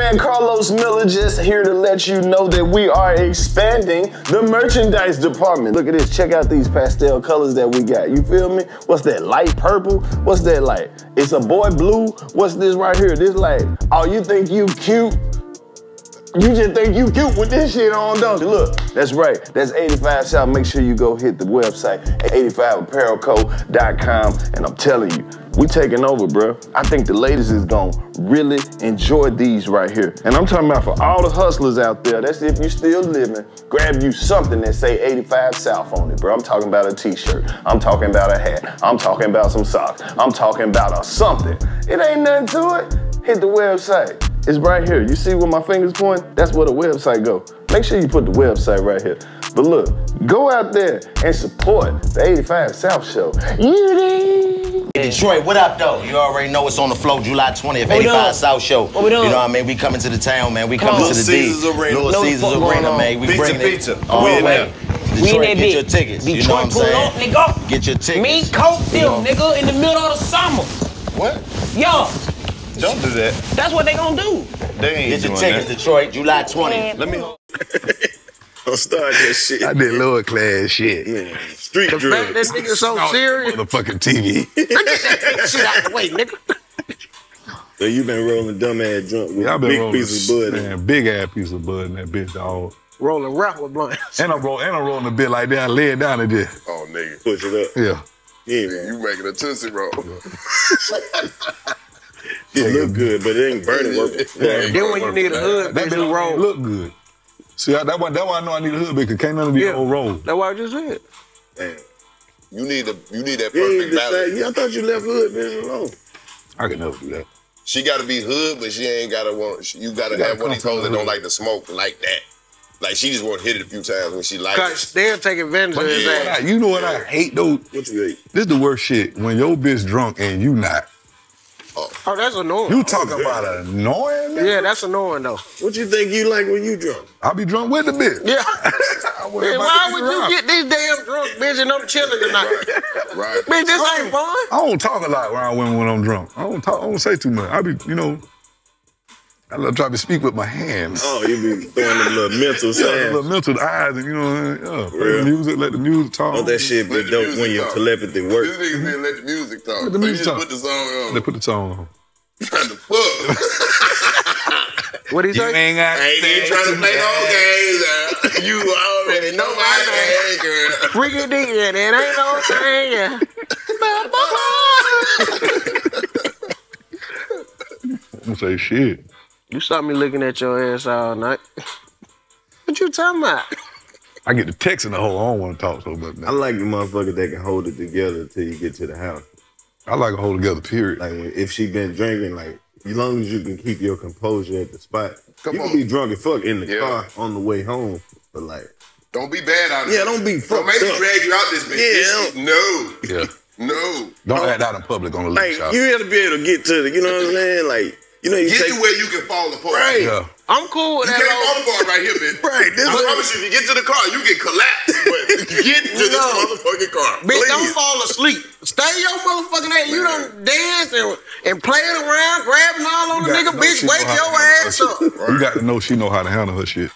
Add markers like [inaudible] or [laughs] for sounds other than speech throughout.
man Karlous Miller just here to let you know that we are expanding the merchandise department. Look at this. Check out these pastel colors that we got. You feel me? What's that? Light purple? What's that like? It's a boy blue. What's this right here? This like, oh, you think you cute? You just think you cute with this shit on, don't you? Look, that's right. That's 85 South. Make sure you go hit the website, 85apparelco.com. And I'm telling you, we taking over, bro. I think the ladies is gonna really enjoy these right here. And I'm talking about for all the hustlers out there, that's if you still living, grab you something that say 85 South on it, bro. I'm talking about a t-shirt. I'm talking about a hat. I'm talking about some socks. I'm talking about a something. It ain't nothing to it. Hit the website. It's right here. You see where my fingers point? That's where the website go. Make sure you put the website right here. But look, go out there and support the 85 South Show. You dig? Detroit, what up though? You already know it's on the flow, July 20th, What 85 doing? South Show. What we doing? You know what I mean? We coming to the town, man. We coming on. to the Little D. Arena. Little Know Caesars Arena, man. We Pizza, bringing pizza. it. We all in there. Detroit, We in that get bitch. your tickets. you know what I'm saying? up, nigga. Get your tickets. Me, coat You know? nigga, in the middle of the summer. What? Yo, Don't do that. that's what they gonna do. They ain't Get your tickets, that. Detroit, July 20th. Let me. [laughs] Don't start that shit. I did lower class shit. Yeah. Street The drill. fact that nigga so serious. Motherfucking TV. [laughs] Get that shit out the way, nigga. So you been rolling dumb ass drunk with Yeah, I've been big rolling pieces of bud. Man, big ass piece of bud in that bitch, dog. Rolling rapper blunt. And I'm rolling, and I'm rolling a bit like that. I lay it down and just, Oh, nigga. Push it up. yeah. Yeah, you making a tootsie roll. [laughs] it look good, but it ain't burning worth [laughs] it. Then when you need a hood, That bitch, bitch don't roll. look good. See, I, that why, that why I know I need a hood because can't none of these Yeah. old roll. That's what I just said. Damn. You need a you need that You ain't perfect balance. decide- yeah, I thought you left hood bitch alone. I can never do that. She got to be hood, but she ain't got to want. she- You got to You gotta have one of these come hoes that don't like to smoke like that. Like she just want to hit it a few times when she like Cause it. they'll take advantage But of you his know what I, ass. you know what I hate though? What you hate? This is the worst shit. When your bitch drunk and you not. Oh, that's annoying. You talking about annoying? nigga? Yeah, that's annoying though. What you think you like when you drunk? I be drunk with the bitch. Yeah. [laughs] I worry Man, why would bitch you get these damn drunk bitch and I'm chilling tonight? Right. Bitch, this ain't fun. I don't talk a lot around women when I'm drunk. I don't talk. I don't say too much. I be, you know, I love try to speak with my hands. Oh, you be throwing them little mental Yeah, little mental eyes, and you know, yeah, play Real. the music, let the music talk. Don't that shit be dope when your telepathy work? This nigga said let the music talk. Let the music just talk. put the song on. They put the song on. Trying to fuck. What he say? ain't got I ain't even trying to play no games. uh, You already [laughs] know my name, girl. Freaky dick, and it ain't no thing. yeah. [laughs] I'm gonna say shit. You saw me looking at your ass all night. [laughs] What you talking about? I get the text in the hole. I don't want to talk so much. I like the motherfucker that can hold it together until you get to the house. I like a hold together. Period. Like when, if she been drinking, like as long as you can keep your composure at the spot, Come you on. can be drunk as fuck in the Yeah. car on the way home, but like Don't be bad out Yeah, don't be Don't fucked make me up. drag you out this bitch. Yeah, This no. yeah. No. Don't act out in public on the like leash. shop. you have to be able to get to the, you know what I'm saying? Like you know you Get take to where you can fall apart. right, Yeah. I'm cool with You that. can't Long. fall apart right here, bitch. [laughs] right. This I is promise you, if you get to the car, you get collapsed. [laughs] Get to this motherfucking car. Bitch, Please. don't fall asleep. Stay your motherfucking ass. You don't dance and, and playing around, grabbing all on the You got nigga. Bitch, she wake your ass up. shit. You got to know she know how to handle her shit.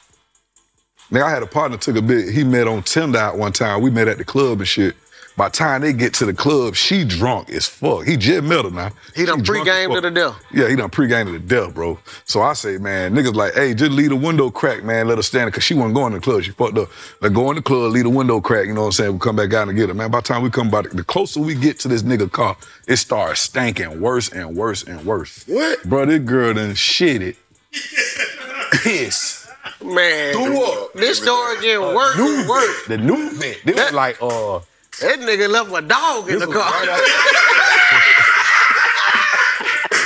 Now I had a partner took a bit. He met on Tinder out one time. We met at the club and shit. By the time they get to the club, she drunk as fuck. He just met her now. He done She drunk pre-game to the death. Yeah, he done pre-game to the death, bro. So I say, man, niggas like, hey, just leave the window crack, man. Let her stand it, cause she wasn't going to the club. She fucked up. Let go in the club, leave the window crack. You know what I'm saying? We come back out and get her, man. By the time we come by, the closer we get to this nigga car, it starts stinking worse and worse and worse. what? Bro, this girl done shit it. Piss. Man, Threw up. this story getting worse New and worse. The new vent. This was like, uh, That nigga left a dog in this the car. right after-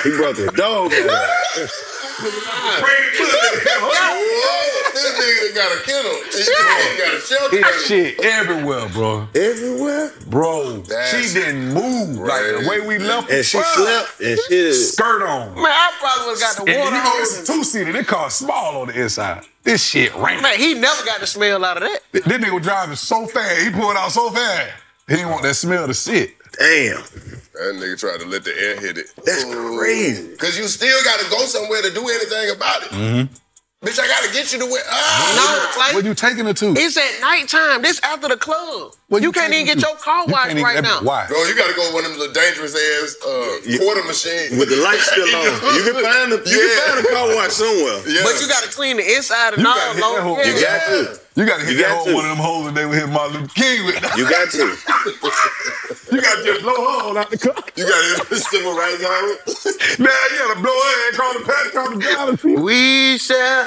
[laughs] He brought the dog. Out. This nigga got a kennel. He got a shelter. It's shit everywhere, bro. Everywhere, Bro, That's she didn't move like the way we left and she her. slept, and she. Skirt on. Man, I probably would got the And water you know hose. it's a two-seater. They car small on the inside. This shit ran. Man, he never got the smell out of that. This nigga was driving so fast. He pulled out so fast. He didn't want that smell to sit. Damn. That nigga tried to let the air hit it. That's crazy. Cause you still gotta go somewhere to do anything about it. Mm-hmm. Bitch, I gotta get you to where. Ah, No, like What you taking her to? it's at nighttime. This after the club. What you you can't even get to? your car You washed can't even- right now. Why? Bro, you gotta go with one of them little dangerous ass uh, quarter machines. With the lights still on. [laughs] You can find a, you Yeah. can find a car wash somewhere. Yeah. But you gotta clean the inside and You all. gotta hit that Lord. whole- Yeah. You got to. You gotta hit You that got hole to. one of them holes that they would hit Martin Luther King with. You got to. [laughs] you gotta just blow her hole out the car. You got civil rights on it. [laughs] Now you gotta blow her and call the pat, call the driver. We shall.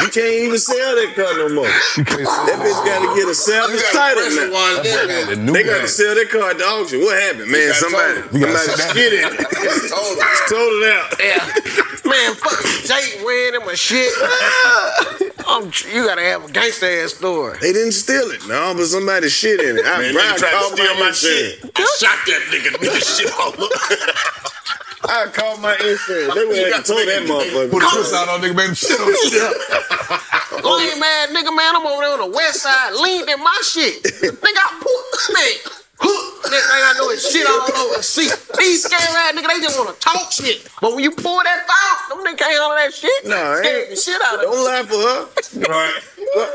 You can't even sell that car no more. You can't That bitch got to get a You salvage got title pressure now. one there, The man. new They got to sell that car at the auction. What happened, man? Somebody, told. Gotta somebody sit down. skid in it. Told him. Sold it out. Yeah. [laughs] Man, fuck Jake wearing him a shit. [laughs] I'm, you gotta have a gangster ass story. They didn't steal it. No, but somebody shit in it. I, Man, Brian nigga tried to steal my insurance. shit. I shot that nigga. Nigga [laughs] shit all over. I called my insurance. They would have told that motherfucker. Put a twist out on nigga, man. Shit on shit. [laughs] Lame ass nigga, man, I'm over there on the west side, leaned in my shit. [laughs] nigga, I put, man. Next thing I know, it's shit all over the seat. These scary ass nigga, they just wanna talk shit. But when you pull that foul, them niggas can't handle that shit. Nah, Scared ain't- the shit out of. Don't laugh for her. Right.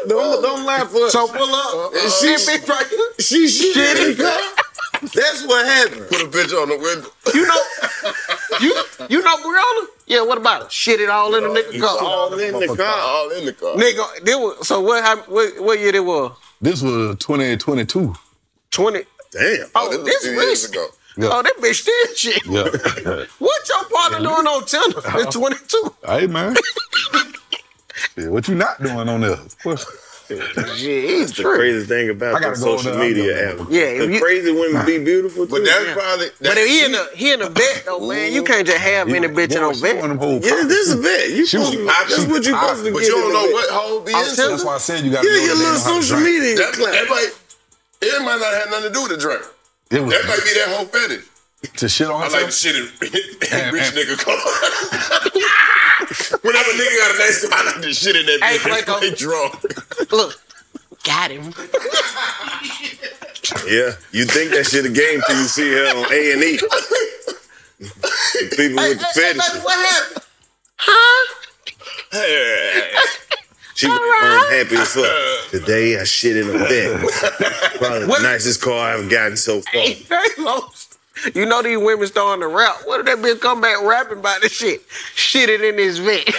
Don't, don't lie for her. So pull up. Uh-uh. And she she- bitch right here. she shit in the car. That's what happened. Put a bitch on the window. You know, you you know Brianna? Yeah, what about it? Shit it all in the nigga car. All in the car. All in the car. Nigga, this was, so what, hap- what what year it was? This was 2022. 20. Damn. Oh, This was this two years ago. Yeah. Oh, that bitch still shit. Yeah. [laughs] What your partner doing on Tinder [laughs] in 22? hey, man. [laughs] Yeah, what you not doing on there? Of course. Yeah, he's The true. crazy thing about the social media I'm app. Yeah, if The you- crazy women be beautiful too. But that's probably. But if he in a he in a vet though, man, you can't just have any bitch in a she vet. yeah, this is a bet. You She was- supposed to, that's what you I- supposed to but get. you don't know what bet. hoe be I'm into. That's why I said you got to Yeah, know your little social drink. media That, class. That might. It might not have nothing to do with the drink. It was That might be that whole fetish. to shit on I like the herself. shit in [laughs] And- rich and- nigga car. [laughs] Whenever nigga got a nice car, I like the shit in that Hey, bitch. Flaco. They [laughs] oh. drunk. Look, got him. Yeah, you think that shit a game till you see her on A and E. People Hey, with the hey, hey, what happened? Huh? She was home happy as fuck. Today I shit in a bed. Probably the nicest car I've gotten so [laughs] far. Hey. You know these women starting to rap. What if that bitch come back rapping about this shit? Shit it in his vet. [laughs]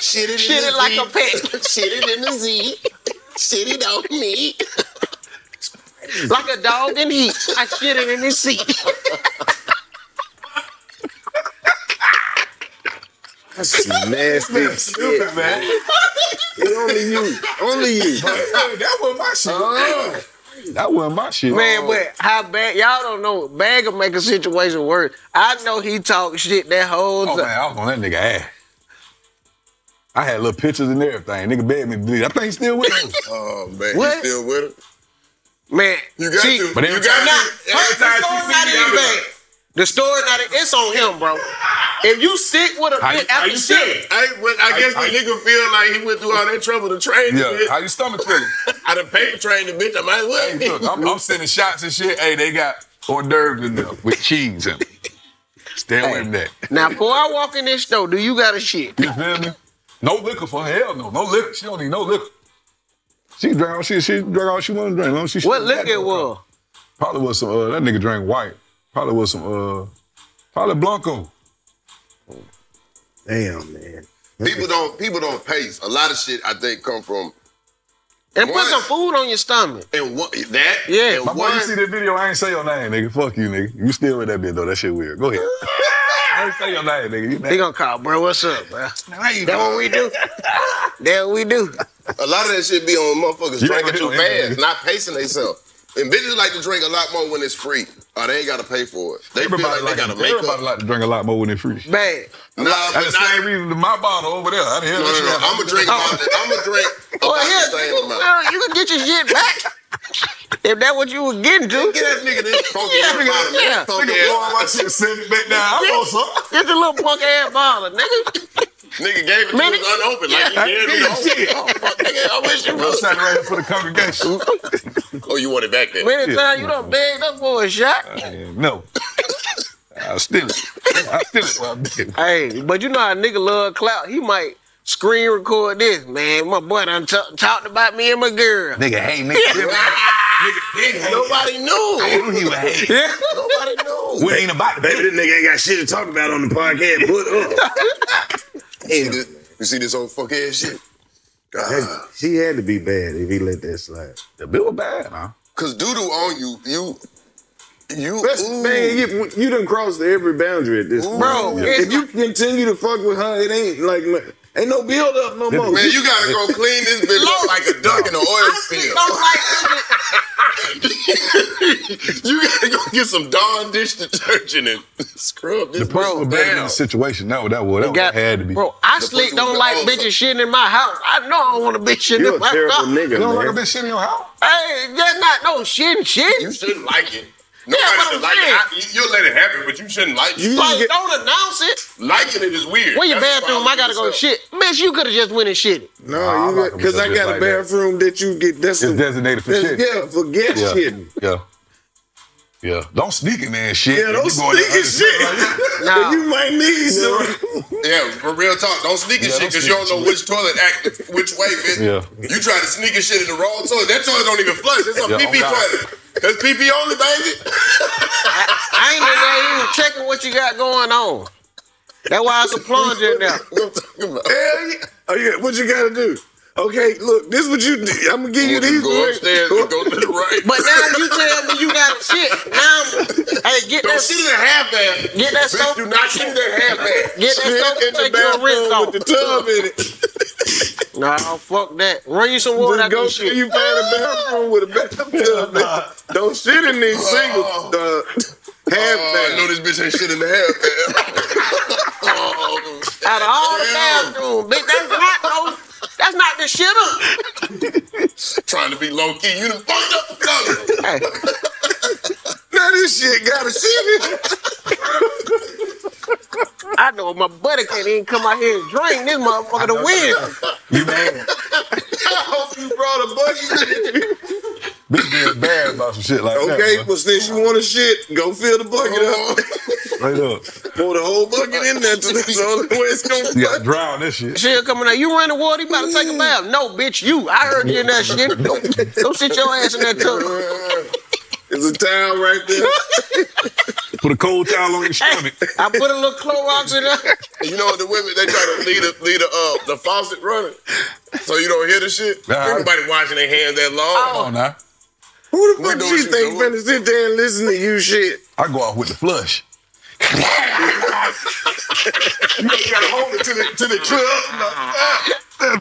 Shit it, Shit it like a pet. [laughs] Shit it in the Z. Shit it on me. like a dog in heat. I shit it in his seat. That's some nasty shit, man. It only you. Only you. [laughs] that wasn't my shit. Uh-huh. That wasn't my shit. Man, but how bad y'all don't know. Bag will make a situation worse. I know he talk shit that whole Oh time. man, I was on that nigga ass. I had little pictures and everything. Nigga begged me to delete. I think he's still with us. [laughs] Oh man, What? you still with her? Man, You got see, to. But you every got time- Now, to. her, Every the time story she not see me, even I'm like, The story not it's on him, bro. If you stick with a How bitch you- how after you shit, feeling? I, when, I guess I- the nigga feel like he went through all that trouble to train the Yeah. bitch. How your stomach feeling? [laughs] I done paper trained the bitch. I might as well. Hey, look, I'm, I'm sending shots and shit. Hey, they got hors d'oeuvres in there with cheese in them. Stay away from that. now before I walk in this store, do you got a shit? You feel me? No liquor for. Hell no. No liquor. She don't need no liquor. She drank all she she drank all she wanted to drink. Long she What liquor it was? Probably was some uh, that nigga drank white. Probably was some uh probably Blanco. Damn, man. People don't people don't pace. A lot of shit I think come from And put some food on your stomach. and one that Yeah. and My boy, you see that video? I ain't say your name, nigga. Fuck you, nigga. You still with that bitch though. That shit weird. Go ahead. [laughs] I ain't say your name, nigga. You They gonna call, bro. What's up, bro? How you That what we do? that what we do? a lot of that shit be on motherfuckers You drinking ever too hit fast, not pacing themselves. And bitches like to drink a lot more when it's free. Or they ain't gotta pay for it. They Everybody feel like like, they gotta make everybody up. like to drink a lot more when it's free. Bad. Nah, That's but the not, same reason to my bottle over there. I didn't hear no, that no, no. shit. I'm gonna drink about it. I'm gonna oh. drink Well, about here, the same nigga, amount. well, you can get your shit back. if that what you was getting to. Get that nigga this funky Yeah, ass nigga, bottle, yeah. man. Funky Nigga blowing my shit, send it back down. I want some. Get the little punk ass bottle, nigga. Nigga gave it to Man, us unopened. Like Yeah, he did yeah, it. Oh, fuck, nigga, I wish you I'm was. standing right here for the congregation. [laughs] Oh, you want it back then? Many times you done begged us for a shot. no. I steal it. I steal it while I'm dead. Hey, but you know how a nigga love clout. He might screen record this. Man, my boy done t- talked about me and my girl. Nigga, hey, [laughs] nigga. nigga, did hate. Nobody knew. I knew he would hate. Yeah. Nobody knew. We ain't about Baby, this nigga ain't got shit to talk about on the podcast. Put up. [laughs] You see this, you see this old fuck ass shit? God. She had to be bad if he let that slide. The bill was bad, huh? Cause doo doo on you, you, you. That's, ooh. man, you, you done crossed every boundary at this point. Bro, if you continue to fuck with her, it ain't like ain't no build up no more. Man, you gotta go clean this bitch up like a duck in an oil I still spill. don't like niggas. you gotta go get some Dawn dish detergent and [laughs] scrub this The person was bitch better in the situation. That was that was that Got- had to be. Bro, I The slick don't like awesome. bitches shitting in my house. I know I don't want a bitch shitting you in a my terrible house. nigga, you don't like a bitch shit in your house? Hey, that's not no shitting shit. You shouldn't like it. Yeah, Nobody but should I'm like saying- it. I, you'll let it happen, but you shouldn't like You it. just like, get- don't announce it. Liking it is weird. Where your That's bathroom? I gotta go shit. Bitch, you could have just went and shit. No, Nah, you because do I got like a that. bathroom that you get. That's It's a- designated for shit. Yeah, for guest Yeah. shitting. Yeah. Yeah. Don't sneak in there and shit. Yeah, don't You going sneak there and shit. Nah. [laughs] You might need some. Yeah, for real talk. Don't sneak and Yeah, shit because you don't sneak know which toilet act which way, bitch. Yeah. You try to sneak and shit in the wrong toilet. That toilet don't even flush. It's a Yeah, pee oh, pee oh God. toilet. That's pee pee only, baby. I ain't in there even checking what you got going on. That's why it's a plunger in there. I'm talking about. Hell yeah. Oh yeah, what you gotta do? Okay, look, this is what you do. I'm gonna give you these. go upstairs and go to the right. But now you tell me you got a shit. Now, I'm- hey, get don't that, sit in the half bath. get that Bitch, soap. do not sit in the half bath. Get that Shit soap in and the take your rinse bathroom off. with the tub in it. [laughs] Nah, fuck that. Run you some water go shit. you find a bathroom with a bathtub [laughs] in it. Don't shit in these single uh, half Oh, I know this bitch ain't shit in the half bath. [laughs] oh, Out of all the damn. bathrooms, bitch, that's not no, that's not the shitter. [laughs] Trying to be low key. You done fucked up the color. Hey, [laughs] Now this shit got a shit in it. I know my buddy can't even come out here and drink this motherfucker to win. You man. [laughs] I hope you brought a bucket. Bitch being bad about some shit like Okay, that. Okay, well since you want to shit, go fill the bucket up. Oh. Straight up. Pour the whole bucket in there to the only way it's gonna You gotta drown this shit. She'll come in there. You run the water. You about to take a bath? No, bitch, you. I heard you in that shit. Go, go sit your ass in that tub. [laughs] There's a towel right there. [laughs] Put a cold towel on your stomach. I put a little Clorox in there. You know the women they try to leave the leave the uh the faucet running, so you don't hear the shit. Nah. Ain't nobody washing their hands that long. Come on now. Who the fuck do you what you think doing. finna sit there and listen to you shit? I go out with the flush. [laughs] You gotta hold it to the to the club. [laughs] Hey,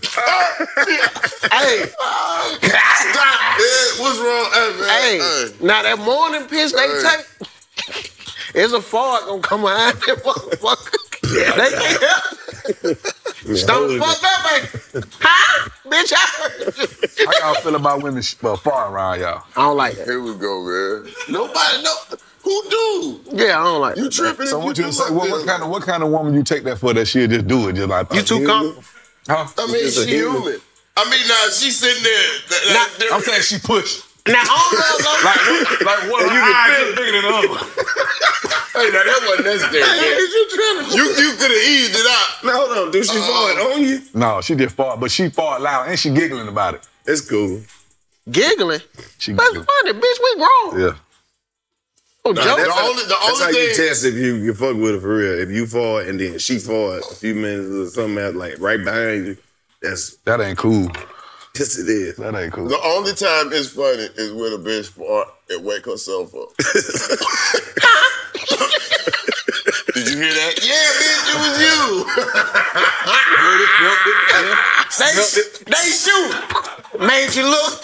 Stop, man. What's wrong? Hey, man. hey. Hey. Now that morning piss they Hey. take, it's a fart gonna come out that motherfucker. They can't help. Don't fuck up, baby. Huh? Bitch, I heard you. How y'all feel about women sh- uh, farting around y'all? I don't like that. Here we go, man. Nobody know. Who do? Yeah, I don't like You that. tripping? So what you you do say? What, like what that. kind of what kind of woman you take that for that she'll just do it just like You too comfortable. Huh? I mean, Just a she human. human. I mean, now she's sitting there. That, that, I'm saying she pushed. Now, homegirls don't [laughs] Like like one of you her can eyes feel bigger than the other. [laughs] hey, now that wasn't necessary. man. you trying to? You you could have eased it out. No, hold on. Do she uh-uh. fart on you? No, she did fart, but she fart loud and she giggling about it. It's cool. giggling. She That's giggling. funny, bitch. We grown. Yeah. Oh, The joke. only the That's how only you test if you, you fuck with her for real. If you fall and then she fall a few minutes or something else, like right behind you, that's That ain't cool. yes it is. That ain't cool. The only time it's funny is when a bitch fart and wake herself up. [laughs] Did you hear that? Yeah, bitch, it was you. [laughs] They, they shoot. Made you look.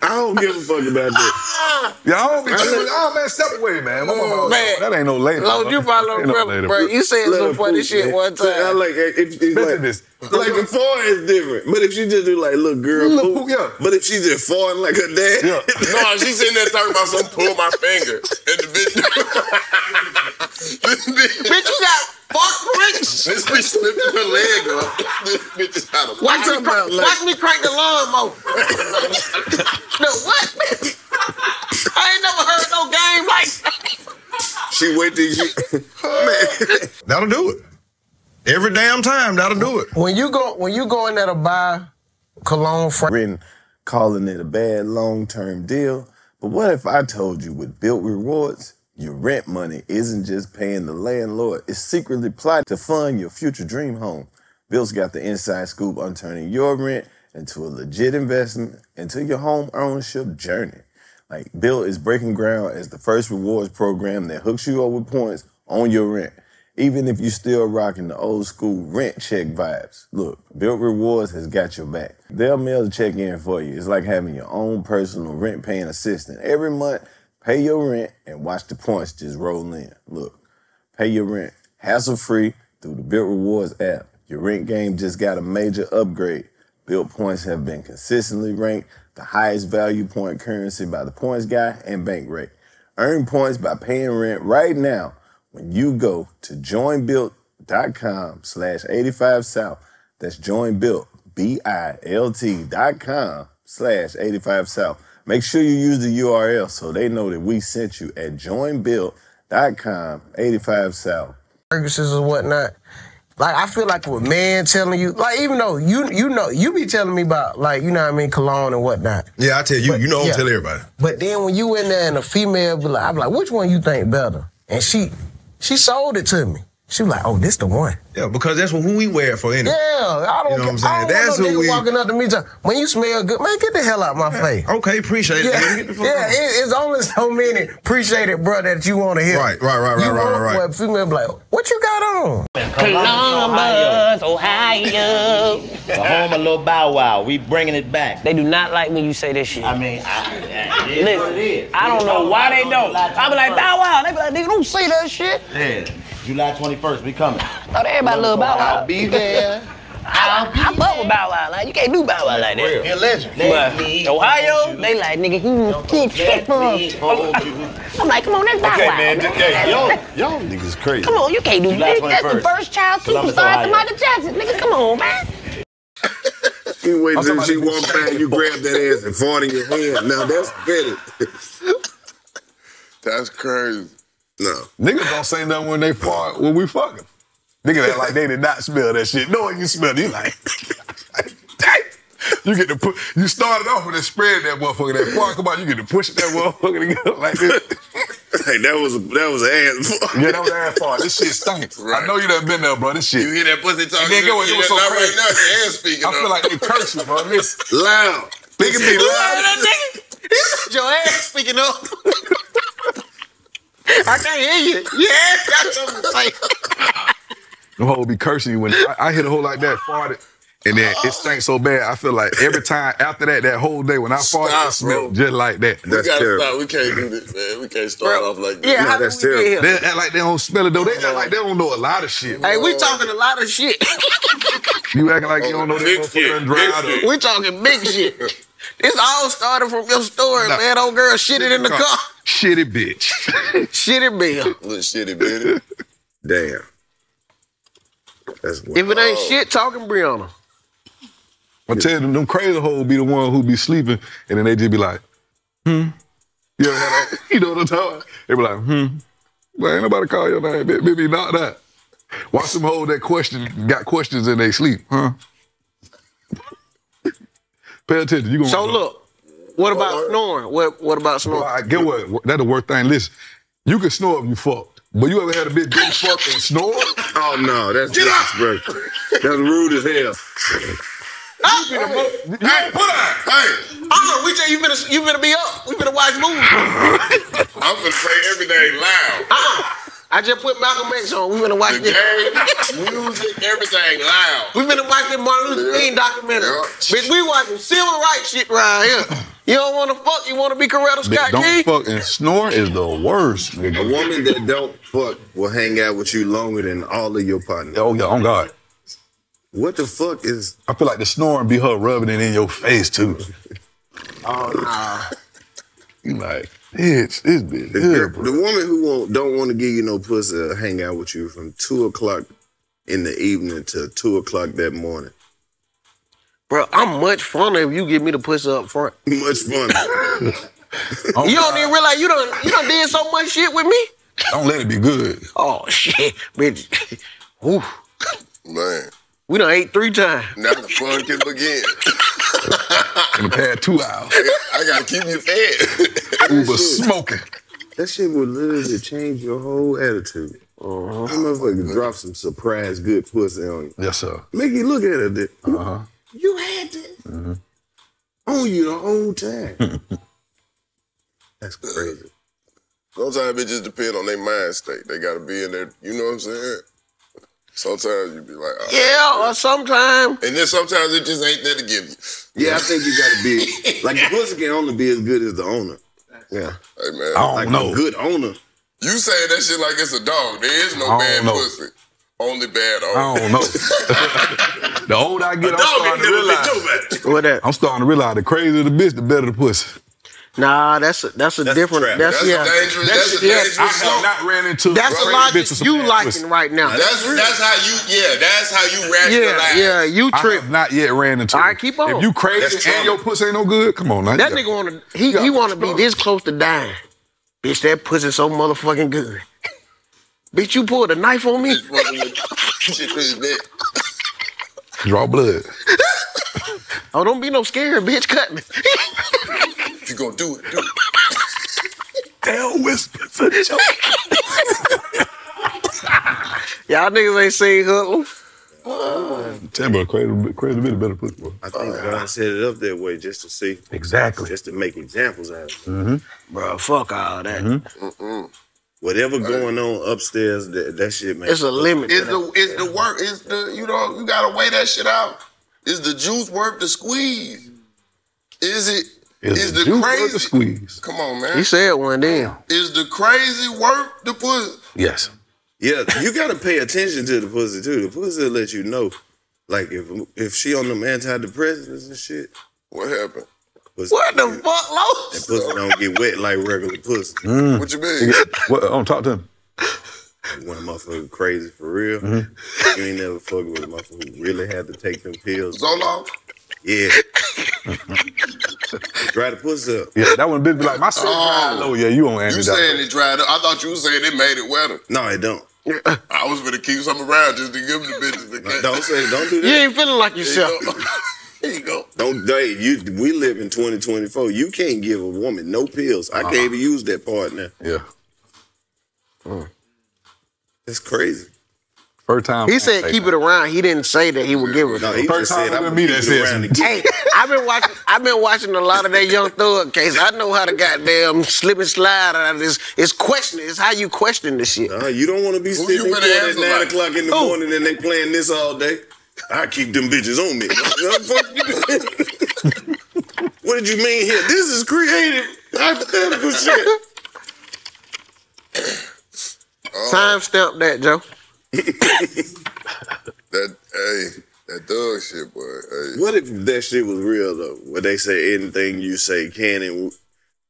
I don't give a fuck about that. [laughs] Yeah, I don't be tripping. Oh man, step away, man. My mama- Man. that ain't no lady. Lord, you probably Ain't don't no bro. You said some her funny poop, shit man. one time. I time. like it, it, it's like, this. like a fart is different. But if she just do like little girl Little poop, poop, yeah. But if she just farting like her dad, Yeah. [laughs] No, she's sitting there talking about some pull my finger. And the bitch. [laughs] bitch Bitch, you got [laughs] This bitch lifted her leg up. This bitch is out of Watch me, pocket. crank, watch me crank the lawnmower. [laughs] no, what? [laughs] I ain't never heard no game like that. She went to you. Man. That'll do it. Every damn time, that'll do it. When you go, when you go in there to buy cologne from written calling it a bad long term deal. But what if I told you with Bilt Rewards, your rent money isn't just paying the landlord, it's secretly plotting to fund your future dream home. Bilt's got the inside scoop on turning your rent into a legit investment into your home ownership journey. Like Bill is breaking ground as the first rewards program that hooks you up with points on your rent. Even if you're still rocking the old school rent check vibes. Look, Bilt Rewards has got your back. They'll mail the check in for you. It's like having your own personal rent paying assistant. Every month, pay your rent and watch the points just roll in. Look, pay your rent hassle free through the Bilt Rewards app. Your rent game just got a major upgrade. Bilt points have been consistently ranked the highest value point currency by the points guy and Bankrate. Earn points by paying rent right now when you go to joinbilt.com slash 85 south. That's joinbilt, B-I-L-T dot com slash 85 south. Make sure you use the URL so they know that we sent you at joinbilt.com 85 south. Ferguson's or whatnot. Like I feel like with man telling you, like even though you you know you be telling me about like you know what I mean cologne and whatnot. Yeah, I tell you, But, you know, I'm yeah. tell everybody. But then when you in there and a female be like, I'm like, which one you think better? And she she sold it to me. She was like, oh, this the one. Yeah, because that's who we wear it for anyway. Yeah, I don't. You know what I'm I saying? don't That's want no who nigga we- walking up to me. talking, When you smell good, man, get the hell out my face. Okay, appreciate it. Yeah, man. Get the fuck yeah it, it's only so many appreciate it, bro, that you want to hear. Right, right, right, right, You right, right, right. Well, female be like, what you got on? Columbus, Ohio. The home of Lil Bow Wow. We bringing it back. They do not like when you say this shit. I mean, I, it is what it Listen, is. I don't know why they don't. I be like, Bow Wow. They be like, nigga, don't say that shit. Yeah, July 21st, we coming. Thought everybody love Bow Wow. I'll be there. I, I fuck with Bow Wow. Like, you can't do Bow Wow like that. He a legend. But Ohio, they like, nigga, you keep shit for us. I'm like, come on, that's Bow Okay, Wow. man. man. Hey, y'all, y'all niggas crazy. Come on, you can't do July that. That's the first child Columbus, superstar after Ohio. Michael Jackson. Nigga, come on, man. You wait I'm till she about walk by and you grab that ass and fart in your hand. Now that's better. [laughs] That's crazy. No. Niggas don't say nothing when they fart when we fucking. Niggas act like they did not smell that shit. Knowing you smell it, you like, [laughs] dang. You get to put, you started off with that spread that motherfucker, that fart, come on, you get to push that motherfucker together [laughs] like this. Hey, that was that was an ass. Yeah, that was ass fart. This shit stinks. I know you done been there, bro. This shit. You hear that pussy talking? And then go, it you was so not crazy. right now. Your ass speaking. I feel like they curse you, bro. Listen. loud. Nigga be loud. Your ass speaking up. I can't hear you. Yeah, got something to say. Them hoes be cursing you when I, I hit a hole like that, farted, and then it stank so bad. I feel like every time after that, that whole day when I farted, Stop, it smelled just like that. We That's gotta terrible. stop. We can't do this, man. We can't start off like this. Yeah, how that's did we They act like they don't smell it though. They act like they don't know a lot of shit. Hey, we talking a lot of shit. You acting like you don't know oh, Big this shit, motherfucker done big dried shit. up. we talking big shit. This all started from your story, Nah. man. Old girl shitted in the car. Shitty bitch. [laughs] Shitty bill. Little shitty bitty. Damn. That's If it ain't shit, talking Brianna. I tell you, them, them crazy hoes be the one who be sleeping, and then they just be like, hmm. You ever had that? [laughs] You know what I'm talking about? They be like, hmm. Well, ain't nobody call your name. Baby, baby, not that. Watch them hold that question, got questions in they sleep, huh? Pay attention. You gonna So look, what about snoring? What what about Well, snoring? I get what that the worst thing. Listen, you can snore if you fucked, but you ever had a bitch big fuck and snore? [laughs] Oh no, that's disrespectful. That's rude as hell. Ah, you ain't put out. Hey, Oh, we just you finna you better be up. We finna watch movies. [laughs] I'm gonna say everything loud. Uh-uh. I just put Malcolm X on. We finna watch The this. game, [laughs] music, everything loud. We finna watch this Martin Luther King documentary. Yeah. Bitch, we watching civil rights shit right here. You don't wanna fuck, you wanna be Coretta Scott Don't King? fuck and snore is the worst. A woman that don't fuck will hang out with you longer than all of your partners. Oh yeah, on God. What the fuck is? I feel like the snoring be her rubbing it in your face too. Oh nah. You like, bitch, this bitch The, good, the woman who won't, don't want to give you no pussy will hang out with you from two o'clock in the evening to two o'clock that morning. Bro, I'm much funner if you give me the pussy up front. [laughs] Much fun. [laughs] you don't even realize you done you done did so much shit with me. Don't let it be good. Oh shit, bitch. [laughs] Woo. Man, We done ate three times. now the fun can begin. In the past two hours. I gotta keep you fed. Uber smoking. That shit would literally change your whole attitude. Uh-huh. That motherfucker drop some surprise good pussy on you. Yes, sir. Make you look at it. Uh-huh. You had this on you the whole time. [laughs] That's crazy. Sometimes it just depends on their mind state. They gotta be in there. You know what I'm saying? Sometimes you be like, oh. Yeah, or sometimes. And then sometimes it just ain't there to give you. Yeah, I think you gotta be [laughs] like the pussy can only be as good as the owner. Yeah. Hey man, I don't Like know. a good owner. you saying that shit like it's a dog. There is no I bad know. pussy. Only bad owner. I owner. don't know. [laughs] the older I get, I'm starting to realize. What that? I'm starting to realize the crazier the bitch, the better the pussy. Nah, that's a, that's a different. trap. That's, That's yeah. a dangerous. That's- That's, a yeah, dangerous I have not ran into That's the crazy logic bitch with some you liking pussy. right now. That's that's how you. Yeah, that's how you yeah, rationalize. yeah. You I trip. have not yet ran into All it. right, keep on. If you crazy That's and trauma. your pussy ain't no good, come on now. That nigga wanna he he wanna be this close to dying. Bitch, that pussy so motherfucking good. Bitch, you pulled a knife on me. Fucking with shit to his neck. draw blood. Oh, don't be no scared, bitch. Cut me. [laughs] You gonna do it? Do it. [laughs] Tell whispers a joke. Y'all niggas ain't seen Hoodlum. Tell me, crazy, crazy bit better pussy, bro. I think God set it up that way just to see, Exactly. just to make examples out of it. Mm-hmm. Bro, fuck all that. Mm-hmm. Whatever going on upstairs, that, that shit makes It's a limit. It's the is the work? It's the you know you gotta weigh that shit out? Is the juice worth the squeeze? Is it? Is Is the the crazy? the squeeze? Come on, man. He man. said one then. Is the crazy worth the pussy? Yes. Yeah, you gotta pay attention to the pussy too. The pussy will let you know. Like if if she on them antidepressants and shit, What happened? pussy, What the fuck, that Los? pussy don't get wet like regular pussy. What you mean? What? I'm talk to him. When a motherfucker crazy for real, Mm-hmm. you ain't never fucking with a motherfucker who really had to take them pills. Zoloft? Yeah. [laughs] Dry the pussy up. Yeah, that one bitch be like, my shit dry oh. low. Yeah, you on You Andy. saying it dried up? I thought you was saying it made it wetter. No, it don't. [laughs] I was gonna keep some around just to give them the bitches the cat. Don't say don't do that. You ain't feeling like yourself. [laughs] There you go. Don't hey, you we live in 2024. You can't give a woman no pills. I can't uh-huh. even use that part now. Yeah. Mm. That's crazy. First time. He said keep it around. He didn't say that he would give her. No, he First just said time I'm with gonna me keep that it says around to some- get Hey, I've been watching. I've been watching a lot of that Young Thug case. I know how to goddamn slip and slide out of this. It's questioning. It's how you question this shit. Uh, you don't want to be Who sitting you in finna court at nine like? o'clock in the Who? morning and they playing this all day. I keep them bitches on me. [laughs] What the fuck you doing? [laughs] what did you mean here? This is creative, hypothetical shit. Timestamp that, Joe. That hey, that thug shit, boy. Hey. What if that shit was real though? Where they say anything you say can and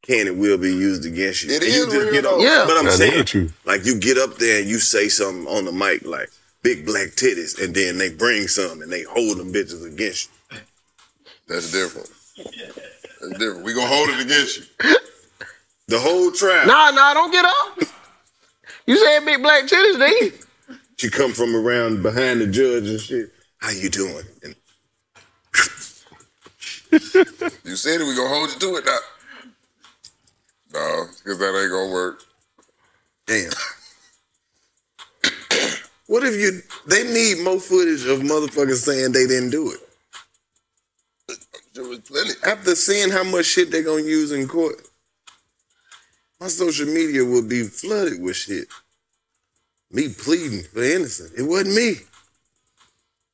can and will be used against you. It And is you just real, get up. Yeah. But I'm That is saying, true. like you get up there and you say something on the mic like big black titties, and then they bring some and they hold them bitches against you. That's different. That's different. We gonna hold it against you. The whole trial. Nah, nah, don't get up. You said big black titties, did you? She come from around behind the judge and shit. How you doing? And You said it. We gonna hold you to it now. No, because that ain't gonna work. damn. what if you? They need more footage of motherfuckers saying they didn't do it. There was plenty. After seeing how much shit they gonna use in court, my social media will be flooded with shit. Me pleading for innocent. It wasn't me.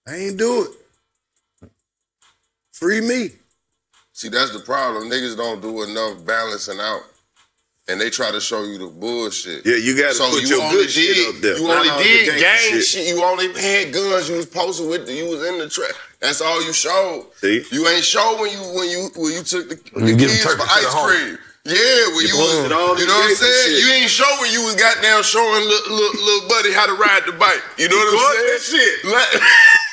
I ain't do it. Free me. See, that's the problem. Niggas don't do enough balancing out. And they try to show you the bullshit. Yeah, you gotta So put you your good shit did, up there. You only did gangster gang shit. shit. You only had guns. You was posting with. You was in the trap. That's all you showed. See? You ain't show when you when you when you took the, When the kids for ice cream. Yeah, when you, posted was, all you know what I'm saying? You ain't show when you was goddamn showing little, little, little buddy how to ride the bike. You know what I'm saying? that shit. Like,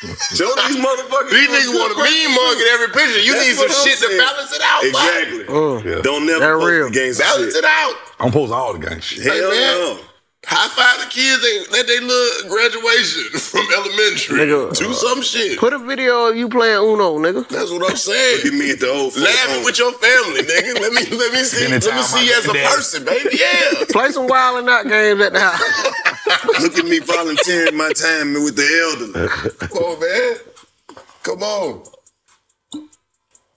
[laughs] Show these motherfuckers. these niggas want a mean mug in every picture. You That's need some I'm shit to balance it out. boy. Exactly. Yeah. Don't never That post real. the gangster Balance shit. it out. I'm post all the gang shit. Hell man. no. High five the kids they, at their little graduation [laughs] from elementary. Nigga, Do some shit. Put a video of you playing Uno, nigga. That's what I'm saying. Look at me at the old folks Laughing with your family, nigga. Let me let me see. Let me see you as a your person, baby. Yeah. [laughs] Play some wild and out games at the house. [laughs] Look at me volunteering my time with the elderly. Come on, man. Come on.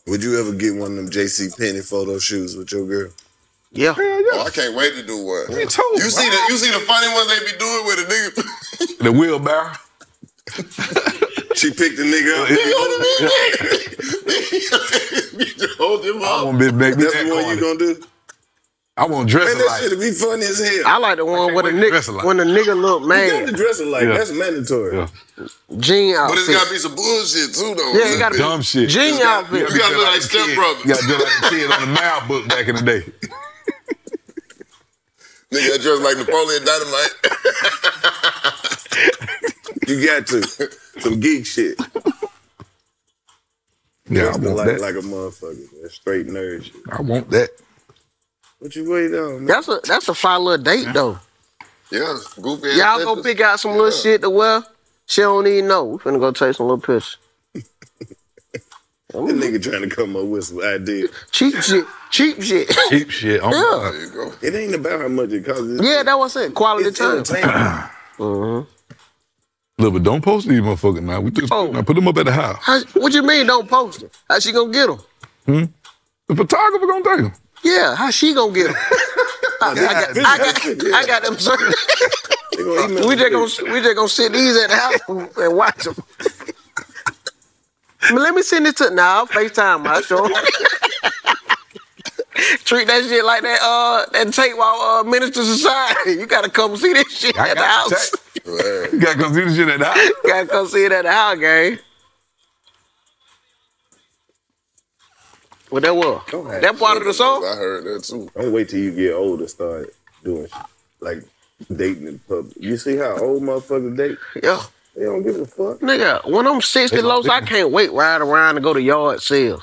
Would you ever get one of them JC Penney photo shoes with your girl? Yeah. Oh, I can't wait to do one. Me too, You see the you see the funny ones they be doing with a nigga. [laughs] The wheelbarrow. [laughs] She picked the nigga up. [laughs] Hold him I up. want to make me That's that the one you gonna do? I want to dress Man, it that like. shit'll be funny as hell. I like the one can't where the wait to dress it nigga like when the nigga look man. you got to dress it like Yeah. that's mandatory. Yeah. Jean But it's gotta be some bullshit too, though. Yeah, it gotta be Dumb shit. Jean outfit. You gotta look like Step You got to do like the kid on the math book back in the day. Nigga dressed like Napoleon Dynamite. [laughs] You got to. Some geek shit. Yeah, I Dressed want like, that. like a motherfucker. That straight nerd shit. I want that. What you waiting on, man? That's a that's a fine little date though. yeah, goofy Y'all go pictures. pick out some little shit to wear. She don't even know. We finna go take some little pictures. That nigga trying to come up with some ideas. Cheap shit. Cheap shit. Cheap shit. [laughs] Oh, Yeah. There you go. It ain't about how much it costs. Yeah, that was it. Quality it's time. entertainment. [clears throat] Mhm. Look, but don't post these motherfuckers now. We just Oh. now put them up at the house. How, what you mean don't post them? How she gonna get them? Hmm? The photographer gonna take them. Yeah, how she gonna get them? [laughs] I, I got, I, got, I got them. Sir. They gonna [laughs] email We just gonna we just gonna sit these at the house and watch them. But let me send it to now. FaceTime. I show 'em. Treat that shit like that. Uh, that tape while uh, Minister Society. [laughs] You gotta come see this shit I at the got the house. [laughs] You gotta come see this shit at the house. [laughs] gotta come see it at the house, gang. What that was? That part of the song? I heard that too. Don't wait till you get older, start doing shit. Like dating in public. You see how old motherfuckers date? Yeah. They don't give a fuck. Nigga, when I'm 60 lows, I can't wait ride around and go to yard sales.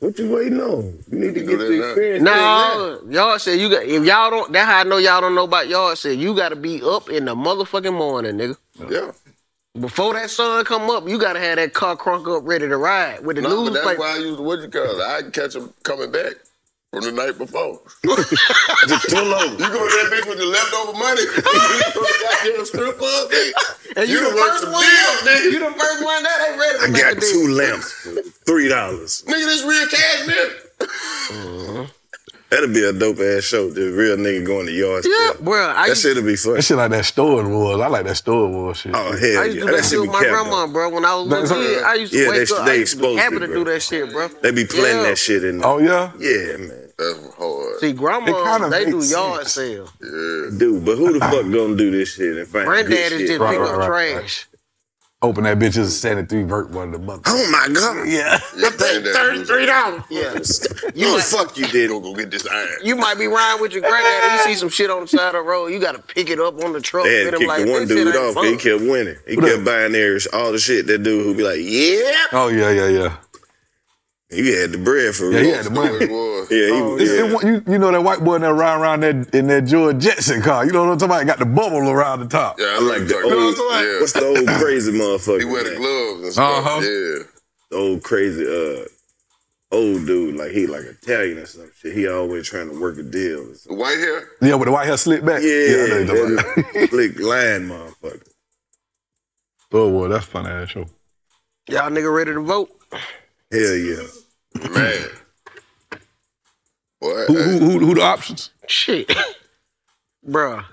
What you waiting on? You need to get do the that now. experience. now. No, yard sale, you got if y'all don't that's how I know y'all don't know about yard sale. You gotta be up in the motherfucking morning, nigga. Yeah. Before that sun come up, you gotta have that car crunk up ready to ride with the No, but news that's plate. why I use the what you call it. I catch them coming back from the night before. [laughs] [laughs] Just pull over. You go to that bitch with the leftover money. [laughs] you go to the goddamn strip club. And You the done worked first one, nigga. You the first one that ain't ready I got deal. two lamps three dollars. Nigga, this real cashmere. That'd be a dope ass show. The real nigga going to yards. Yeah, sale. bro. I That used, shit'll be fun. That shit like that store was. I like that store was shit. Oh hell I yeah, used to do that that shit shit with my capped grandma, up. bro. When I was little kid, I used to Yeah, wake they- up. they I used to be happy it, to do that shit, bro. They be playing Yeah. that shit in there. Oh yeah. Yeah, man. That's hard. See, It grandma, they do makes yard sense. sale. Dude, but who the fuck gonna do this shit and find good Granddaddy shit? just Right, pick right, up right, right. trash. Open that bitch as a 73 vert one of the month. Oh my god. Yeah. You think Thirty-three dollars. Yeah. [laughs] You the fuck you did. Go go get this iron. You might be riding with your granddaddy. You see some shit on the side of the road. You got to pick it up on the truck. They had to kick like, the one dude off. off 'cause he kept winning. He Who kept that? buying there all the shit. That dude who be like, yeah. Oh yeah, yeah, yeah. You had the bread for real. Yeah, he had the money. It was. Yeah, he, Oh, It's- yeah. it wa- you, you know that white boy in that ride around that in that George Jetson car. You know what I'm talking about? Got the bubble around the top. Yeah, I I like the talking old, about. Yeah. what's the old crazy motherfucker? He wear the gloves and stuff. Uh-huh. Yeah. The old crazy, uh, old dude, like he like Italian or some shit. He always trying to work a deal. The white hair. Yeah, with the white hair slicked back. Yeah, I know you're talking about. that slick line motherfucker. Oh boy, that's a fun ass show. Y'all nigga ready to vote? Hell yeah. Man. Boy, Who, who, who, who the options? Shit. [laughs] Bruh.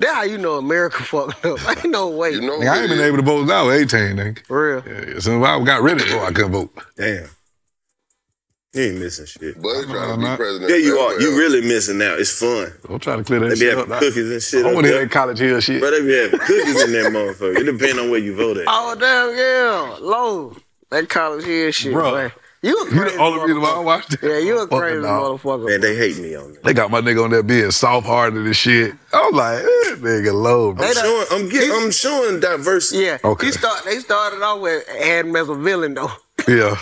That's how you know America [laughs] fucked up. Ain't no way. you know Nigga, I ain't been able to vote now. 18, nigga. For real. Yeah, yeah. So if I got ready to oh, vote, I couldn't vote. Damn. You ain't missing shit. Buddy trying to be not. president. Yeah, you are. forever. You really missing out. It's fun. I'm trying to clear that They be having up. cookies and shit I up want to hear that college hill shit. Bro, they be having cookies in that motherfucker. It depends on where you vote at. Oh, damn, yeah. Low. That college here shit, Bruh. man. You a You crazy the only reason why I watched it. Yeah, you a Fucking crazy dog. motherfucker. Man, they hate me on that. They got my nigga on there being soft hearted and shit. I'm like, eh, nigga low, I'm showing, I'm getting, I'm showing diversity. Yeah. Okay. He start, they started off with Adam as a villain though. Yeah.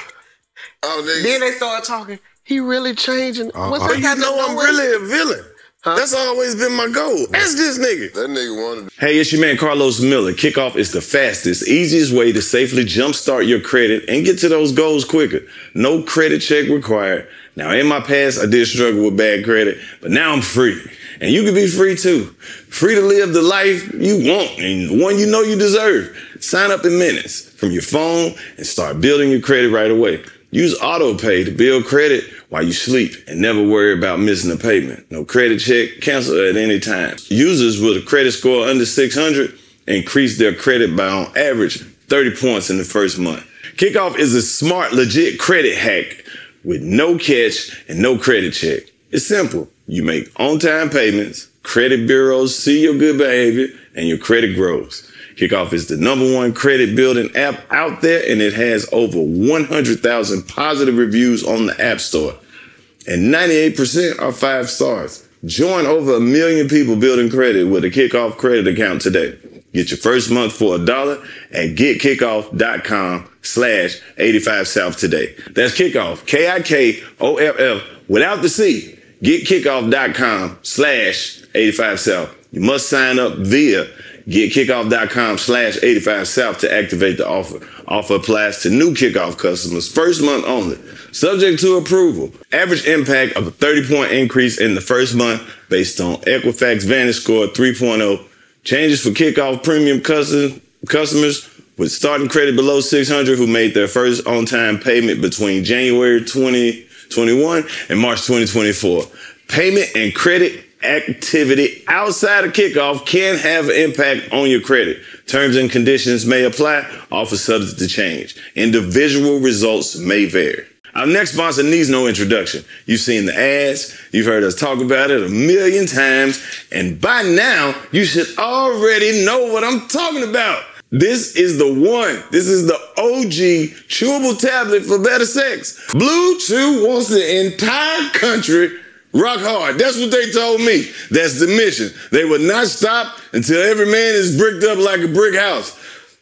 Oh, nigga. Then they started talking. He really changing. What's Uh-uh. that You got know I'm really a villain. That's always been my goal. Ask this nigga. That nigga wanted Hey, it's your man Karlous Miller. Kikoff is the fastest, easiest way to safely jumpstart your credit and get to those goals quicker. No credit check required. Now, in my past, I did struggle with bad credit, but now I'm free. And you can be free too. Free to live the life you want and the one you know you deserve. Sign up in minutes from your phone and start building your credit right away. Use AutoPay to build credit while you sleep and never worry about missing a payment. No credit check, cancel at any time. Users with a credit score under 600 increase their credit by on average 30 points in the first month. Kikoff is a smart, legit credit hack with no catch and no credit check. It's simple. You make on-time payments, credit bureaus see your good behavior, and your credit grows. Kikoff is the number one credit building app out there, and it has over 100,000 positive reviews on the App Store. And 98% are five stars. Join over a million people building credit with a Kikoff credit account today. Get your first month for a dollar at getkikoff.com slash 85 South today. That's Kikoff, K-I-K-O-F-F without the C. Getkikoff.com slash 85 South. You must sign up via getkikoff.com slash 85 South to activate the offer. Offer applies to new Kikoff customers first month only. Subject to approval. Average impact of a 30 point increase in the first month based on Equifax Vantage Score 3.0. Changes for Kikoff premium custom, customers with starting credit below 600 who made their first on time payment between January 2021 and March 2024. Payment and credit activity outside of Kikoff can have an impact on your credit. Terms and conditions may apply, offer subject to change. Individual results may vary. Our next sponsor needs no introduction. You've seen the ads, you've heard us talk about it a million times, and by now you should already know what I'm talking about. This is the one. This is the OG chewable tablet for better sex. BlueChew wants the entire country rock hard. That's what they told me. That's the mission. They will not stop until every man is bricked up like a brick house.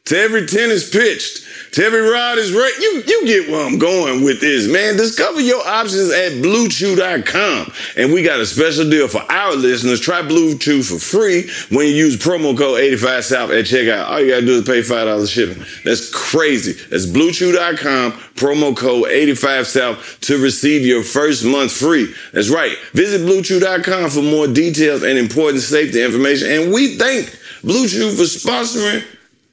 To every ten is pitched. To every rod is right. You, you get where I'm going with this, man. Discover your options at bluechew.com. And we got a special deal for our listeners. Try BlueChew for free when you use promo code 85South at checkout. All you gotta do is pay $5 shipping. That's crazy. That's bluechew.com, promo code 85South to receive your first month free. That's right. Visit bluechew.com for more details and important safety information. And we thank BlueChew for sponsoring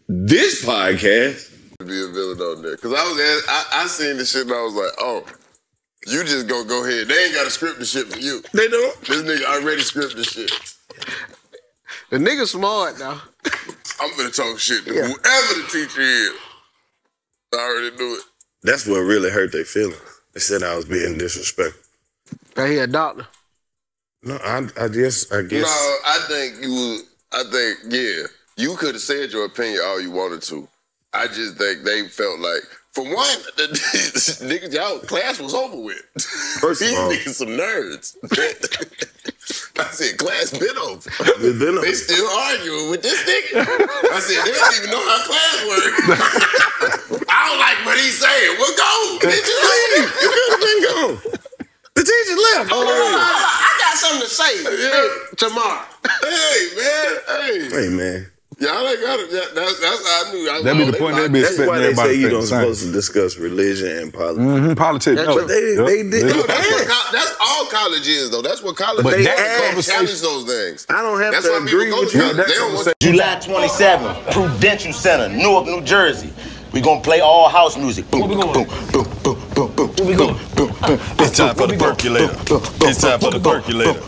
this podcast. To be a villain on there. Cause I was at, I, I seen the shit and I was like, oh, you just gonna go ahead. They ain't got to script the shit for you. They don't. This nigga already scripted the shit. The nigga smart now. I'm gonna talk shit to whoever the teacher is. I already knew it. That's what really hurt their feelings. They said I was being disrespectful. That he a doctor. No, I, I guess, I guess. No, I think you I think, yeah, you could have said your opinion all you wanted to. I just think they felt like, for one, [laughs] the niggas, y'all class was over with. First of all- niggas some nerds. [laughs] I said, class been over. Been over. They still arguing with this nigga. I said, they don't even know how class works. [laughs] I don't like what he's saying. Well, go. Bitch, you leave. You could have been gone. The teacher left. Hold on, hold on, hold on. I got something to say hey, tomorrow. Hey, man. Hey. Hey, man. Y'all ain't got it. That, that's, that's how I knew. I, That be the point they they be That's expecting why they everybody say you think don't the same. supposed to discuss religion and politics. Mm-hmm, politics. That's no. what they- Yep. they did- No, that's, what, [laughs] col- that's all college is, though. That's what college But is. that They don't conversation- challenge those things. I don't have That's to why people agree go with to you. college. They don't want July 27th, Prudential Center, Newark, New Jersey. We gonna play all house music. Boom, boom, boom, boom. Where we going? Boom, boom, It's time for the percolator. It's time for the percolator.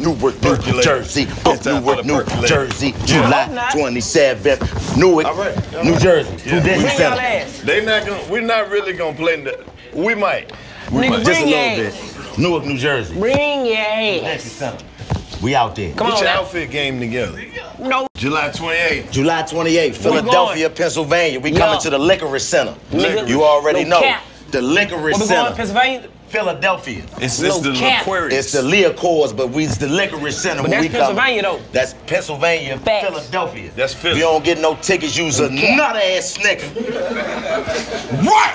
Newark, New Percolator. Jersey. It's time for Newark, the New. Jersey. July 27th, Newark, All right. New Jersey. Yeah. Prudential Bring Center. They not gonna. We're not really gonna play. The, we might. We might. Just a little bit. Newark, New Jersey. Bring your Prudential ass. We out there. Come Get on your now. outfit game together. No. July 28th. July 28th, Philadelphia, Pennsylvania. We coming Yeah. to the Liacouras Center. Nigga, You already no know. cap. The Liacouras Where we going, center. Pennsylvania? Philadelphia. It's, No it's the cap. Aquarius. It's the Liacouras, but we it's the Liacouras center. But when that's we come. Pennsylvania, though. That's Pennsylvania, Facts. Philadelphia. That's Philly. If you don't get no tickets, you's a nut ass nigga. [laughs] What?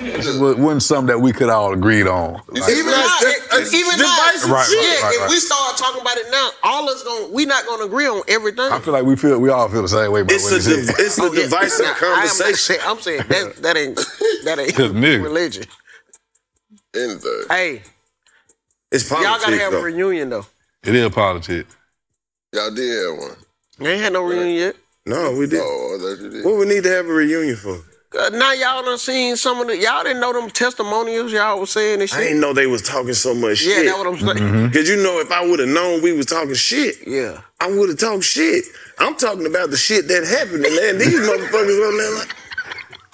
It wasn't something that we could all agreed on. Like, Even now, that's- it- even now, divisive Right, yeah, right, right, if we start talking about it now, all us gonna we not gonna agree on everything. I feel like we feel we all feel the same way about It's what a he said. it's a [laughs] divisive Now, I am not conversation. saying- I'm saying that that ain't that [laughs] ain't Cause nigga. religion. Anything. Hey, It's y'all gotta have a reunion though. It is politics. Y'all did have one. They ain't had no reunion yet. No, we did. Oh, I you did. What we need to have a reunion for? Uh, now y'all done seen some of the y'all didn't know them testimonials y'all was saying and I didn't know they was talking so much yeah, shit. Yeah, that's what I'm saying. Mm-hmm. Cause you know, if I would have known we was talking shit, Yeah. I would have talked shit. I'm talking about the shit that happened, and then these motherfuckers on there like,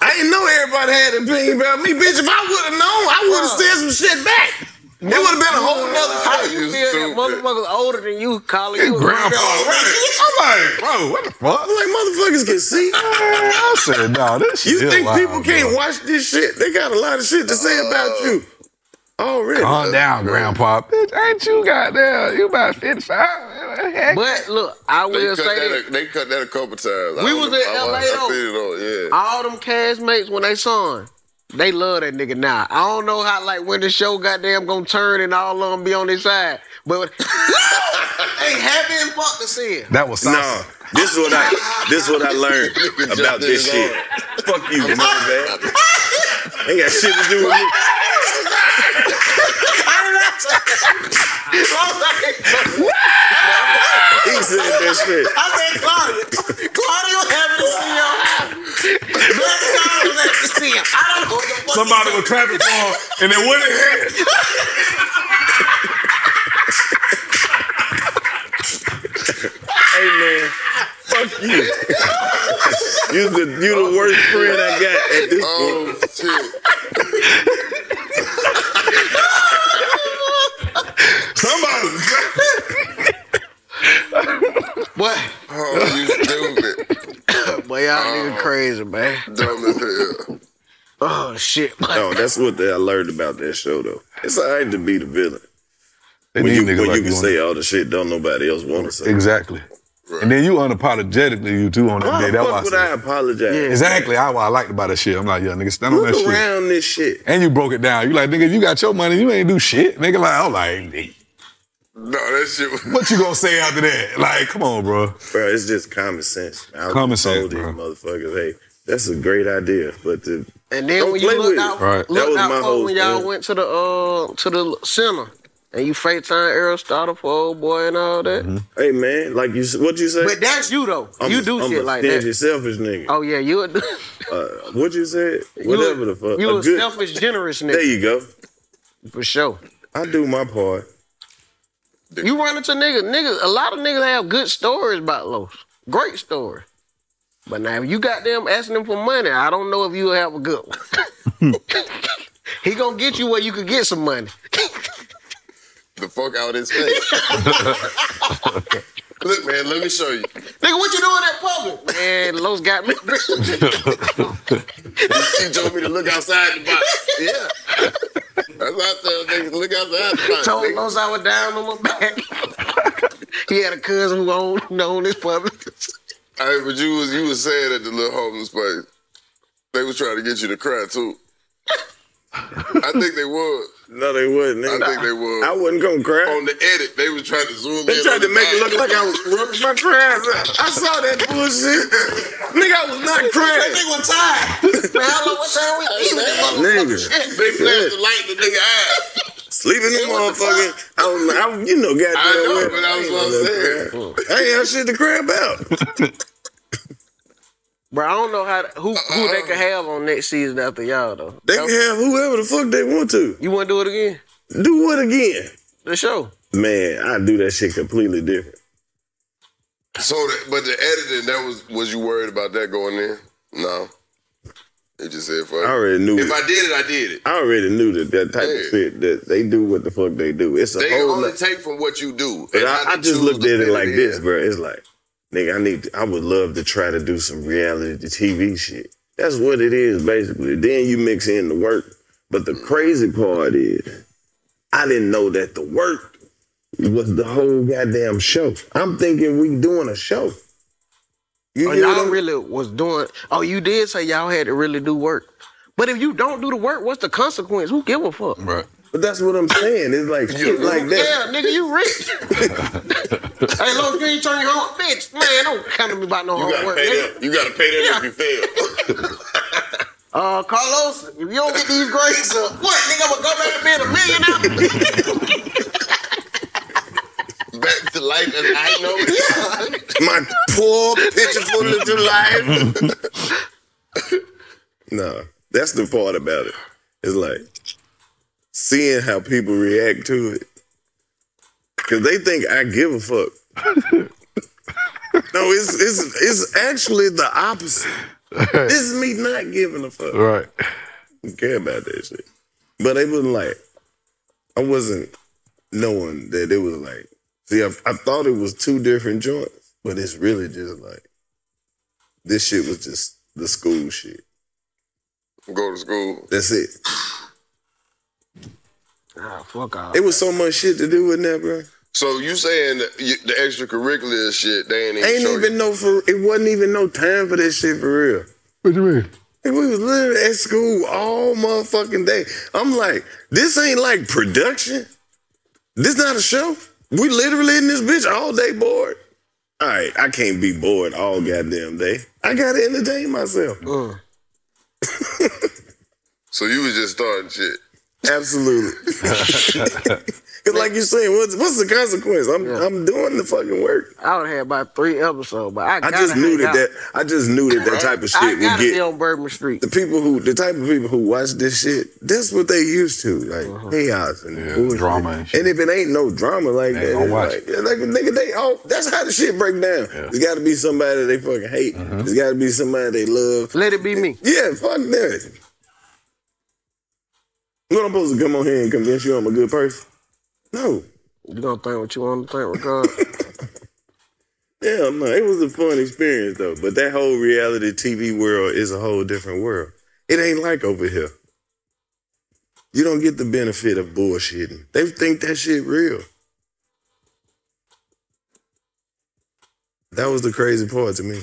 I didn't know everybody had an opinion about me, bitch. If I would have known, I would have said some shit back. It would have been a whole nother How you You feel that motherfuckers older than you calling you a Grandpa, I'm like, bro, what the fuck? I'm like, motherfuckers can see. [laughs] I said, no, this shit You is think wild, people can't bro. watch this shit? They got a lot of shit to say about you. Oh, Already. Calm down, Grandpa. Bitch, ain't you goddamn? You about 55? Heck. But look, I They will cut, say that that a, they cut that a couple times. We I was don't- in I- LA though. feel it on, yeah. all them castmates when they saw him, they love that nigga now. I don't know how like when the show goddamn gonna turn and all of them be on his side, but [laughs] they happy as fuck to see it. That was No, saucy. this is what I this is what I learned [laughs] about this shit. Fuck you, man. Ain't [laughs] got shit to do with me. He said that shit. I said Claudia. Claudia was happy to see him. Black Claudia was happy to see him. I don't know what the fuck. Somebody was clapping for him, and it wouldn't hit. Hey man, fuck you. you the you the worst friend I got at this Oh, point. shit. Somebody. [laughs] what? Oh, you stupid. [coughs] boy, y'all nigga oh. crazy, man. Dumb as hell. Oh shit, man. No, that's what I learned about that show though. It's alright to be the villain. They When you, when like you can say all the shit don't nobody else want to say. Exactly. And then you unapologetically, you too on that Why day. That's why I would said. I apologize? Exactly. I, what I liked about that shit. I'm like, yeah, nigga, stand on that Look shit. around this shit. And you broke it down. You like, nigga, you got your money, you ain't do shit. Nigga, like, I'm like, hey, No, that shit was. what you gonna say after that? Like, come on, bro. Bro, it's just common sense. I Common told sense, these bro. motherfuckers, hey, that's a great idea, but the, And then Don't when you play looked with it. out, Right. That looked was out my for whole when y'all thing. went to the uh to the center and you FaceTime Earl Starter for old boy and all that. hey man, like you, what you say? But that's you though. I'm you a- do I'm shit a like stingy, that. selfish nigga. Oh yeah, you a, [laughs] Uh, what you said? Whatever a, the fuck. You a a good, selfish, generous nigga there you go. for sure. I do my part. You run into niggas, niggas. A lot of niggas have good stories about Los. Great story. But now if you got them asking them for money, I don't know if you'll have a good one. [laughs] [laughs] he gonna get you where you could get some money. The fuck out his face. [laughs] Look, man, let me show you. Nigga, what you doing at public? Man, Los got me. [laughs] He told me to look outside the box. Yeah. That's what I tell niggas, look outside the box. Told nigga. Los I was down on my back. [laughs] he had a cousin who owned, who owned this public. Hey, but you was you was saying at the little homeless place, they was trying to get you to cry too. I think they would. No, they wouldn't. I nigga. think they would. I wasn't gonna cry. On the edit, they was trying to zoom in. They tried to the make it look like I was rubbing my cries. I saw that bullshit. [laughs] nigga, I was not crying. That nigga was tired. Man, how long what time we eating that? Nigga. They flashed the light in the nigga eye. Sleeping in motherfucking, I was, I, you know, goddamn I know, well, but I was ain't gonna say. cry. I ain't have shit to cry about. Bro, I don't know how who who they can uh-uh. have on next season after y'all though. They can have whoever the fuck they want to. You want to do it again? Do what again? The show. Man, I do that shit completely different. So, the, but the editing, that was was you worried about that going in? No. It just said fuck. I already knew If it. I did it, I did it. I already knew that that type Yeah. of shit that they do what the fuck they do. It's a They whole only lot. take from what you do. But and I, I just looked at it like this, bro. It's like, nigga, I need. To, I would love to try to do some reality TV shit. That's what it is, basically. Then you mix in the work. But the crazy part is, I didn't know that the work was the whole goddamn show. I'm thinking we doing a show. You Oh, hear what y'all I'm- really was doing. Oh, you did say y'all had to really do work. But if you don't do the work, what's the consequence? Who give a fuck? Right. But that's what I'm saying. It's like shit like that. Yeah, nigga, you rich. [laughs] hey, long you ain't turn your home, bitch. Man, don't come to me about no You gotta homework, pay nigga. them. You gotta pay them if you fail. [laughs] Uh, Karlous, if you don't get these grades up, what, nigga, I'm gonna go back to being a millionaire? [laughs] Back to life as I know it. My poor pitiful little life. no, that's the part about it. It's like seeing how people react to it. Cause they think I give a fuck. no, it's it's it's actually the opposite. this is me not giving a fuck. Right. don't care about that shit. But it wasn't like I wasn't knowing that it was like. See, I, I thought it was two different joints, but it's really just like this shit was just the school shit. Go to school. That's it. Ah, fuck off. It was so much shit to do with that, bro. So you saying that you, the extracurricular shit? They ain't even Ain't even you. no for. It wasn't even no time for this shit for real. What you mean? And we was literally at school all motherfucking day. I'm like, this ain't like production. This not a show. We literally in this bitch all day bored. All right, I can't be bored all goddamn day. I gotta entertain myself. [laughs] So you was just starting shit. Absolutely. Cause [laughs] like you're saying, what's what's the consequence? I'm I'm doing the fucking work. I would have about three episodes, but I, I just knew that, out. that I just knew that that type of shit I would get be on Bourbon Street. the people who the type of people who watch this shit, that's what they used to. Like Uh-huh. chaos and bullshit. drama and shit. And if it ain't no drama like They that, gonna it's watch like, yeah, like nigga, they all that's how the shit break down. It's gotta be somebody they fucking hate. Mm-hmm. It's gotta be somebody they love. Let it be me. Yeah, fuck that. What I'm supposed to come on here and convince you I'm a good person? No. You gonna think what you want to think, regardless. [laughs] Yeah, no, it was a fun experience though. But that whole reality TV world is a whole different world. It ain't like over here. You don't get the benefit of bullshitting. They think that shit real. That was the crazy part to me.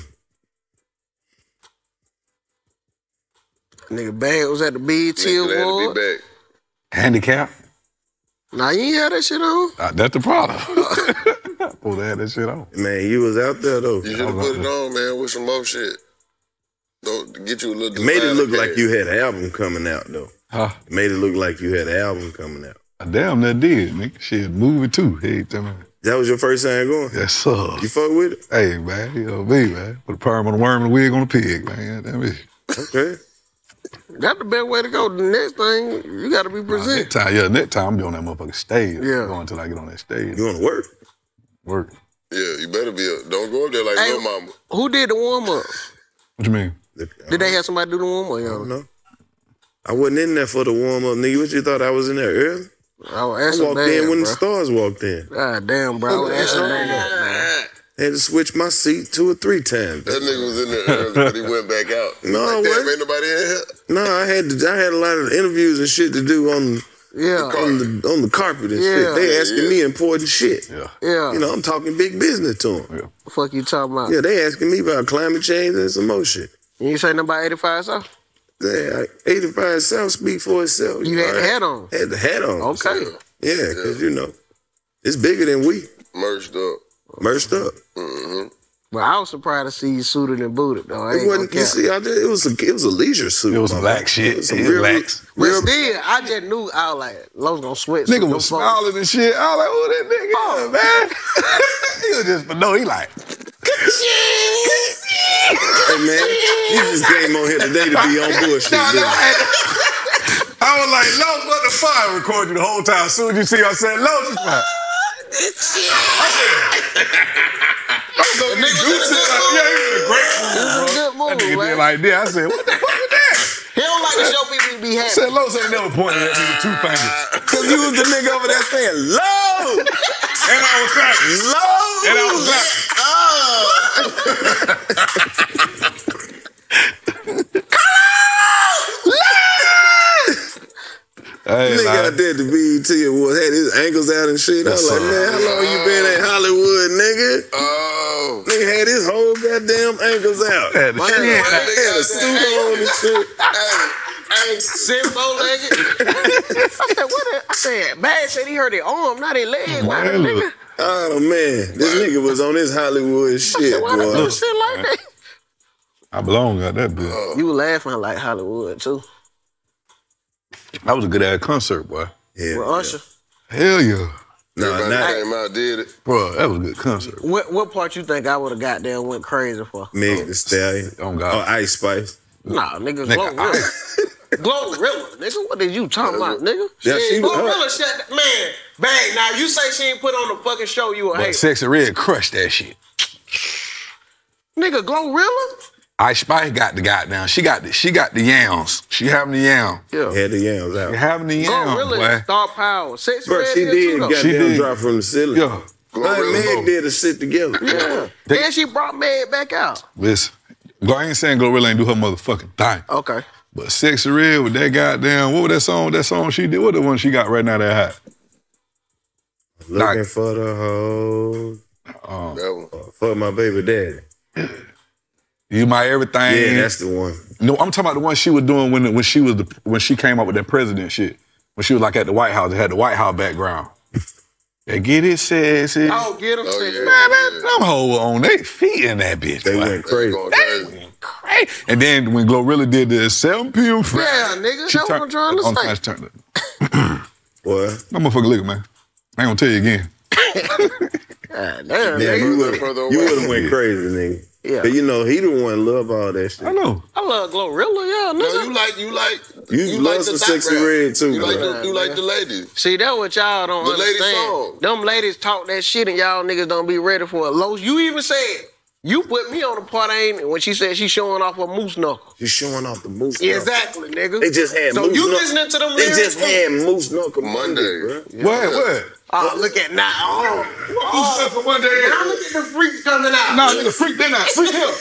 Nigga, bad was at the BET Nigga, Handicap. Nah, you ain't had that shit on. Uh, that's the problem. [laughs] Pull that that shit on. Man, you was out there though. You should have put it on, man, with some more shit. Don't get you a little. It made it look like cash. you had an album coming out though. Huh? It made it look like you had an album coming out. I damn that did, nigga. Shit, movie too. Hey, tell me. That was your first time going? Yes, sir. You fuck with it? Hey, man, you know me, man. Put a perm on the worm and a wig on the pig, man. That it. Okay. That's the best way to go. The next thing, you gotta be Next present. time, yeah, next time I'm be on that motherfucking stage. Yeah. Going until I get on that stage. You wanna work? Work. Yeah, you better be. A, don't go up there like Hey, no mama. Who did the warm up? What you mean? Did they have somebody do the warm up? I don't know. I wasn't in there for the warm up, nigga. What you thought I was in there early? I was I walked in when the stars walked in. God damn, bro. I was asking bad. Had to switch my seat two or three times. That nigga was in there early, but he [laughs] went back out. No, I like, damn, ain't nobody in here. No, I had to, I had a lot of interviews and shit to do on Yeah. on the on the carpet and Yeah. shit. They asking me important shit. Yeah. Yeah. You know, I'm talking big business to them. Yeah. fuck you talking about? Yeah, they asking me about climate change and some more shit. You ain't say nothing about 85 South? Yeah, 85 South speak for itself. You had the hat on. Had the hat on. Okay. Yeah, because you know, it's bigger than we. Merged up. Merged up. Mm-hmm. But I was surprised to see you suited and booted, though. I It wasn't. You see, I did, it was a it was a leisure suit. It was my black man. shit. It was some It real, lax. But real, still, I just knew I was like, Lowe's gonna switch. Nigga some was folk. smiling and shit. I was like, who that nigga Oh. is, man? [laughs] he was just, but no, he like, hey man, you just came on here today to be on [laughs] bullshit. no, no. I, I was like, Los, what the fuck? I record you the whole time. As soon as you see, I said, Los, you smile. I said, I was gonna get. Like, yeah, he was a great mood, It was a good That move, nigga man. did like that. I said, what the fuck was that? He don't like to show people he be I happy. said, Los ain't never pointed at me with two fingers. Cause you was the nigga over there saying low, And I was clapping. low. And I was clapping. Uh. [laughs] ain't Nigga lying. out there at the BET Awards had his ankles out and shit. I was like, man, how long you been at Hollywood, nigga? Oh. Nigga had his whole goddamn ankles out. Had the Man, shit had, had a suit on and shit. Hey, sit bow legged. [laughs] I said, what? the- I said, Bad said he hurt his arm, not his leg. Why the Man, nigga? Oh man, this nigga was on his Hollywood shit, Why they do boy. shit like that? I belong got that bitch. Oh. You were laughing like Hollywood too. That was a good ass concert, boy. Yeah, With Usher. Hell yeah. no, Everybody not came out, did it. Bro, that was a good concert. What what part you think I would have got there and went crazy for? Meg the oh, Stallion. Oh, Oh, Ice Spice. Nah, niggas Nigga, Glorilla. Glorilla, nigga. What did you talking about, nigga? Yeah, she was- Glorilla shut that man. Bang. Now you say she ain't put on the fucking show you a hater. Sexyy Red crushed that shit. Nigga, Glorilla? Ice Spice got the goddamn. She got the she got the yams. She having the yam. Yeah. Had the yams She out. having the yam, Glorilla boy. is star power. Sexy Bro, she did too, though. goddamn did. drop from the ceiling. Yeah. Her Glorilla and Meg Mo. did a sit together. Yeah. Then she brought Meg back out. Listen, I ain't saying Glorilla ain't do her motherfucking thing. Okay. But Sexyy Red with that goddamn, what was that song? That song she did? What the one she got right now that hot? Looking Nah. for the hoe. Uh-uh. That one. For my baby daddy. [laughs] You my everything. Yeah, that's the one. No, I'm talking about the one she was doing when when she was the, when she came up with that president shit. When she was like at the White House, it had the White House background. [laughs] They get it sexy. Oh, get him Oh, sexy. yeah. Man, that, them hoes on their feet in that bitch. They boy. went crazy. Going crazy. Crazy. And then when Glorilla did the 7 p.m. Friday, Yeah, nigga, she that's [coughs] what I'm trying to on say. time she turned it. Boy. That motherfucker liquor, man. I ain't gonna tell you again. [laughs] God damn, Yeah, nigga. you would further you away. would have went crazy, nigga. Yeah. But you know, he the one love all that shit. I know. I love Glorilla, yeah, No, you like you like You love some top sexy rap. red, too, You like the, you like the ladies. See, that what y'all don't The lady understand. song. Them ladies talk that shit and y'all niggas don't be ready for it. Los, you even said, you put me on the part I ain't when she said she showing off her moose knuckle. She's showing off the moose. Yeah, knuckle. exactly, nigga. They just had So moose you knuckle. listening to them They lyrics just too? had moose knuckle Monday. Monday, bro. What? What? Oh, look at now. Oh, Oh, for oh. one day. now look at the freaks coming out. Nah, nigga, freak that out. Freak here.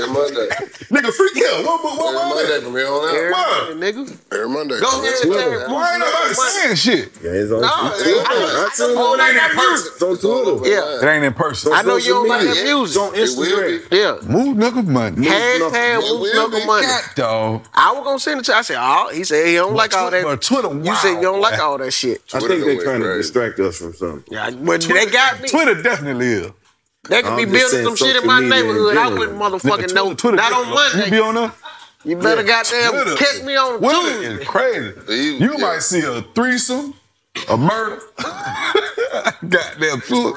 Every Monday. nigga, freak here. What, what, what, Every? Monday from here on out. Every What? Nigga. Every Monday. Go ahead and Why ain't nobody saying shit? Yeah, it's on No, Twitter. I- I- oh, I seen I- it. I- It ain't in person. It's on Twitter. Yeah. It ain't in person. I know you don't like media. that It's music. on Instagram. Yeah. Move knuckle money. Hashtag knuckle. moose It knuckle money. Dog. I was gonna send it to. I said, oh, he said he don't like all that. Twitter, You said you don't like all that shit. I think they went trying to crazy. Distract us from something. Yeah, but they got me. Twitter definitely is. They could I'm be building some shit in my neighborhood. I wouldn't Nigga, motherfucking know. Twitter Not on definitely- You be on there? You better goddamn Twitter. catch me on Twitter Tuesday. is crazy. You- You yeah. might see a threesome, a murder. [laughs] Goddamn food.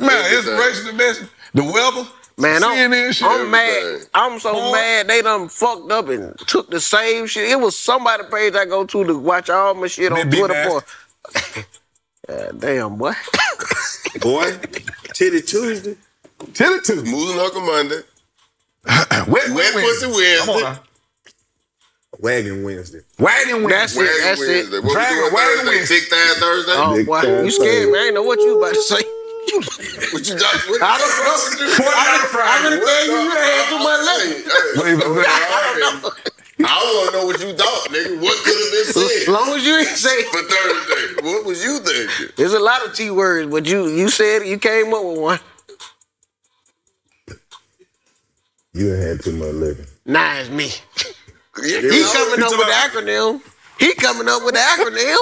Man, inspirational message. The weather. Man, I'm, CNN shit. I'm mad. I'm so Huh? mad they done fucked up and took the same shit. It was somebody page I go to to watch all my shit They on be Twitter nasty. for. [laughs] God damn, boy. [laughs] Boy, Titty Tuesday. Tell it to me. Moving Knuckle Monday. [clears throat] Wet, Wet Pussy Wednesday. Come on. Wagon Wednesday. Wagon Wednesday. That's it. Wagon That's Wednesday. it. What we doing Wagon Thursday? Wednesday. Thick Thigh Thursday? Oh, Big boy. time You scared, thing. man. I ain't know what you about to say. [laughs] What you got? What [laughs] I don't know. I gonna tell you, you had too much left. Wait, wait, wait. I want to know what you thought, nigga. What could have been said? As long as you ain't say [laughs] for Thursday? What was you thinking? There's a lot of T words, but you you said you came up with one. You ain't had too much liquor. Nah, it's me. Yeah, He coming up with the acronym. He coming up with the acronym.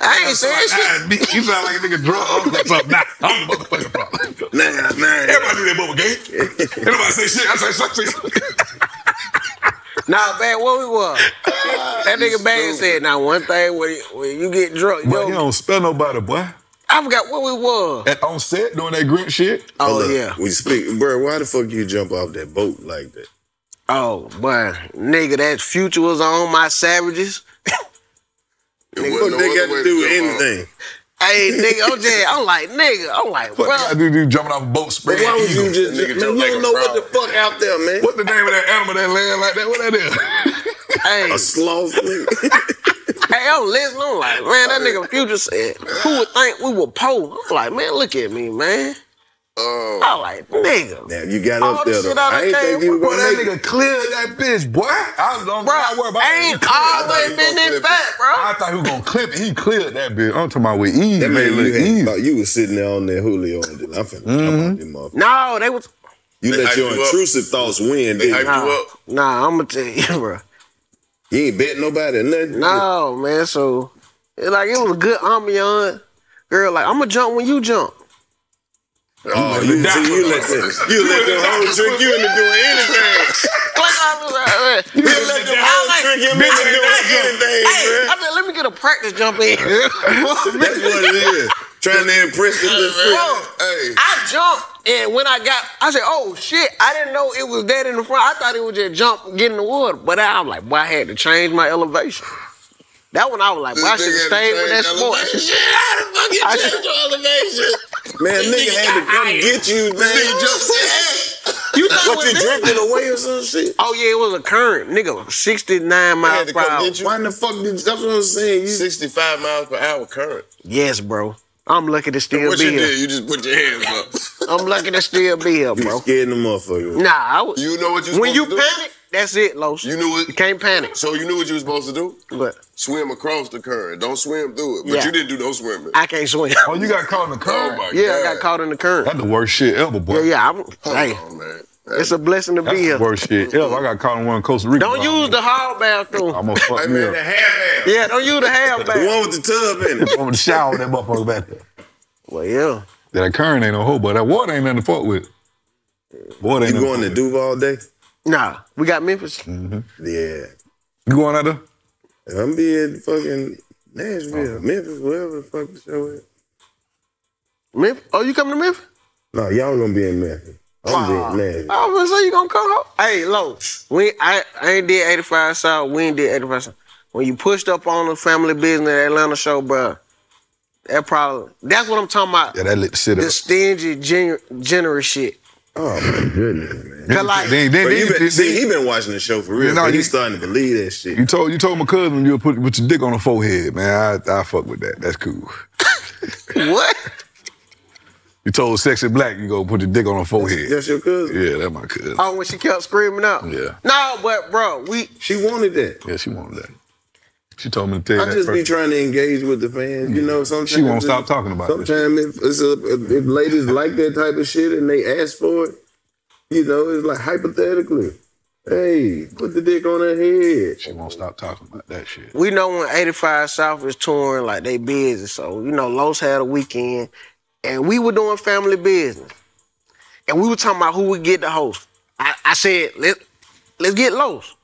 I ain't saying shit. You sound like a nigga drunk or something. Nah, I'm the motherfucking problem. Nah, nah. Everybody do that bubble game. Everybody say shit. I say something. Nah, man, what we was? That nigga Bang said, now one thing when you, when you get drunk, But yo, you don't spell nobody, boy. I forgot what we was. At, on set doing that grit shit. Oh Hold up. yeah. We speak, bro. Why the fuck you jump off that boat like that? Oh boy, nigga, that future was on my savages. It What wasn't no they other got way to do with jump on. anything? Hey, nigga, I'm just, I'm like, nigga, I'm like, What bro. I do, do jumping off a boat But spread? why would you eagle. just? Nigga Man, jump you don't a know what the fuck out there, man. What's the name of that animal that land like that? What that is? Hey, A sloth. nigga. [laughs] hey, I'm listening. I'm like, man, that nigga Future said, who would think we were poor? I'm like, man, look at me, man. Oh. I was like, nigga. Now you got All up the there shit though. I I ain't think you were gonna that make it. nigga cleared that bitch, boy. I don't Bro, not worry about I it. Ain't cleared that always been gonna this clip it. fat, bro. I thought he was gonna clip it. He cleared that bitch. I'm talking about with ease. That man, man, look you had easy. thought you was sitting there on that Julio I'm finna Mm-hmm. come on them motherfuckers. No, they was. You They let your you up. intrusive thoughts win, They didn't hype you? you up. Nah, I'm gonna tell you, [laughs] bro. You ain't bet nobody or nothing. No, man. So, like, it was a good ambiance. Girl, like, I'm gonna jump when you jump. Oh, you, see, you let them, you let them whole trick you into doing anything. Like, I like, You let them I whole like- trick him into doing anything, Hey, bro. I said, let me get a practice jump in. That's what it is. Trying to impress the little. Bro, Hey. I jumped, and when I got, I said, "Oh shit!" I didn't know it was that in the front. I thought it was just jump, get in the water. But I was like, "Boy, I had to change my elevation." That one, I was like, "Boy, I should have stayed with that sport." [laughs] I should- elevation. Man, nigga had to come get you, man. You thought What it you was that? drifting away or some shit? Oh yeah, it was a current, nigga, sixty nine miles per hour. Why in the fuck did that's what I'm saying? You 65 miles per hour current. Yes, bro. I'm lucky to still What be you here. did? You just put your hands up. I'm lucky to still be here, you bro. scared the motherfucker. Nah, I was, You know what you when you supposed to do? panic, that's it, Los. You knew You it. can't panic. So you knew what you were supposed to do? But Swim across the current. Don't swim through it. But Yeah. you didn't do no swimming. I can't swim. Oh, you got caught in the Oh my Yeah, god. I got caught in the current. That's the worst shit ever, boy. Yeah, yeah. I'm, Hold hey, on, man. it's a blessing to That's be here. worst shit ever. I got caught in one in Costa Rica. Don't use the hall bathroom. I'm gonna fuck Hey me man, up. the half Yeah, don't use the half bathroom. [laughs] The one with the tub in it. I'm gonna shower that motherfucker back there. Well, yeah. That current ain't no hoe, but that water ain't nothing to fuck with. Water ain't You going to fuck Duval day? Nah, we got Memphis. Mm-hmm. Yeah. You going out there? I'm be at fucking Nashville, Memphis, wherever the fuck the show is. Memphis. Oh, you coming to Memphis? No, y'all gonna be in Memphis. I'm be in Nashville. I was gonna say you gonna come home. Hey, Lo, we I, I ain't did 85 South. We ain't did 85 South. When you pushed up on the family business Atlanta show, bro, that probably that's what I'm talking about. Yeah, that lit the shit up. The stingy, gen- generous shit. Oh my [laughs] goodness, man. Cause like, Then, then, But then, you been, then- see, he been watching the show for real. Yeah, no, you- he's starting to believe that shit. you told you told my cousin you'll put put your dick on the forehead, man. I I fuck with that. That's cool. [laughs] what? You told sexy black you go put your dick on her forehead. That's your cousin. Yeah, that's my cousin. Oh, when she kept screaming out. Yeah. No, but bro, we She wanted that. Yeah, she wanted that. She told me to tell you I that just be trying to engage with the fans. You know, sometimes She won't stop talking about this. Sometimes if, it's a, if ladies like that type of shit and they ask for it, you know, it's like hypothetically, hey, put the dick on her head. She won't stop talking about that shit. we know when 85 South is touring, like they busy. So, you know, Los had a weekend and we were doing family business. And we were talking about who would get the host. I, I said, Let, let's get Los.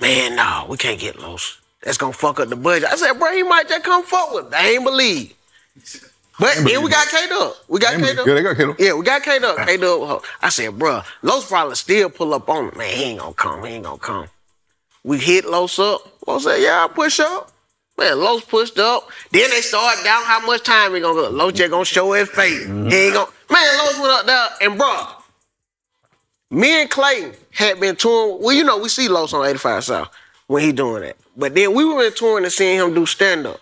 Man, no, we can't get Los. That's gonna fuck up the budget. I said, bro, he might just come fuck with. They ain't believe. But then we got K Dub. We got K Dub. Yeah, they got K-Dub. Yeah, we got K Dub. K Dub. I said, bro, Los probably still pull up on him. Man, he ain't gonna come. He ain't gonna come. We hit Los up. Los said, yeah, I push up. Man, Los pushed up. Then they start down how much time he gonna go. Los just gonna show his face. He ain't gonna. Mm-hmm. Man, Los went up there and bro, me and Clayton had been touring. Well, you know, we see Los on 85 South when he doing that. But then we were in touring and seeing him do stand up.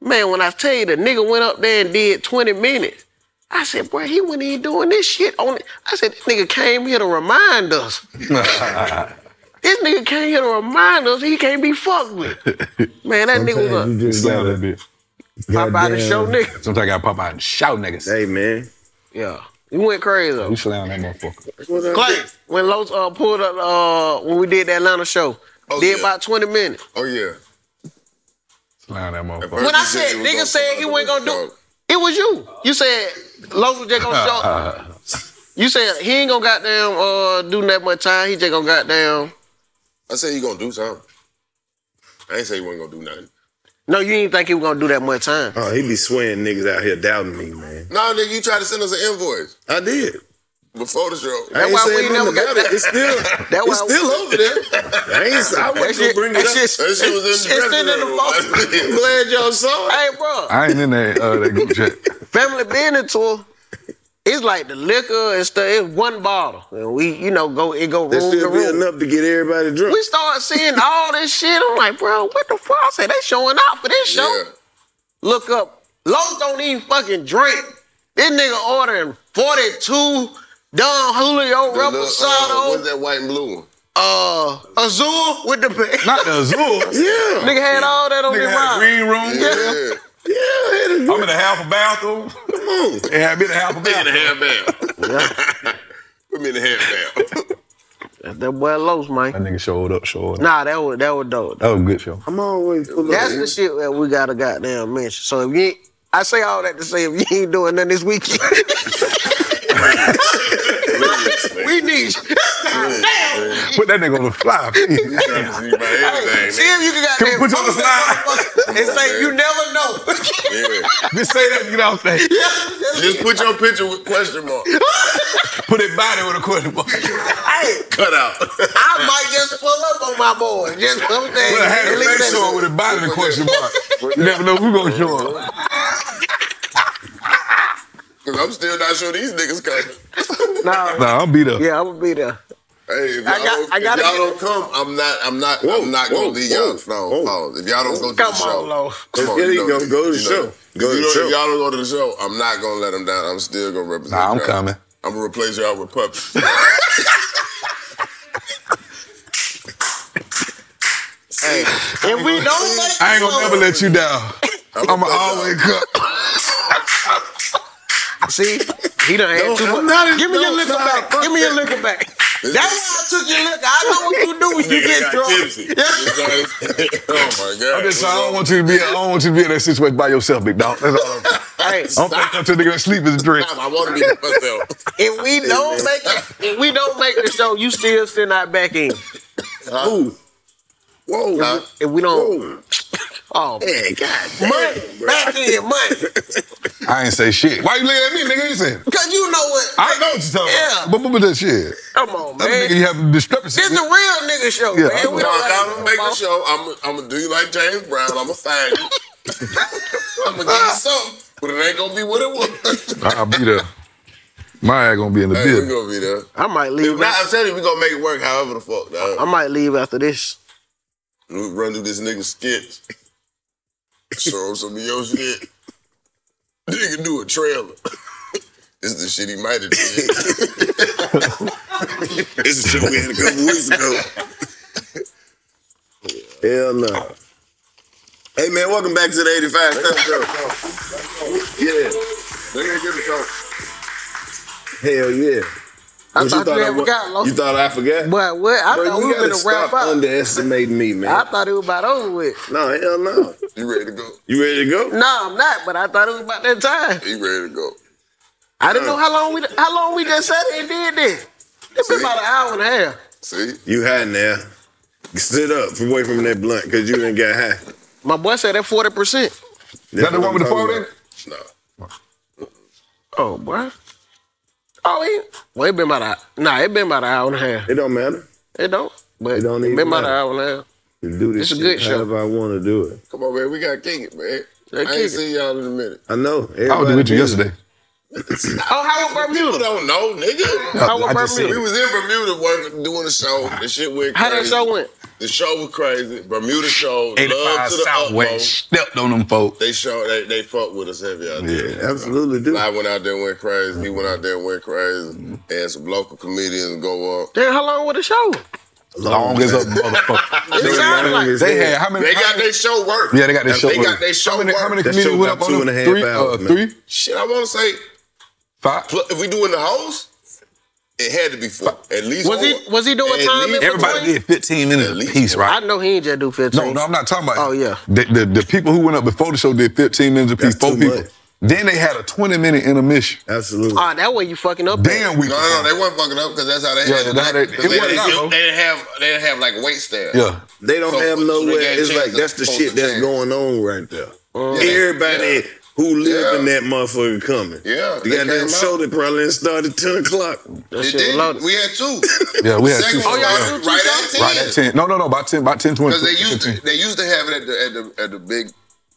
Man, when I tell you the nigga went up there and did 20 minutes, I said, boy, he wasn't even doing this shit on it. I said, this nigga came here to remind us. [laughs] This nigga came here to remind us he can't be fucked with. Man, that nigga was Sometimes a you just Slam that bitch. pop out and show nigga. Sometimes I gotta pop out and shout niggas. Hey man, Yeah. He went crazy though. You slam that motherfucker. Clay, when Los uh, pulled up, uh, when we did that Atlanta show, Oh, did yeah. about 20 minutes. Oh yeah. Slam that motherfucker. When I you said, nigga gonna said he wasn't gonna do the it was you. You said Los was just gonna show. [laughs] You said he ain't gonna goddamn uh, do that much time. He just gonna goddamn. I said he gonna do something. I ain't say he wasn't gonna do nothing. No, you didn't think he was gonna do that much time. Oh, he be swaying niggas out here doubting me, man. No, nigga, you tried to send us an invoice I did. Before the show. I ain't why we never got it. It's still, [laughs] That it's why- still over there. [laughs] I ain't. I That wasn't shit, gonna bring that it up. shit, That shit was in the it's in the dressing phone. [laughs] I'm glad y'all saw it. Hey, bro, I ain't in that uh, that group chat. family business tour. It's like the liquor and stuff. It's one bottle, and we, you know, go it go There room still be room. enough to get everybody drunk. We start seeing all this shit. I'm like, bro, what the fuck? I said they showing out for this show. Yeah. Look up. Los don't even fucking drink. This nigga ordering 42 Don Julio The little, uh, what's that white and blue one? uh, Azul with the bag. Not the Azul. [laughs] Yeah. Nigga had all that on Nigga his had mind. green room. Yeah. [laughs] Yeah, I'm in a half a bathroom. come on. It had been a half a bathroom. In the bathroom. hairband. Put me in the hairband. That boy Los, man. That nigga showed up, showed up. Nah, that was that was dope. That was a good show. I'm always full of That's the shit that we gotta goddamn mention. So if you ain't, I say all that to say if you ain't doing nothing this weekend, [laughs] we need you. Put that nigga on the fly. Trying to see my everything. See if you can Can we put you on the post that motherfucker and say you never know. Yeah. Just say that and get off there. Just put your picture with question mark. [laughs] Put it body with a question mark. hey, Cut out. I might just pull up on my boy. Just come there. Put a happy face that- show with a body with a question mark. You [laughs] never know who gonna show up. Cause I'm still not sure these niggas coming. [laughs] Nah, Nah, I'll be there. yeah, I'm gonna be there. Hey, if y'all, I got- don't, I if gotta y'all don't come, I'm not. I'm not. I'm not gonna whoa, leave y'all. whoa, No, whoa. no. If y'all don't go to Come the show, on, Lo. come on, you you know, gonna go to the you know. show. Go if, to you the don't- show. if y'all don't go to the show, I'm not gonna let them down. I'm still gonna represent. Nah, I'm y'all. coming. I'm gonna replace y'all with puppies. [laughs] Hey, if we don't [laughs] I ain't gonna never let you down. I'ma always come. See, he done had too I'm much. not Give me your no, liquor back. Give me your liquor back. That's why I took your liquor. I know what you do when you get got drunk. tipsy. [laughs] oh my god! I'm just saying, I don't want you to be. I don't want you to be in that situation by yourself, big dog. That's all. I'm saying. [laughs] Hey, I don't think until nigga sleep is a drink. I want to be myself. [laughs] if we don't make it, if we don't make the show, you still send out back in. Who? Whoa. Huh? If we don't, Whoa. Oh, Hey, God damn, money, bro. back in money. I ain't say shit. Why you looking at me, nigga? You saying? Cause you know what? I know what you're talking Yeah. about. But but but that shit. Come on, That man. nigga, you have a discrepancy. This the real nigga show, Yeah, man. We don't I'm gonna make a show. I'm, I'm gonna do you like James Brown. I'm gonna find you. [laughs] I'm gonna give you something, but it ain't gonna be what it was. I'll be there. My ass gonna be in the hey, we building. gonna be there. I might If leave. not, I'm telling you, we gonna make it work. However the fuck, dog. I might leave after this. We run through this nigga skits. Show him some of your shit. Nigga do a trailer. [laughs] this is the shit he might have did. [laughs] This is the shit we had a couple weeks ago. Hell no. Hey man, welcome back to the 85 Stuff Show. Yeah. Nigga, give it show. Hell yeah. I What, thought you I had wa- forgot, Lo. You thought I forgot? But what? I Bro, thought we you were gotta gonna wrap stop up. underestimating me, [laughs] man. I thought it was about over with. no, hell no. You ready to go? You ready to go? No, I'm not. But I thought it was about that time. You ready to go. I didn't know how long we how long we just sat there and did this. It's been about an hour and a half. See? You high now. Sit up away from that blunt because you didn't get high. My boy said that forty percent. Is that the one with the phone in? it? No. Oh, boy. Oh, he. Well, it been about a nah. It been about an hour and a half. It don't matter. It don't. But It don't it even been about an hour and a half. You do this It's a good show. however I want to do it. Come on, man. We gotta kick it, man. Yeah, I kick ain't it. seen y'all in a minute. I know. I was Everybody with you yesterday. [coughs] Oh, how was People Bermuda? don't know, nigga. How was Bermuda? We was in Bermuda working, doing the show. The shit went Crazy. How that crazy. show went? The show was crazy. Bermuda show. Love 85 to the Southwest. utmost. Stepped on them folks. They show they they fucked with us heavy out there. Yeah, absolutely do. I went out there and went crazy. He went out there and went crazy. Had some local comedians go up. Then how long was the show? Long as a motherfucker. [laughs] It sounded like They had how many? They how got their show work. Yeah, they got their show They work. got their show How many, work. how many That comedians show went up on two them? and a half Three? hours, uh, man. three? Shit, I want to say, Five? pl- if we doing the host, it had to be four. At least Was he was he doing At time in least- between? Everybody did 15 minutes At least apiece, four. I know he ain't just do fifteen. No, no, I'm not talking about. Oh, yeah. The, the, the people who went up before the show did 15 minutes apiece, That's four too people. much. Then they had a 20 minute intermission. Absolutely. Ah, that way you fucking up. Damn, we No, no, no, they weren't fucking up because that's how they Yeah, had it. they- it they, wasn't didn't- out, they didn't have they didn't have like wait staff. Yeah. They don't So- have so they nowhere. It's like that's the shit that's going on right there. Yeah. Everybody who live Yeah. in that motherfucker coming. Yeah, The they goddamn came show that probably didn't start at 10 o'clock. That It shit did. loaded. We had two. [laughs] Yeah, we had Second two one oh, shows. was Yeah. right at ten. Right at 10. No, no, no, about 10, about 10, 20. Because they used to they used to have it at the at the at the big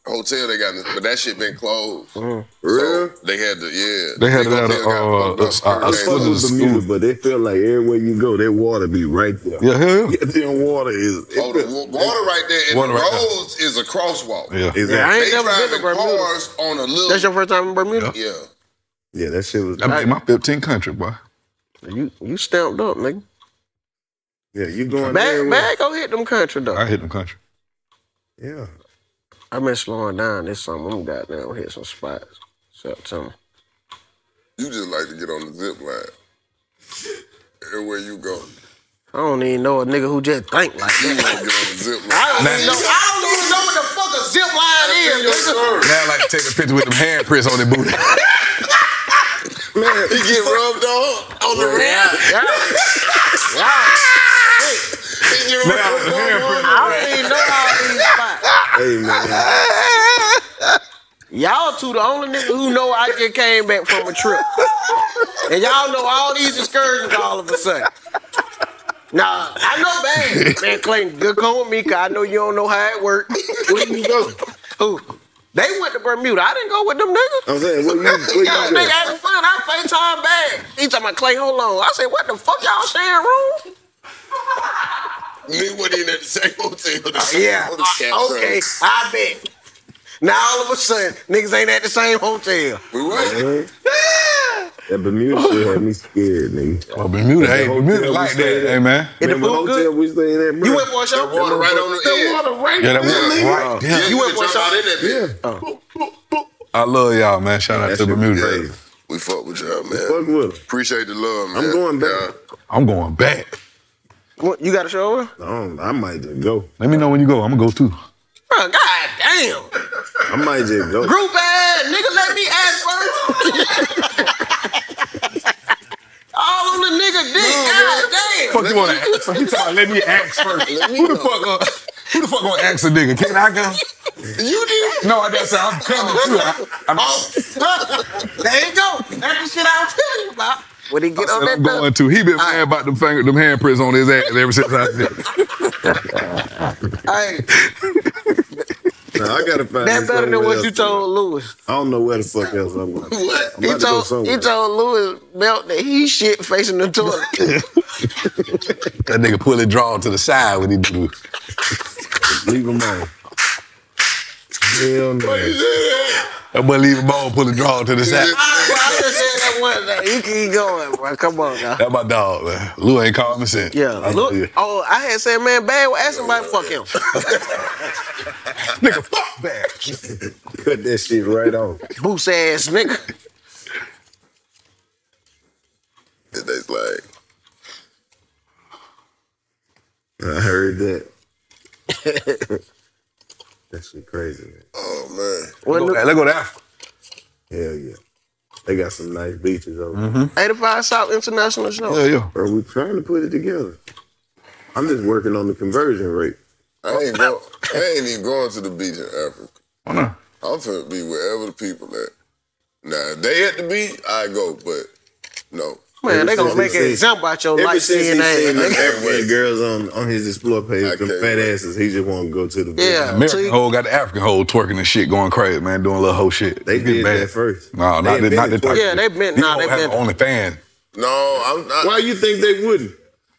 hotel they got, but that shit been closed. For real? So they had to yeah. They had big it at a, hotel uh, uh, I uh, fuck what is with it, Bermuda, but they feel like everywhere you go, that water be right there. Yeah, hell yeah. Goddamn water is. Oh, the water right there, and Water the right there. roads is a crosswalk. Yeah. Is Yeah, I ain't They never been to Bermuda. cars on a little. That's your first time in Bermuda? yeah. Yeah, that shit was. I made my 15 country, boy. You you stamped up, nigga. Yeah, you going Bag, there? bag, go hit them country though. I hit them country. Yeah. I've been slowing down this summer. I'm goddamn hit some spots. September. You just like to get on the zip line. Everywhere you go. I don't even know a nigga who just think like You that. want to get on the zip line. [laughs] I don't even know. I don't even know what the fuck a zip line is, nigga. Now I like to take a picture with them handprints on their booty. [laughs] Man, he get rubbed on on the Yeah, ramp. yeah, [laughs] yeah. He get Now rubbed the on. I don't even know all these spots. Hey man, [laughs] Y'all two the only niggas who know I just came back from a trip. And y'all know all these excursions all of a sudden. Nah, I know bad. Man, Clayton, good come with me, cause I know you don't know how it works. where you go? Who? They went to Bermuda. I didn't go with them niggas. I'm saying, where you, where Y'all you nigga having fun. I FaceTime back. He talking about Clay, hold on. I said, what the fuck y'all sharing room? Me went in at the same hotel. The Yeah. on Uh, okay, I bet. Now all of a sudden, niggas ain't at the same hotel. We went. Man, That Bermuda shit had me scared, nigga. Well, Bermuda, hey, The Bermuda like that, hey, man. Is the Remember hotel good? we stayed at, bro? You went for a show? That water right on the edge. water right Yeah, that there, was nigga. right Yeah, there. You went for a can shot? in that bitch. Yeah. I love y'all, man. Shout out to Bermuda. crazy. We fuck with y'all, man. Fuck with him. Appreciate the love, man. I'm going back. Yeah. I'm going back. What, you got a show? Bro, I, I might just go. Let me know when you go. I'm gonna go too. god damn. I might just go. Group ass, nigga, let me ask first. [laughs] All on the nigga dick, god damn. Fuck you wanna ask? He talking about let me ask first. Who the fuck? Uh, who the fuck gonna ask a nigga? Can I go? You did. No, I just said I'm coming too. I, I'm, [laughs] There you go. That's the shit I was telling you about. When he get on that I'm dub. going to. He been mad about them finger, them handprints on his ass ever since I did. Hey, Nah, I gotta find that better than what else you to told Lewis. I don't know where the fuck else I'm going. What? I'm He about to go told, somewhere. he told Lewis Belt that he shit facing the toilet. [laughs] That nigga pull it draw to the side when he do. Leave him on. Hell no. That boy leave him on, pull it draw to the side. I just said that one day. You keep going, bro. Come on, now. That my dog, man. Lou ain't called me since. Yeah, look. Oh, I had said, man, bad. Well, ask somebody, fuck him. Nigga, fuck bad. Cut that shit right off. Boots ass nigga. It's like, I heard that. [laughs] that shit crazy, man. oh man. What Let's the- go to Africa. Hell yeah. They got some nice beaches over Mm-hmm. there. 85 South International Show. Yeah, yeah. Bro, we trying to put it together. I'm just working on the conversion rate. I ain't go. I ain't even going to the beach in Africa. Why not? I'm finna be wherever the people at. Now, if they at the beach, I go, but no. Man, they gonna make he an seen- example out your Ever light since he skin seen ass. [laughs] the girls on, on his explore page, I them fat wait. asses, he just want to go to the beach. Yeah. American See? hoe got the African hoe twerking and shit going crazy, man, doing little hoe shit. They It get did bad. that first. No, They not, that- not invented that type. Yeah, they been- These nah, they have been- only fan. No, I'm not. Why you think they wouldn't?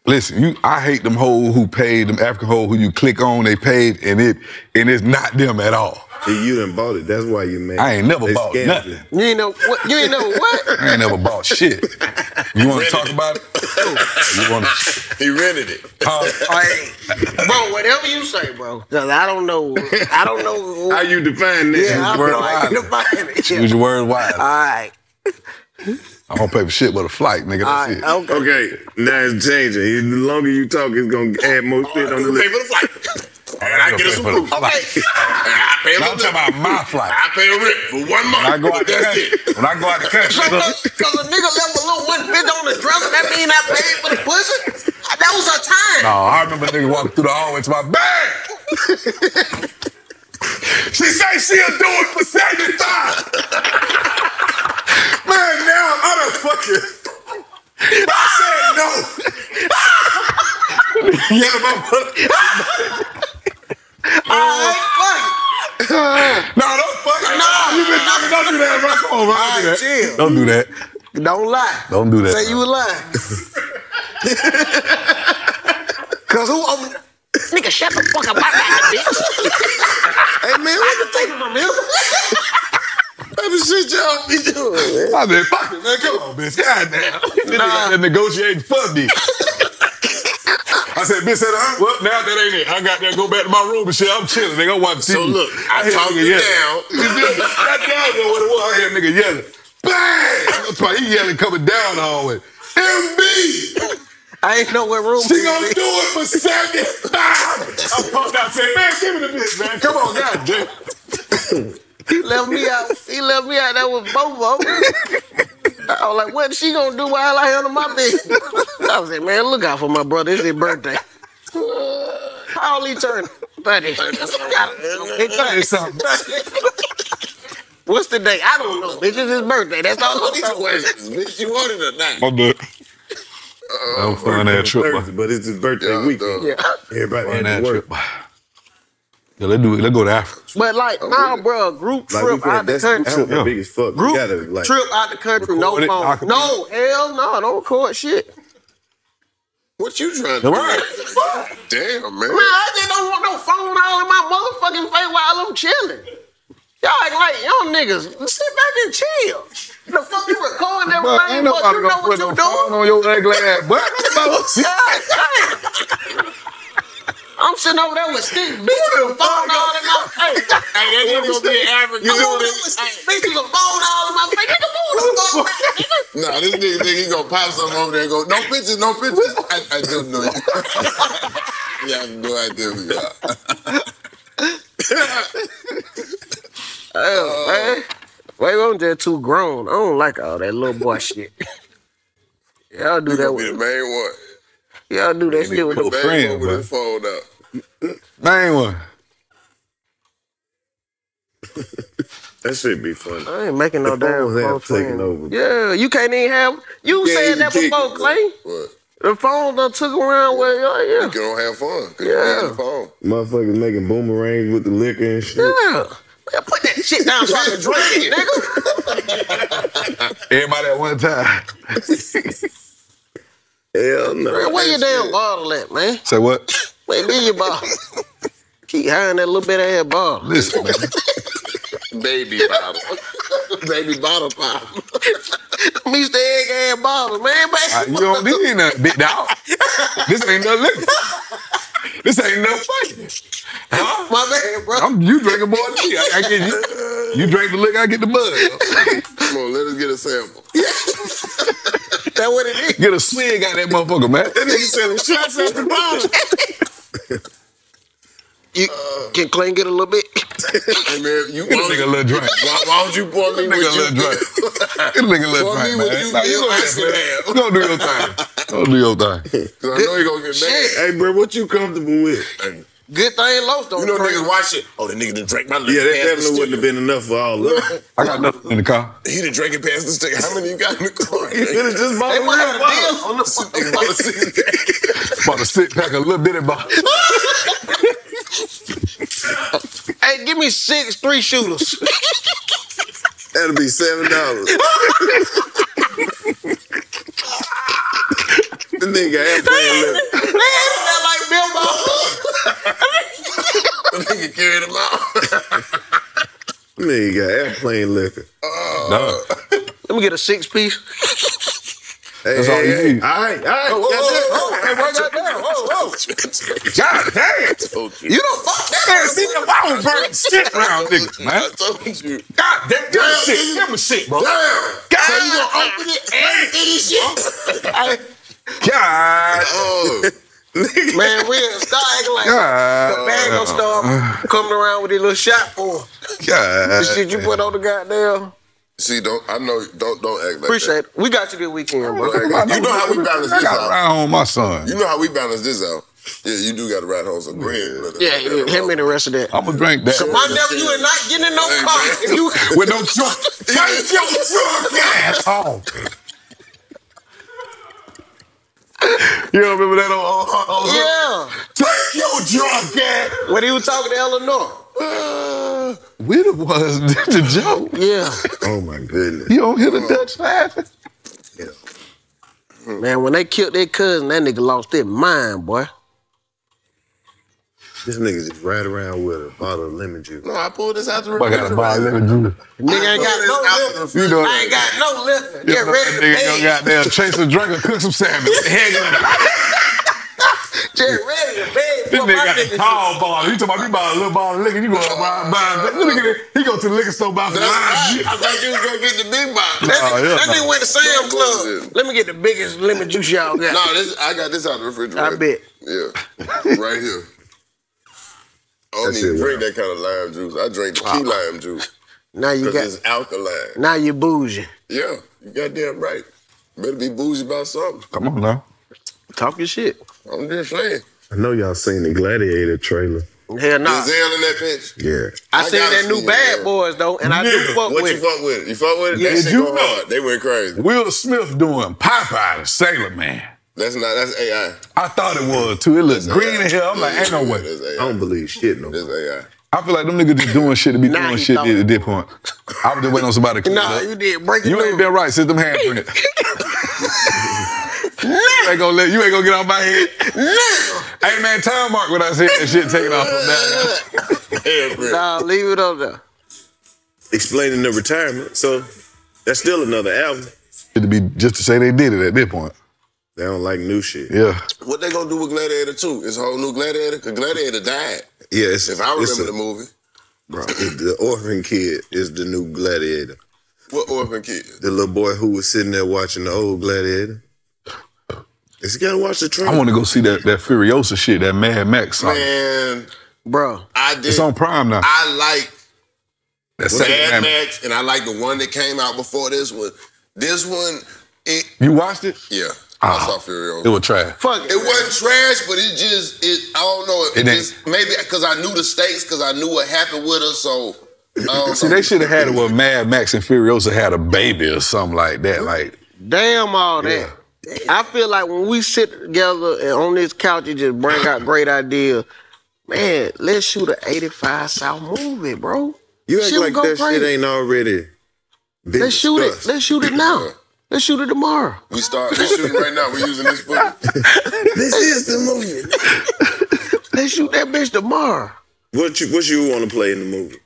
Listen, you, I hate them hoes who paid them African hoes who you click on, they paid, and it and it's not them at all. See, you done bought it. That's why you mad. I ain't never They bought scammed nothing. you. You ain't know what? You ain't know what? [laughs] I ain't never bought shit. You want to talk about it? You want to? [laughs] He rented it. Hey, bro, whatever you say, bro. 'Cause I don't know. I don't know. How you define this? yeah, I word don't know how you define it. Use your words wise. All right. I don't pay for shit but a flight, nigga. All That's right. it. Okay. Okay, now it's changing. The longer you talk, it's gonna add more shit on the list. Pay list. for the flight. And I get us some Pay for the food. flight. Okay. I pay Now for I'm talking about my flight. I pay a rent for one month. When I go out the That's country, it. when I go out the country, cause a nigga left a little one bitch on the dresser, that mean I paid for the pussy? That was her time. No, I remember nigga walking through the hallway to my bag. [laughs] she say she'll do it for 75. Man, now I done fucking. I said no. yeah, my Alright, fuck No, don't fuck it. No. you been talking. Don't do that, bro. Come on, bro. Don't do that. chill. Don't do that. Don't lie. Don't do that. Say you a lie. [laughs] Cause who opened Nigga, shut the fuck up. I got it, bitch. Hey man, what I can take it from him. [laughs] type of shit y'all be doing, man? I said, fuck it, man. Come on, bitch. Goddamn. This nigga out there negotiating for me. I said, bitch said, uh, well, now that ain't it. I got to go back to my room and shit. I'm chilling. They gonna watch TV. So look, I hear talk nigga down. [laughs] You feel me? That down know what it was. I hear a nigga yelling. Bang! That's why he yelling coming down the hallway. MB! I ain't know what room. She gonna do it for 75! I pumped out saying, man, give me the bitch, man. Come on, goddamn. He left me out. He left me out there with both of them. I was like, what she gonna do while I handle my business? I was like, man, look out for my brother. It's his birthday. How old he turn? 30. Hey, something. What's the day? I don't know. Bitch, it's his birthday. That's all I'm These talking about. questions, bitch. You want it or not? My bad. Oh, that was fun ass trip, boy. Thursday, but it's his birthday Yeah, weekend. Yeah. Everybody Fun had ass to work. trip. Yeah, let's do it. Let's go to Africa. But like, oh, nah, bro, group trip we out the country. Africa Yeah. big as fuck. Group gotta, like, trip out the country, no Record it, phone. document No, hell no, don't record shit. What you trying to do? Right. Damn, man. Man, I just don't want no phone all in my motherfucking face while I'm chilling. Y'all act like young niggas. Sit back and chill. The fuck you recording everything, But ain't but you know gonna what you no doing. phone on your ugly ass. But [laughs] God damn. I'm sitting over there with stick bitch with a phone all in my face. Hey, that nigga gonna be an average. You doing this? Bitch with a phone all in my face. Nigga, move the fuck back, nigga. Nah, this nigga think he gonna pop something over there and go, no pictures, no pictures. I, I don't know you. [laughs] yeah, I have no idea who you are. [laughs] Hell, oh. man. Wait, I'm just too grown. I don't like all that little boy shit. [laughs] Y'all do that gonna the main one. y'all do that shit with The the main friend, one with bro. his phone up. Main one. [laughs] that should be funny. I ain't making no The damn phones have phone taken over. Yeah, you can't even have. You Can't said that kick before, it. Clay. What? The phone done took around where oh, yeah, You don't have fun. Cause you Yeah. yeah. the phone. Motherfuckers making boomerangs with the liquor and shit. yeah. Man, put that shit down so I can drink it, nigga. [laughs] Everybody at one time. [laughs] Hell no. Man, where your damn bottle at, man? Say what? Where be your bottle? [laughs] Keep hiding that little bit of that bottle. Listen, man. Baby bottle. [laughs] Baby bottle pop. [laughs] Mr. Egg ass bottle, man. Uh, baby. you don't need nothing, big dog. This ain't no liquor. This ain't no fighting. Huh? My bad, bro. I'm, you drinking more than me. I, I get you. You drink the liquor, I get the bud. Come on, let us get a sample. That what it is. Get a swig out that motherfucker, man. That nigga selling shots at the bottle. You can Clay get a little bit? Hey man, you [laughs] Get a nigga a little drink. Why, why don't you pour me a nigga a little drink. Get [laughs] a nigga a little Pour me drink, man. you Like, feel you I should know, have. Go do your thing. Go do your thing. [laughs] Cause I know you gonna get mad. Hey, bro, what you comfortable with? Good thing Los don't You know drink. niggas watch it. Oh, the nigga done drank my liquor. Yeah, that past the definitely wouldn't have been enough for all of them. [laughs] I got nothing in the car. He done drank it past the stick. How many you got in the car? You could have just bought They a might have real a bottle. deal [laughs] on the Nigga bought [laughs] a six pack. About a six pack of little bitty bottle. Hey, give me six three shooters. That'll be seven dollars. the nigga airplane liquor. that like Bill Ball. The nigga carried him out. [laughs] Nigga got airplane liquor. Oh. No. Let me get a six piece. Hey, That's hey, all you hey. need. All right, all right. Whoa, goddamn. whoa, whoa, hey, wait, goddamn, whoa, whoa. God damn. You don't fuck that. Man, see, if I was burning shit around niggas, [laughs] I man. told you. God damn, give me shit. Give me shit, bro. Damn. God, So you gonna open it and finish it? [laughs] God, Oh, Man, we'll [laughs] start acting like the bag gonna God, start [sighs] coming around with a little shot for him. The shit you put on the goddamn. see, don't I know? Don't don't act like Appreciate it. We got you this weekend, bro. that. You know how we balance I this got out. around home my son. You know how we balance this out. Yeah, you do got to ride home. So go ahead. Let it- Yeah, let yeah, it him roll. and the rest of that. I'm gonna drink that. So my nephew, you are not getting in no Hey, car. If you With no truck. [laughs] Take your truck ass off. You don't remember that on, on, on, on Yeah. Take your drunk ass. When he was talking to Eleanor. Uh, we the ones [laughs] did the joke. Yeah. Oh my goodness. You don't hear the Dutch laughing? Yeah. Man, when they killed their cousin, that nigga lost his mind, boy. This nigga just ride around with a bottle of lemon juice. No, I pulled this out the refrigerator. I got a bottle of lemon juice. Nigga ain't got no liquor. You know, I ain't got no liquor. Get ready to nigga bed. go goddamn chase a drink and cook some salmon. [laughs] Heck, Get ready to bed. This nigga got a nigga- tall bottle. You talking about you buy a little bottle of liquor, you go out buy, buy, look at it. He go to the liquor store buy some That's lime juice. I thought you was gonna get the big box. That, nigga, yeah, that no. nigga went to Sam Club. Let me get the biggest lemon juice y'all got. No, this I got this out of the refrigerator. I bet. Yeah, right here. I don't That even drink that kind of lime juice. I drink the uh, key uh, lime juice Now you because got. it's alkaline. Now you bougie. Yeah, you goddamn right. Better be bougie about something. Come on now. Talk your shit. I'm just saying. I know y'all seen the Gladiator trailer. Hell no. nah. Denzel in that bitch. Yeah. I, I seen that new see it, Bad man. Boys though, and I do fuck What with What you fuck with? You fuck with it? Yeah. that Did shit you go know? hard. They went crazy. Will Smith doing Popeye the Sailor Man. That's not. That's AI. I thought it was too. It looked green in here. I'm like, ain't no way. I don't believe shit no That's. AI. I feel like them niggas just doing shit to be Nah, doing shit don't. at this point. I was just waiting on somebody to clean Nah, up. you did break it. You ain't been right since them handprints. [laughs] [laughs] you ain't gonna let you ain't gonna get off my head. hey man, time mark when I said that shit taken off from that. Nah, leave it up there. Explaining the retirement. So that's still another album. It'd be just to say they did it at this point. They don't like new shit. Yeah. What they gonna do with Gladiator 2? It's a whole new Gladiator? Because Gladiator died. Yeah, it's, If I it's remember a- the movie. bro, the orphan kid is the new gladiator. What orphan kid? The little boy who was sitting there watching the old gladiator. Is he gotta watch the train? I want to go see that that Furiosa shit, that Mad Max song. Man, Bro, I did. It's on Prime now. I like That second Mad Mad Max, and I like the one that came out before this one. This one, it You watched it? yeah, Ah, I saw Furiosa. It was trash. fuck It wasn't trash, but it just it. I don't know. It, It just maybe because I knew the stakes, because I knew what happened with her. So I [laughs] See, know. they should have had it where Mad Max and Furiosa had a baby or something like that. Like, Damn all that. I feel like when we sit together and on this couch and just bring out great ideas, man, let's shoot an 85 South movie, bro. You act Shit like go that crazy. shit ain't already Let's shoot it. Let's shoot it now. Let's shoot it tomorrow. we start. We shooting right now. We using this footage. [laughs] This is the movie. Let's shoot that bitch tomorrow. What you what you want to play in the movie?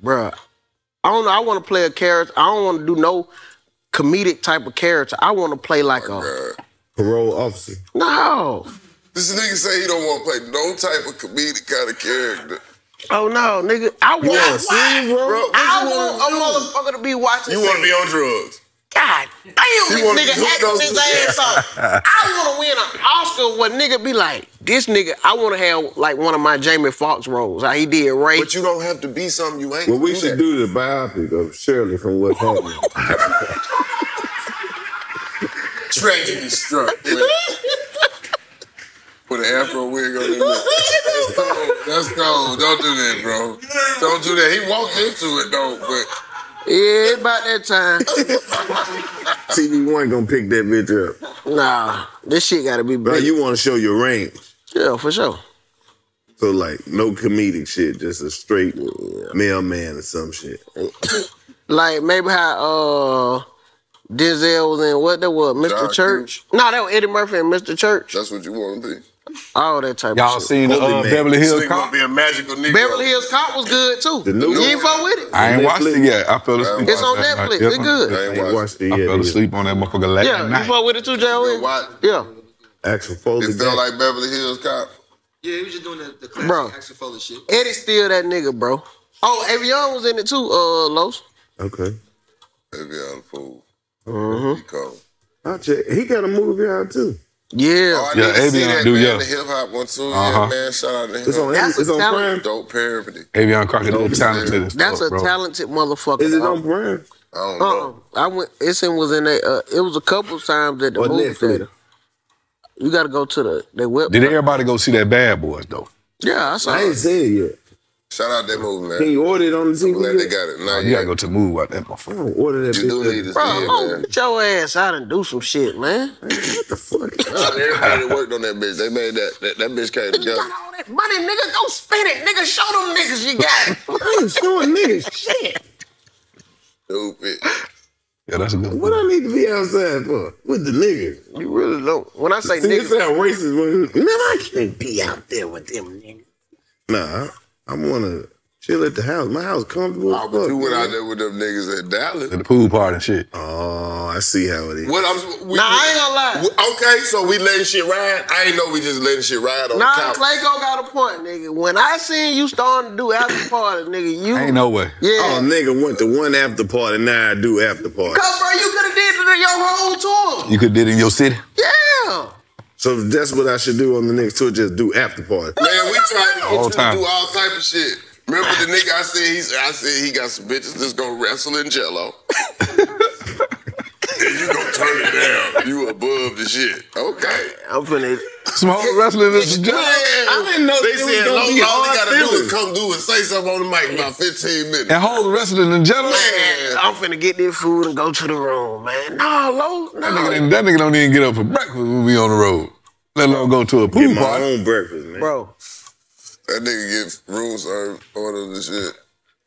Bruh. I don't know. I want to play a character. I don't want to do no comedic type of character. I want to play like a God. Parole officer. no. This nigga say he don't want to play no type of comedic kind of character. Oh no, nigga. I want. want serious role? Bro, I want wanna a motherfucker to be watching. You want to be on drugs? God damn, this nigga acting his ass off. I want to win an Oscar where nigga be like, this nigga, I want to have like one of my Jamie Foxx roles. How he did Ray. But you don't have to be something you ain't. Well, we Do should that. do the biopic of Shirley from What's Happening. tragedy struck. Put an afro wig on him. That's cold. That's cold. Don't do that, bro. Don't do that. He walked into it though, but yeah, about that time. [laughs] TV One gonna pick that bitch up. nah, this shit got to be But big. you want to show your range. yeah, for sure. So like no comedic shit, just a straight mailman or some shit. [coughs] Like maybe how uh Denzel was in what that was, Mr. John Church. No, that was Eddie Murphy and Mr. Church. that's what you want to be. All that type of shit. y'all of shit. seen the Holy uh, man. Beverly This Hills nigga Cop? want to be a magical nigga. Beverly Hills Cop was good too. The new you one? ain't fuck with it? I ain't watched it yet. I fell asleep. It's on that night. Netflix. Yep. It's good. I I ain't ain't watched watched it I yet. fell either. asleep on that motherfucker last Yeah, you night. fuck with it too, You Joey? watch? Yeah. Axel Foley. It felt Jack- like Beverly Hills Cop. Yeah, he was just doing the, the classic Bro. Axel Foley shit. Eddie's still that nigga, bro. Oh, Affion was in it too, uh, Los. okay. Maybe on the fool. Mm-hmm. He cold. I'll check. He got a movie out too. Yeah. Oh, I Yeah, need to see Affion that, do, man. yeah. The hip hop one too. Uh-huh. Yeah, man. Shout out to him. It's on. That's it's a on talent. Prime. Dope parody. Affion Crockett, little talented as That's fuck, a bro. talented motherfucker. Is it on Prime? I don't Uh-uh. know. I went. It's in was in there. Uh, it was a couple times at the Or movie Netflix? theater. You got to go to the the web. Did everybody go see that Bad Boys though? Yeah, I saw. I ain't it. seen it yet. Shout out that movie, man. Can you order it on the I'm glad they got it. Nah, oh, You yeah. gotta go to the movie watch that I motherfucker. don't order that You do yet. need to see Bro, it, oh, man. get your ass out and do some shit, man. What the fuck? [laughs] Nah, everybody that worked on that bitch, they made that. That, that bitch came You together. got all that money, nigga. Go spend it, nigga. Show them niggas you got it. [laughs] I ain't showing niggas [laughs] shit. Stupid. Yeah, that's a good What I need to be outside for? With the niggas. You really don't. When I say See, niggas, this sound racist. Man, I can't be out there with them niggas. Nah, I, I want to chill at the house. My house comfortable. as Oh, but fuck, you went man. out there with them niggas at Dallas. At the pool party and shit. Oh, I see how it is. What I'm, we, nah, I ain't gonna lie. we- okay, so we letting shit ride. I ain't know we just letting shit ride on Nah, the couch. Clayco got a point, nigga. When I seen you starting to do after party, nigga, you Ain't no way. yeah. Oh, nigga went to one after party. Now I do after party. Cause bro, you could have did it in your whole tour. You could did it in your city. Yeah. So that's what I should do on the next tour. Just do after party. Man, we tried to All you time. to do all type of shit. Remember the nigga I said he's I said he got some bitches that's gonna wrestle in jello. [laughs] and you gonna turn it down. You above the shit. Okay. I'm finna. Smoke wrestling is Man, I didn't know they said gonna all, be all he hard gotta do is come do and say something on the mic in about 15 minutes. and hold the wrestling in general. Man, I'm finna get this food and go to the room, man. No, low, That no. nigga, that nigga don't even get up for breakfast when we on the road. Let alone go to a pool Get my party. own breakfast, man. Bro, That nigga get room service orders and shit.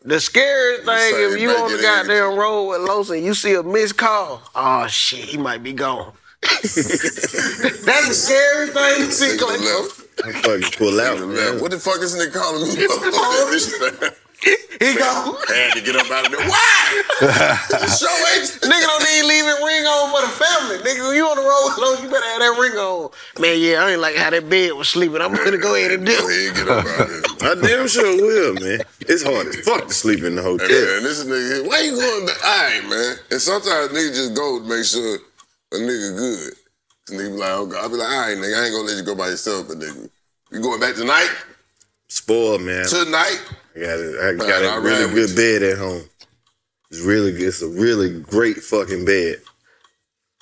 the scariest thing Say, if you on the get in. goddamn road with Los and you see a missed call, oh shit, he might be gone. [laughs] That's the scariest thing to see, Nigga Clayco. I fucking pull out, Man, man. what the fuck is nigga calling me? [laughs] [laughs] He gone. Had to get up out of there. Why? [laughs] show ain't. Nigga don't even leave it ring on for the family. Nigga, when you on the road with Los, you better have that ring on. Man, yeah, I ain't like how that bed was sleeping. I'm gonna go ahead and do it. get up out of here. I damn sure will, man. It's hard as fuck to sleep in the Hey, hotel. man, this nigga, why you going back? All right, man. And sometimes niggas just go to make sure a nigga good. And nigga be like, oh God. I be like, all right, nigga, I ain't gonna let you go by yourself, but nigga, you going back tonight? Spoiled, man. Tonight? I got a, I Man, got I a really ride good bed at home. It's really good. It's a really great fucking bed.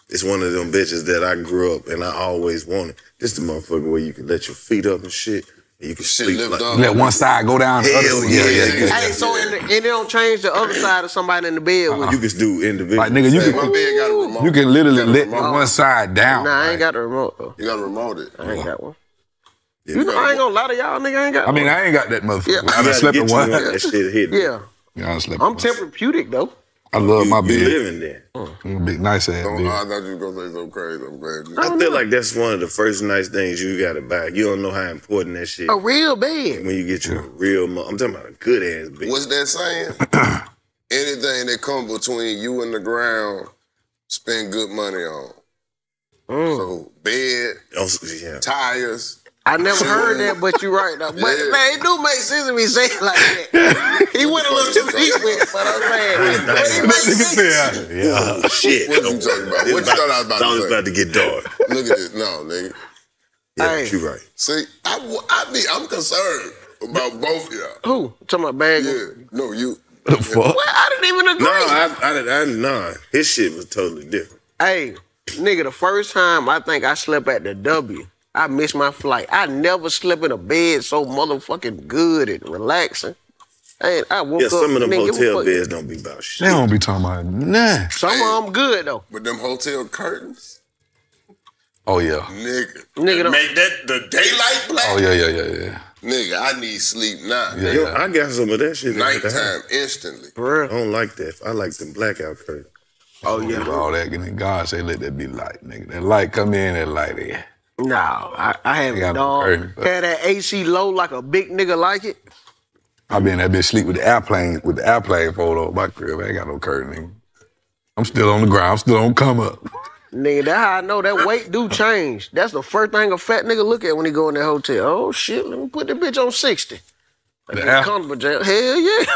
It's one of them bitches that I grew up and I always wanted. This is the motherfucker where you can let your feet up and shit. And you can Shit sleep lift like up. Let one side go down. The other Hell yeah. yeah, yeah, yeah. Hey, so the, and it don't change the other side of somebody in the bed with you. you can do individual. Like nigga, you Hey, can my bed got a remote. you can literally Got a let one side down. Nah, I ain't right? got a remote though. You gotta remote it. I ain't got one. Yeah, You know, I ain't gonna lie to y'all, nigga. I ain't got I mean, one. I ain't got that motherfucker. Yeah. I You done slept in one. one. That shit hit. me. Yeah. Yeah, I slept. I'm in one. Tempur-Pedic though. I love my bed. You bed. living there. Mm, Big nice ass Don't, bed. I thought you was gonna say something crazy. I'm glad you. I feel like that's one of the first nice things you gotta buy. You don't know how important that shit. A real bed. When you get your a real, mo- I'm talking about a good ass bitch. What's that saying? [coughs] Anything that comes between you and the ground, spend good money on. So bed, Oh, yeah. tires. I never heard that, but you're right though. But Yeah. man, it do make sense to me saying it like that. he went a little too deep with it, but I'm saying, but it makes sense. Yeah, oh, shit. What you talking about? What you thought I was about Thought it to was say? about to get dark. Look at this. No, nigga. Yeah, Hey. you right. See, I, w- I be, I'm concerned about both of y'all. Who? Talking about bag? Yeah. No, you. The fuck? Well, I didn't even agree. No, I, I, I, nah. His shit was totally different. Hey, nigga, the first time I think I slept at the W, I missed my flight. I never slept in a bed so motherfucking good and relaxing. Hey, I woke Yeah, up. some of them nigga, hotel beds don't be about shit. They don't be talking about nah. Some of them good though. With them hotel curtains, Oh yeah. nigga. Nigga don't- Make that the daylight black. Oh yeah, yeah, yeah, yeah. Nigga, I need sleep now. Yeah. Yo, I got some of that shit. at the. Nighttime, instantly. For I don't like that. I like them blackout curtains. Oh Yeah. yeah. All that, and then God say let that be light, nigga. That light come in, that light there. No, I, I have They got a no dog. Had that AC low like a big nigga like it. I been that bitch sleep with the airplane with the airplane fold over my crib. I ain't got no curtain. Nigga. I'm still on the ground. I'm still on come up. Nigga, that's how I know that weight do change. That's the first thing a fat nigga look at when he go in that hotel. Oh shit, let me put the bitch on 60. The Get air- comfortable, jail. Hell yeah. [laughs]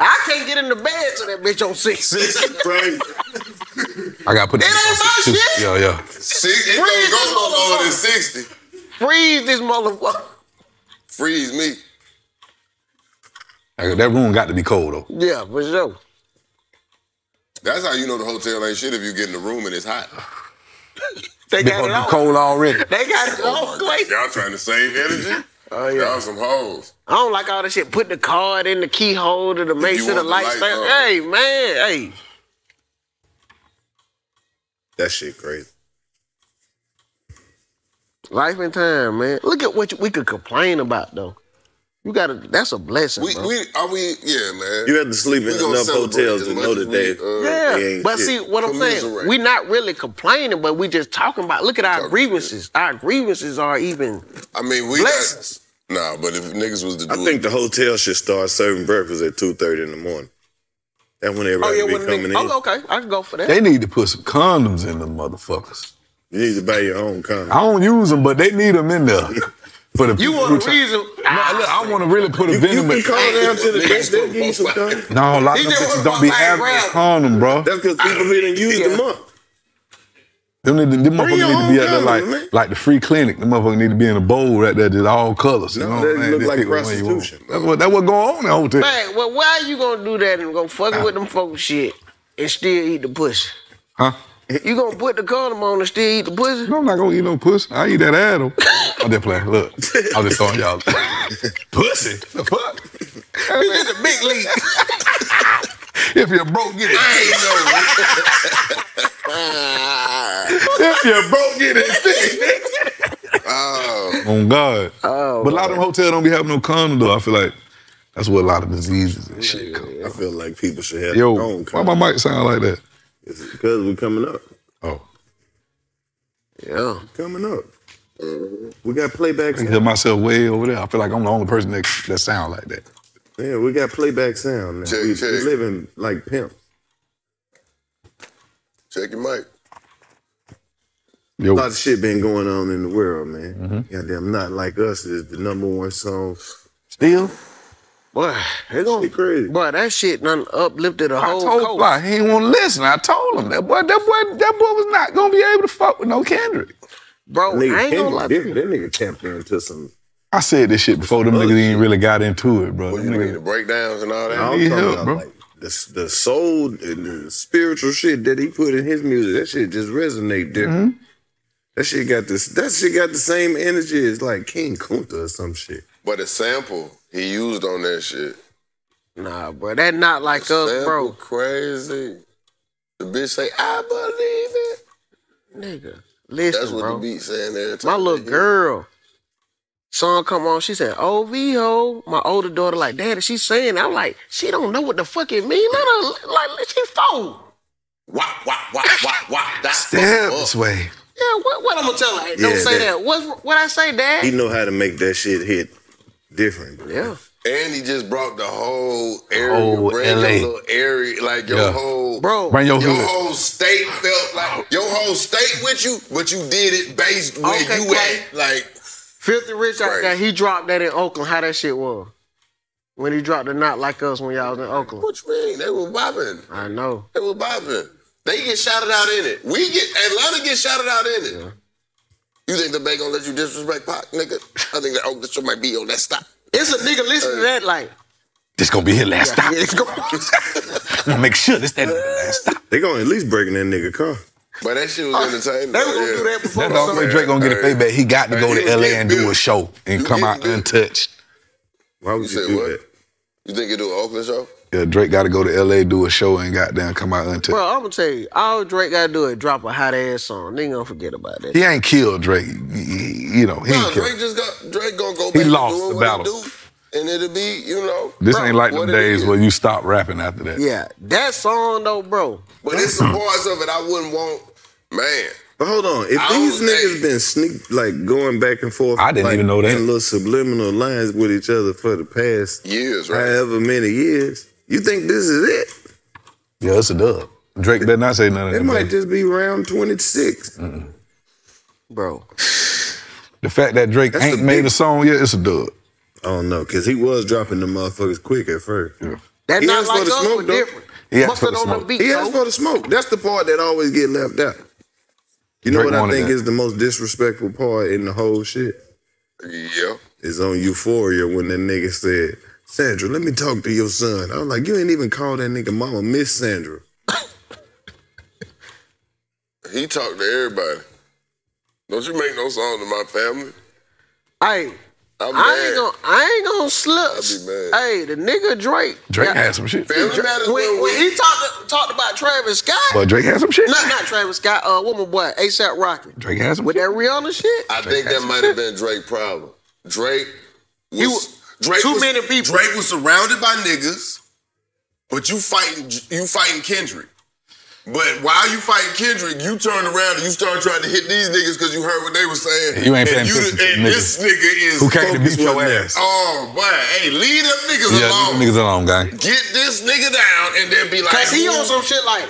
I can't get in the bed to that bitch on 60. I got to put It ain't my two- shit. Yeah, yeah. Six, it don't go no lower than 60. Freeze this motherfucker. Freeze me. I that room got to be cold though. Yeah, for sure. That's how you know the hotel ain't shit if you get in the room and it's hot. They got it all. cold already. They got it all. Oh Y'all trying to save energy? Oh Y'all some hoes. I don't like all that shit. Put the card in the key holder to make You sure the want the lights light stay. Hey, man. Hey. That shit crazy. Life and time, man. Look at what we could complain about, though. You gotta. That's a blessing, We, bro. we are we yeah, man. You have to sleep in We gonna enough hotels to know that they. uh, yeah, they ain't but shit. see what I'm saying. Commiserate. we not really complaining, but we just talking about. Look at our grievances. Our grievances are even. I mean, we Blessings. Got nah, but if niggas was to do I think the hotel should start serving breakfast at two thirty in the morning. That's when Oh everybody yeah, be when coming nigga, in. oh, okay, I can go for that. They need to put some condoms in them motherfuckers. You need to buy your own condoms. I don't use them, but they need them in there. For the You want who a try- reason? No, ah, look, I want to really put a You, you venom can in. call down to the desk. They'll give you some condoms. No, a lot of He bitches don't be having grab. a condom, bro. That's because people didn't use Yeah. them up. Them, need, them motherfuckers need to be out there like, man. like the free clinic. The motherfuckers need to be in a bowl right there, just all colors. No, know that what I'm look like pick the one you want. prostitution. That's what, that's what going on in the hotel. Man, well, why are you gonna do that and go fucking with them folks shit and still eat the pussy? Huh? You gonna put the condom on and still eat the pussy? No, I'm not gonna eat no pussy. I eat that ass though. I'm just playing. Look, I'm just throwing y'all. [laughs] pussy? The fuck? This is a big league. [laughs] If you're broke, get it. [laughs] if you're broke, get it. Oh, On God. Oh, but a lot of them hotels don't be having no condom though. I feel like that's where a lot of diseases and shit come. I feel like people should have Yo, their own why condom. my mic sound like that? It's because we're coming up. Oh, Yeah. Coming up. We got playback I can sound. hear myself way over there. I feel like I'm the only person that, that sound like that. Yeah, we got playback sound now. Check, we, check. we living like pimps. check your mic. Yo, A lot of shit been going on in the world, man. Mm-hmm. Goddamn, not like us is the number one song. still. Boy, they gonna, Shit crazy. boy, that shit done uplifted the I whole told coast. Fly he ain't want to listen. I told him that boy, that boy, that boy was not gonna be able to fuck with no Kendrick. Bro, Nigga, I ain't gonna lie Kendrick, to you. that, that nigga tapped into some. I said this shit before them niggas even really got into it, bro. What Them you niggas- mean the breakdowns and all that? I'm need talking help, about bro. like the, the soul and the spiritual shit that he put in his music. That shit just resonate different. Mm-hmm. That shit got this. That shit got the same energy as like King Kunta or some shit. But the sample he used on that shit. Nah, bro, that not like us, bro. crazy. The bitch say, I believe it. Nigga, listen, That's what bro. the beat saying every time. My little girl. Song come on, she said, "OV ho." My older daughter like, "Daddy, she's saying." I'm like, "She don't know what the fuck it mean." Let her like, she four. Wah, wah, wah, wah, wah. That's this way. Yeah, what, what I'm gonna tell her? Hey, Don't Yeah, say that- that. What what I say, Dad? He know how to make that shit hit different. bro. yeah. And he just brought the whole area, whole bring LA. your little area, like your Yeah. whole Bro, Bring your your hood. whole state felt like your whole state with you, but you did it based where Okay, you Clay. at. Like Philthy Rich out there, he dropped that in Oakland. How that shit was? When he dropped the Not Like Us when y'all was in Oakland. what you mean? They were bopping. I know. They were bopping. They get shouted out in it. We get Atlanta get shouted out in it. You think the Bay gonna let you disrespect Pac, nigga? I think that oh, Oakland show might be on that stop. It's a nigga listening to that like, This gonna be his last stop. yeah, go- [laughs] Make sure this that [laughs] last stop. They gonna at least break in that nigga car. But that shit was oh, entertaining. they were gonna yeah. do that before That's the the only way song. Drake gonna get a payback. He got to go to was LA and do a show and You come out good. untouched. Why would You you, said do what? that? You think you do an Oakland show? Yeah, Drake got to go to LA, do a show, and goddamn come out untouched. Bro, I'm gonna tell you, all Drake gotta do is drop a hot ass song. Nigga gonna forget about that. He ain't killed Drake. He- he- you know, he No, ain't killed. Drake just got Drake gonna go He back lost doing the battle. and it'll be you know. This Bro, ain't like the days where you stop rapping after that. Yeah, that song though, bro. But it's some parts of it I wouldn't want. Man, But hold on, if I these niggas think- been sneak like going back and forth, I didn't like, even know that. in little subliminal lines with each other for the past years, right? however many years, you think this is it? Yeah, it's a dub. Drake better not say none of It that. might just be round twenty six. Bro. The fact that Drake That's ain't the made big- a song yet, it's a dub. I don't know, cause he was dropping the motherfuckers quick at first. That He not asked for like the us smoke, was though. different. He asked Must for the on the smoke. beat. He asked though. for the smoke. That's the part that always get left out. You know Drake what I wanted think that. is the most disrespectful part in the whole shit? Yeah. Is on Euphoria when that nigga said, Sandra, let me talk to your son. I was like, you ain't even call that nigga mama Miss Sandra. He talked to everybody. Don't you make no song to my family? Hey, I'm I mad. ain't gonna, I ain't gonna slip. I'd be mad. Hey, the nigga Drake. Drake Yeah. had some shit. Family Dra- matters when, when when he talked talked about Travis Scott, But Drake had some shit. not not Travis Scott, uh, what my boy ASAP Rocky Drake had some with shit. that Rihanna shit. I think that might have been Drake's problem. Drake was He was- Drake Too was, many people. Drake was surrounded by niggas, but you fighting you fighting Kendrick. But while you fighting Kendrick, you turned around and you start trying to hit these niggas because you heard what they were saying. You ain't and paying attention to And the this nigga is who came to beat your on ass. Oh boy, hey, leave them niggas Yeah, alone. leave them niggas alone, guy. Get this nigga down and then be like, Cause he "Ooh." on some shit like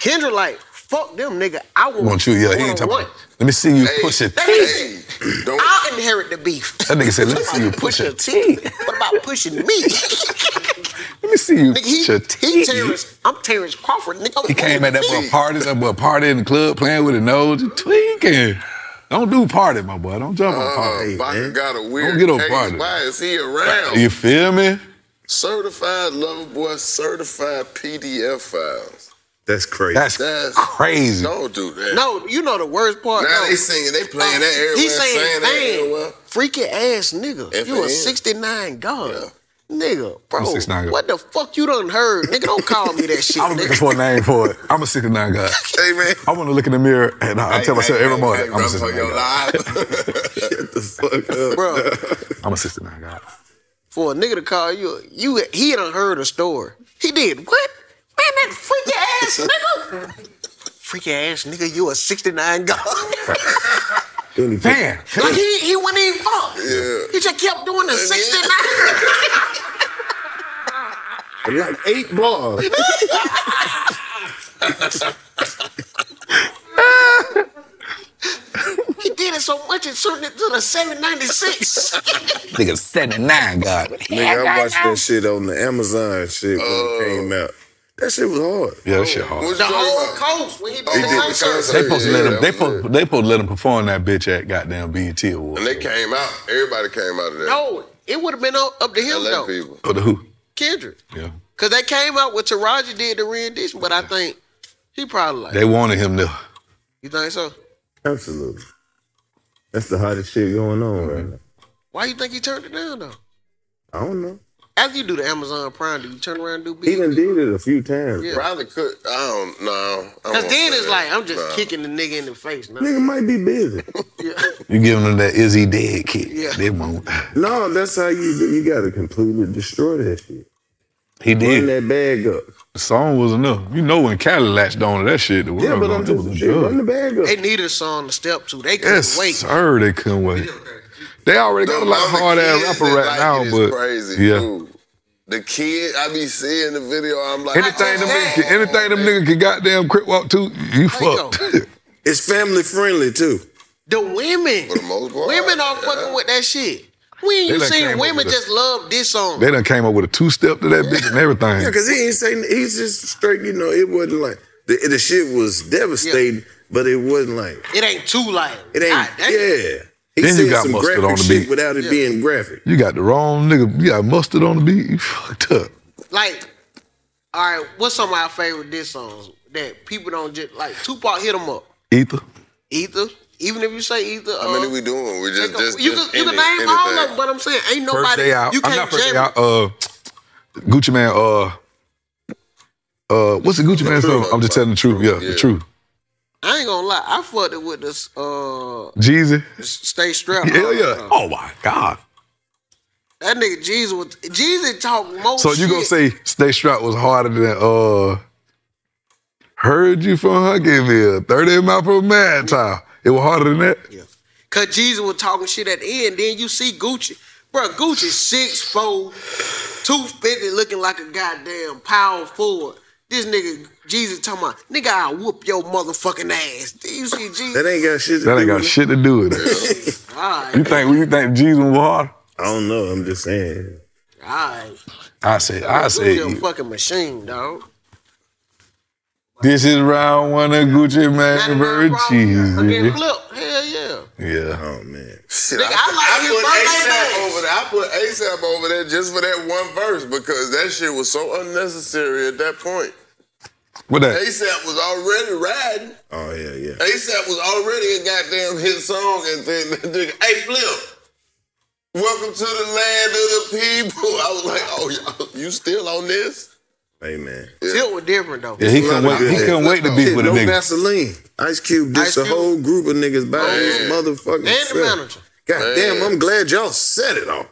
Kendrick like, fuck them nigga. I want, Want you? Yeah, he ain't talking. About- Let me see you push it. That nigga said, I'll inherit the beef. That nigga said, "Let me see you push Pusha it." What about pushing me? [laughs] Let me see you nigga, he, push your he T. Terrence. I'm Terrence Crawford. Nigga, I'm He came at that boy T. party, that boy party in the club, playing with his nose, tweaking. Don't do party, my boy. Don't jump on party. Uh, Baka got a weird Don't get on party. Why is he around? You feel me? Certified lover boy, certified PDF files. That's crazy. That's, crazy. Don't do that. No, you know the worst part. Now no. they singing, they playing that everywhere, He saying, saying that "Man, everywhere. freaky ass nigga. You a 69 god. Nigga, bro, I'm 69 what the fuck you done heard? Nigga, don't call me that shit. [laughs] I'm looking nigga. for a name for it. I'm a 69 guy. [laughs] Hey man, I want to look in the mirror and uh, I, I tell myself every morning, I'm a 69 your guy. live. [laughs] Shut the fuck up. Bro, I'm a 69 guy. for a nigga to call you, you he done heard a story. He did what? Man, that freaky [laughs] ass nigga. freaky ass nigga, you a 69 god. Really [laughs] Man, like he he wouldn't even fuck. Yeah. He just kept doing the 69. [laughs] like eight bars. he did it so much it turned it to the 796. nigga 79 God. Nigga, I watched that shit on the Amazon shit when it oh. came out. That shit was hard. Yeah, that shit hard. What's the talking whole coast when he did He the did the concert. concert. They supposed to Yeah, let him. that They was supposed, they supposed to let him perform that bitch at goddamn BET Awards. And they came out. Everybody came out of there. No, it would have been up, up to him LA though. people. Oh, the who? Kendrick. Yeah. Cause they came out with Taraji did the rendition, but I think he probably like They wanted him to. you think so? Absolutely. That's the hottest shit going on right now. Why you think he turned it down though? I don't know. After you do the Amazon Prime, do you turn around and do business? He beat? done did it a few times. Yeah. Probably could. I don't know. Cause then it's that. like I'm just Nah. kicking the nigga in the face. Now. Nigga might be busy. [laughs] Yeah. You giving him that is he dead kick. Yeah. They won't. no, that's how you do. You gotta completely destroy that shit. He Run did. that bag up. The song was enough. You know when Cali latched on to that shit, the world Yeah, but I'm it just was saying, run the bag up. They needed a song to step to. They couldn't Yes, wait. sir. They couldn't wait. They already got a lot of other hard ass kids rapper right like now, it is but crazy. yeah. Dude. The kid, I be seeing the video. I'm like, Anything them, niggas, can- anything them niggas can goddamn crip walk to, you fucked. [laughs] It's family friendly too. The women, For the most part, women are yeah. fucking with that shit. When They you done seen women with a- just love this song. they done came up with a two step to that bitch and everything. Yeah, cause he ain't saying he's just straight. You know, it wasn't like the, the shit was devastating, but it wasn't like It ain't too like it ain't. God damn. yeah, he Then you got some mustard graphic on the shit beat. without it Yeah. being graphic. You got the wrong nigga. You got mustard on the beat. You [laughs] fucked up. Like, all right, what's some of our favorite diss songs that people don't just like? Tupac hit them up. Ether. Ether, even if you say Ether, How many uh, we doing? We just, take a- just, you just can, you can any- name all of them, but I'm saying ain't First nobody. day out. You I'm can't not first day jam. out. Uh, Gucci Mane. Uh, uh, what's the Gucci Mane song? I'm just telling the truth. Yeah, the truth. I ain't gonna lie, I fucked it with this. Uh, Jeezy. stay strapped. Hell on. yeah. Oh my god. That nigga Jeezy was Jeezy talk most. So you gonna Oh, say Stay Strapped was harder than uh Heard you from Hawkinsville, 30 mile from Mad Town. It was harder than that? Yeah. Cause Jeezy was talking shit at the end. Then you see Gucci. Bro, Gucci 6'4, 250 looking like a goddamn power forward. This nigga, Jeezy talking about, nigga, I'll whoop your motherfucking ass. Do you see Jeezy? That ain't got shit. To That ain't do got with it. shit to do with it. [laughs] Alright, You think you think Jeezy was harder? I don't know. I'm just saying. alright. I say, I say Gucci a fucking machine, dog. this is round one of Gucci Mane versus Again, flip. Hell yeah. Yeah. Oh man. Shit, Nigga, I, I like his put ASAP bags. over there. I put ASAP over there just for that one verse because that shit was so unnecessary at that point. What that? ASAP was already riding. Oh yeah, yeah. ASAP was already a goddamn hit song, and then the nigga, hey Flip, welcome to the land of the people. [laughs] I was like, oh, y'all, you still on this? Hey man. still was different though. Yeah, he There's a couldn't wait. He good couldn't wait to beef Shit, with a no nigga. Vaseline. Ice Cube dissed Ice a whole group of niggas by his Man. motherfucking And the self. manager. God damn, I'm glad y'all said it all.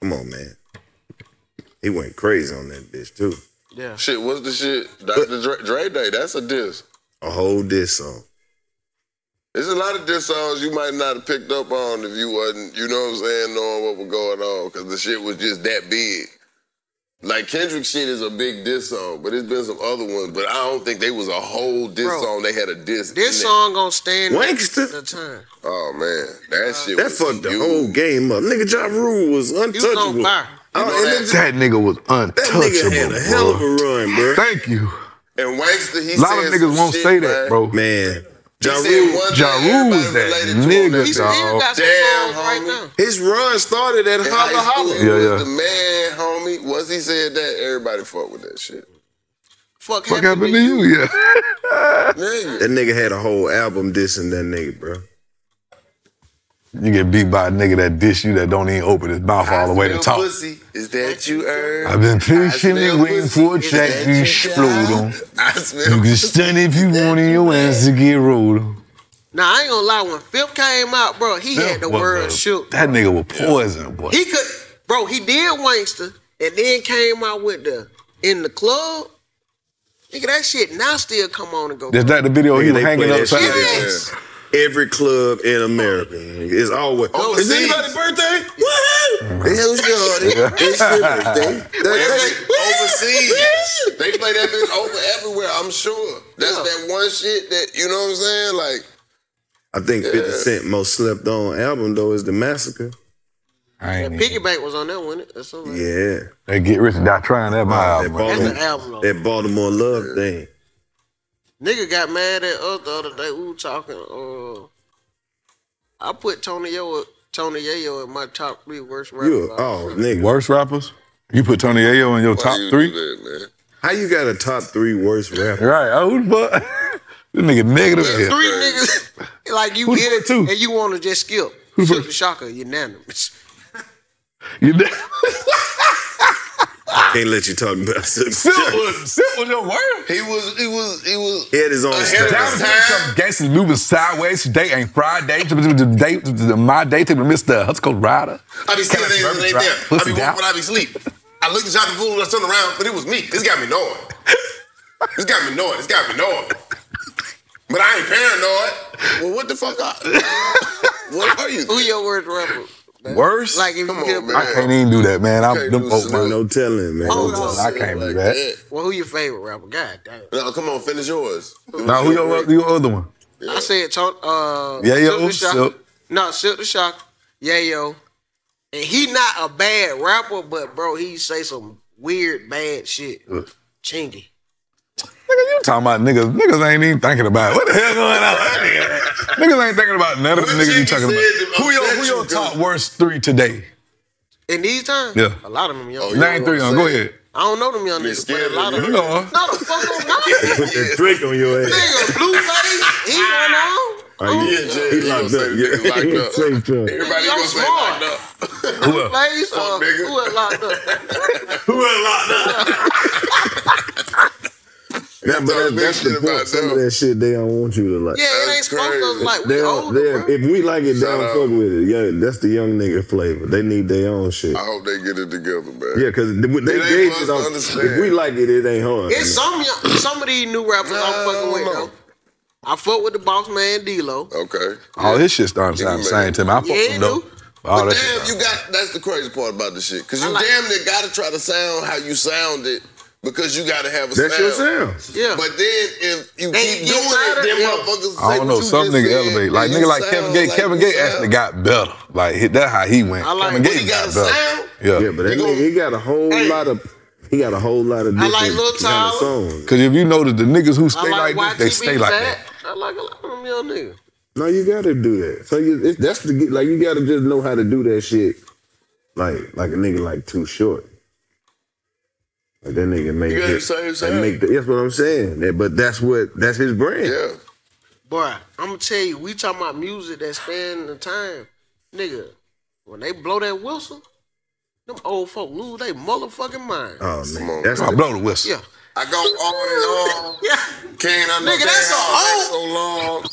Come on, man. He went crazy on that bitch too. Yeah. Shit, what's the shit? Dr. Dre, Dre Day, that's a diss. A whole diss song. There's a lot of diss songs you might not have picked up on if you wasn't, you know what I'm saying, knowing what was going on, because the shit was just that big. Like Kendrick shit is a big diss song, but it's been some other ones, but I don't think they was a whole diss Bro, song. They had a diss. This in song gonna stand Wankster? the time. Oh man, that shit. That was fucked the whole game up. Nigga Ja Rule was untouchable. fire. Oh, You know that- that, That nigga was that untouchable. nigga had a hell of a bro. run, bro. Thank you. And Wankster, he A lot of said niggas won't shit, say that, man. bro. Man, He Ja said Rule, Ja Rule was that related to on nigga, He that still got some Damn, songs right homie. now. his run started at In Holla Holla. Yeah, was yeah. the man, homie. Once he said that, everybody fuck with that shit. Fuck, Fuck happened to you? Yeah. [laughs] Nigga. That nigga had a whole album dissing that nigga, bro. You get beat by a nigga that dish you that don't even open his mouth all the way to I talk. Pussy. Is that you, Herb? I've been patiently waiting pussy. for a Is track that to explode on. I smell You can pussy. stun if you want in your ass to get rolled on. Now I ain't gonna lie, when Phil came out, bro, he had the What world the- shook. That nigga was poison, boy. He could, bro. He did Wankster, and then came out with the in the club. Nigga, that shit now still come on and go. Is that the video he was hanging play that upside? shit Yes. at Every club in America. It's always. Oh, is see? anybody's birthday? Woohoo! The hell's your It's your birthday. That- that- overseas. they play that bitch over everywhere, I'm sure. That's that one shit that, you know what I'm saying? Like, I think 50 Cent most slept on album though is The Massacre. I ain't even. Piggy Bank was on that one. That's. Yeah. They get rich and die trying that my album. That's Baltimore, album. That Baltimore love thing. Nigga got mad at us the other day. We were talking. Uh, I put Tony Yo, Tony Yayo in my top three worst rappers. You a, oh nigga. Worst rappers? You put Tony Yayo in your why top you three? that. How you got a top three worst rapper? Right. Oh, who the fuck? this nigga negative here. Three niggas [laughs] like you Who the get it too, and you want to just skip. Who the the shocker unanimous. You ne- [laughs] Ah. Can't let you talk about Silk. Silk was, Silk was your word. He was, he was, he was. He had his own ahead of style. his Some gangsters moving sideways. Today ain't Friday. Today, my day to Mr. Hustle Rider. I be seeing things that ain't there. I be down. when I be sleep. I looked at y'all before I turned around, but it was me. This got me knowing. This got me knowing. This got me knowing. But I ain't paranoid. Well, what the fuck? I, [laughs] what are you? Who your worst rapper? Worse? Like if Come you get on, a man. I can't even do that, man. I'm Can't them do man. No telling, man. Oh, No no. I can't do Like that. Well, who your favorite rapper? God damn. No, come on, finish yours. Now, who your, your other one? I said Tony. Uh, Yeah, Silk yo, the Shocker. Silk. No, Silk the Shock, Yeah, yo. And he not a bad rapper, but bro, he say some weird bad shit. Chingy. Nigga, you talking about niggas. Niggas ain't even thinking about it. What the hell going on? niggas ain't thinking about none of the niggas you talking about. Who your, who your top worst three today? In these times, Yeah. a lot of them young. Oh, Name three on. Go ahead. I don't know them young niggas, but a lot of of You them. know her. No, the fuck I'm not. Put that trick on your ass. Nigga, Blueface, he [laughs] went on. Oh, he, Yeah, Jay, he locked up. Yeah, niggas locked up. [laughs] safe. Everybody I'm gonna say locked up. Who else? Place, uh, who had locked up? [laughs] Who had locked up? That, but Talk that, that's the point. Some of that shit they don't want you to like. Yeah, it ain't That's supposed to like we They don't, older, they, bro. if we like it, they Shout don't out. fuck with it. Yeah, that's the young nigga flavor. They need their own shit. I hope they get it together, man. Yeah, because they, they It gauge it on. If we like it, it ain't hard. It's some young, some of these new rappers I'm fucking with No. though. I fuck with the BossMan Dlow. Okay. All his shit starting to sound the same to me. I fuck Yeah, with he do. All But that damn, shit. you got that's the crazy part about the shit. Cause you like- damn near gotta try to sound how you sounded because you gotta have a That's sound. your sound. Yeah. But then if you They keep get doing it, of- then yeah. motherfuckers say I don't know. what Some nigga elevate. Like nigga like Kevin Gates. like Kevin Gates actually got better. Like hit that how he went. I like- Kevin But Gates he got got a better. sound? Yeah. Yeah, but that nigga, he got a whole Hey. lot of. He got a whole lot of I like Lil kind of Tyler. songs. Cause if you notice the niggas who I stay like, like, this, they YTB stay like that. I like a lot of them young niggas. No, you gotta do that. So you, it's, that's the like you gotta just know how to do that shit. Like like a nigga like too short. Like that nigga make You got the it. same Like make the, that's what I'm saying. That- but that's what that's his brand. Yeah. Boy, I'm gonna tell you, we talking about music that span the time. Nigga, when they blow that whistle, them old folk lose their motherfucking mind. Oh Come man, on. that's I blow the whistle. yeah. I go on and on. [laughs] Yeah. Can't understand Nigga, that's a how old- it's so long.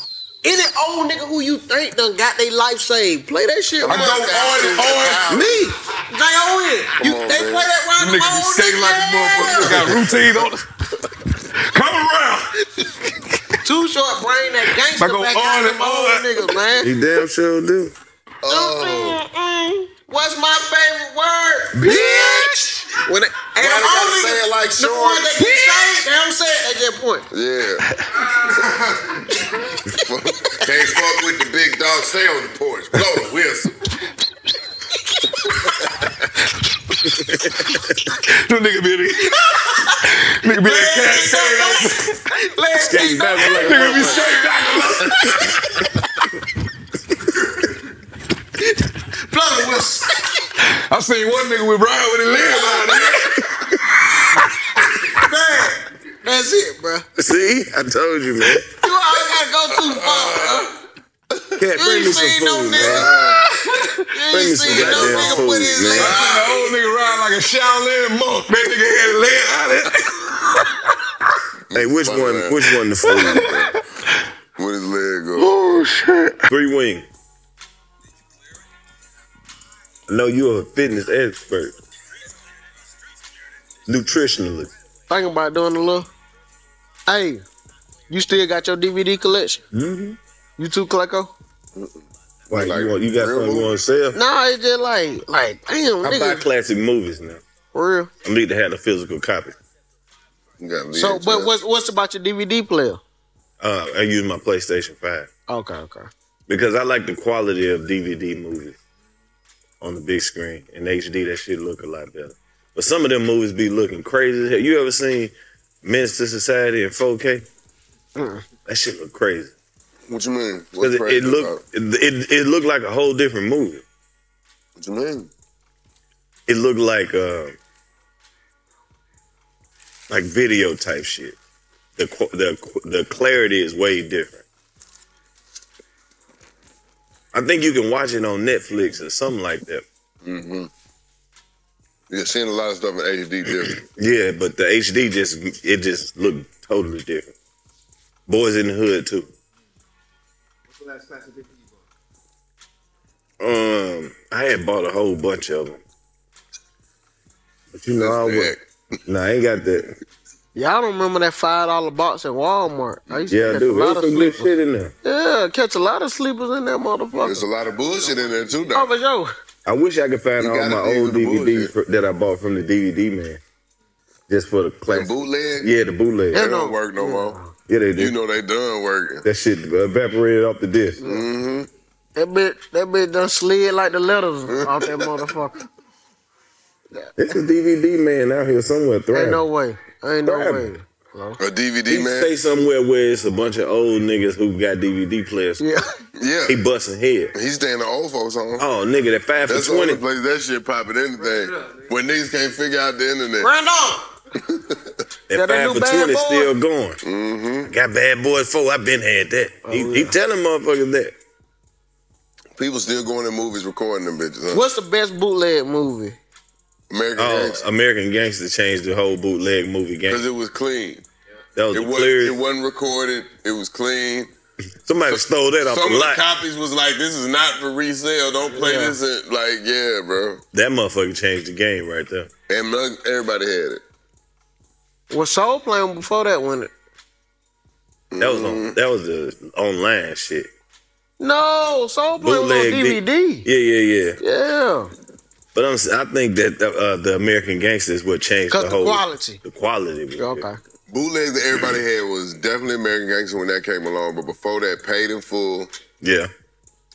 Any old nigga who you think done got their life saved, play that shit. I go right on and now. on. Me. They play always The nigga be skating like a motherfucker. Got routine on. Come around. [laughs] Too short brain that gangster Like go back on out and them old niggas, man. He damn sure do. Mm-mm. What's my favorite word? Bitch. When they, Why and they them gotta say it like the short? ones that get saved, they don't say it at that point. Yeah. [laughs] Can't fuck with the big dog. Stay on the porch. Blow the whistle. [laughs] The nigga be the [laughs] nigga be that cat skating. Skating back like a Nigga be motherfucker. skating back. Blow the whistle. I seen one nigga with Brian with his leg on there. Man, that's it, bro. See, I told you, man. You always gotta go too far, bro. Cat, You bring me some seen no food, nigga. man. Bring me some seen no nigga food, put his man. legs I seen the old nigga ride like a Shaolin monk. That nigga had his leg out there. Hey, which one? Which one the food? With his leg go. Oh shit. Three wing. I know you're a fitness expert. Nutritionalist. Thinking about doing a little. Hey, you still got your DVD collection? Mm-hmm. You too, Clecko? Like, you, want, you got something you want to sell? Nah, it's just like, like, damn, I buy classic movies now. For real. I need to have the physical copy. So, but what's what's about your DVD player? Uh, I use my PlayStation 5 Okay, okay. because I like the quality of DVD movies on the big screen. In HD, that shit look a lot better. But some of them movies be looking crazy. as hell. You ever seen Menace to Society in 4K? That shit look crazy. What you mean? Because it, it looked it, it, it looked like a whole different movie. What you mean? It looked like uh like video type shit. The the the clarity is way different. I think you can watch it on Netflix or something like that. Mm-hmm. Yeah, seeing a lot of stuff in HD different. [clears throat] Yeah, but the HD just it just looked totally different. Boys in the Hood too. What's the last classic video you bought? Um, I had bought a whole bunch of them, but you know I was. Nah, I ain't got that. Y'all don't remember that five dollar box at Walmart? I used to Yeah, I catch do. a lot There's of some good shit in there. Yeah, catch a lot of sleepers in that motherfucker. There's a lot of bullshit in there too, though. Oh, but yo, I wish I could find You all my old DVDs for, that I bought from the DVD man, just for the classic. bootleg? Yeah, the bootleg. They don't work no more. Yeah, they do. You know they done working. that shit evaporated off the disc. Mm-hmm. that bitch, that bit done slid like the letters [laughs] off that motherfucker. It's a DVD man out here somewhere thriving. Ain't no way. Ain't no Thriving. way. A DVD He man. stay somewhere where it's a bunch of old niggas who got DVD players. Yeah. Yeah. He busting head. He's staying the old folks home. Oh, nigga, that five That's for the only twenty. place that shit popping anything. When niggas can't figure out the internet. Brandon! [laughs] That Yeah, that five new for Bad twenty Boy. still going. Mm-hmm. Got bad boys four. I've been had that. he, he telling motherfuckers that. People still going to movies recording them bitches. Huh? What's the best bootleg movie? American Oh, Gangster. American Gangster changed the whole bootleg movie game. Because it was clean. That was It wasn't, it wasn't recorded. It was clean. [laughs] Somebody stole that off Some the of the copies was like, "This is not for resale. Don't play Yeah. this." In, like, yeah, bro. That motherfucker changed the game right there. And none- everybody had it. Was Soul playing before that one? That was Mm-hmm. on. That was the online shit. No, Soul playing was on Bootleg DVD. Yeah, yeah, yeah. Yeah. But I'm, s- I think that the, uh, the American Gangster is what changed the the whole quality. The quality. was Okay. Bootlegs that everybody had was definitely American Gangster when that came along. But before that, Paid in Full. Yeah,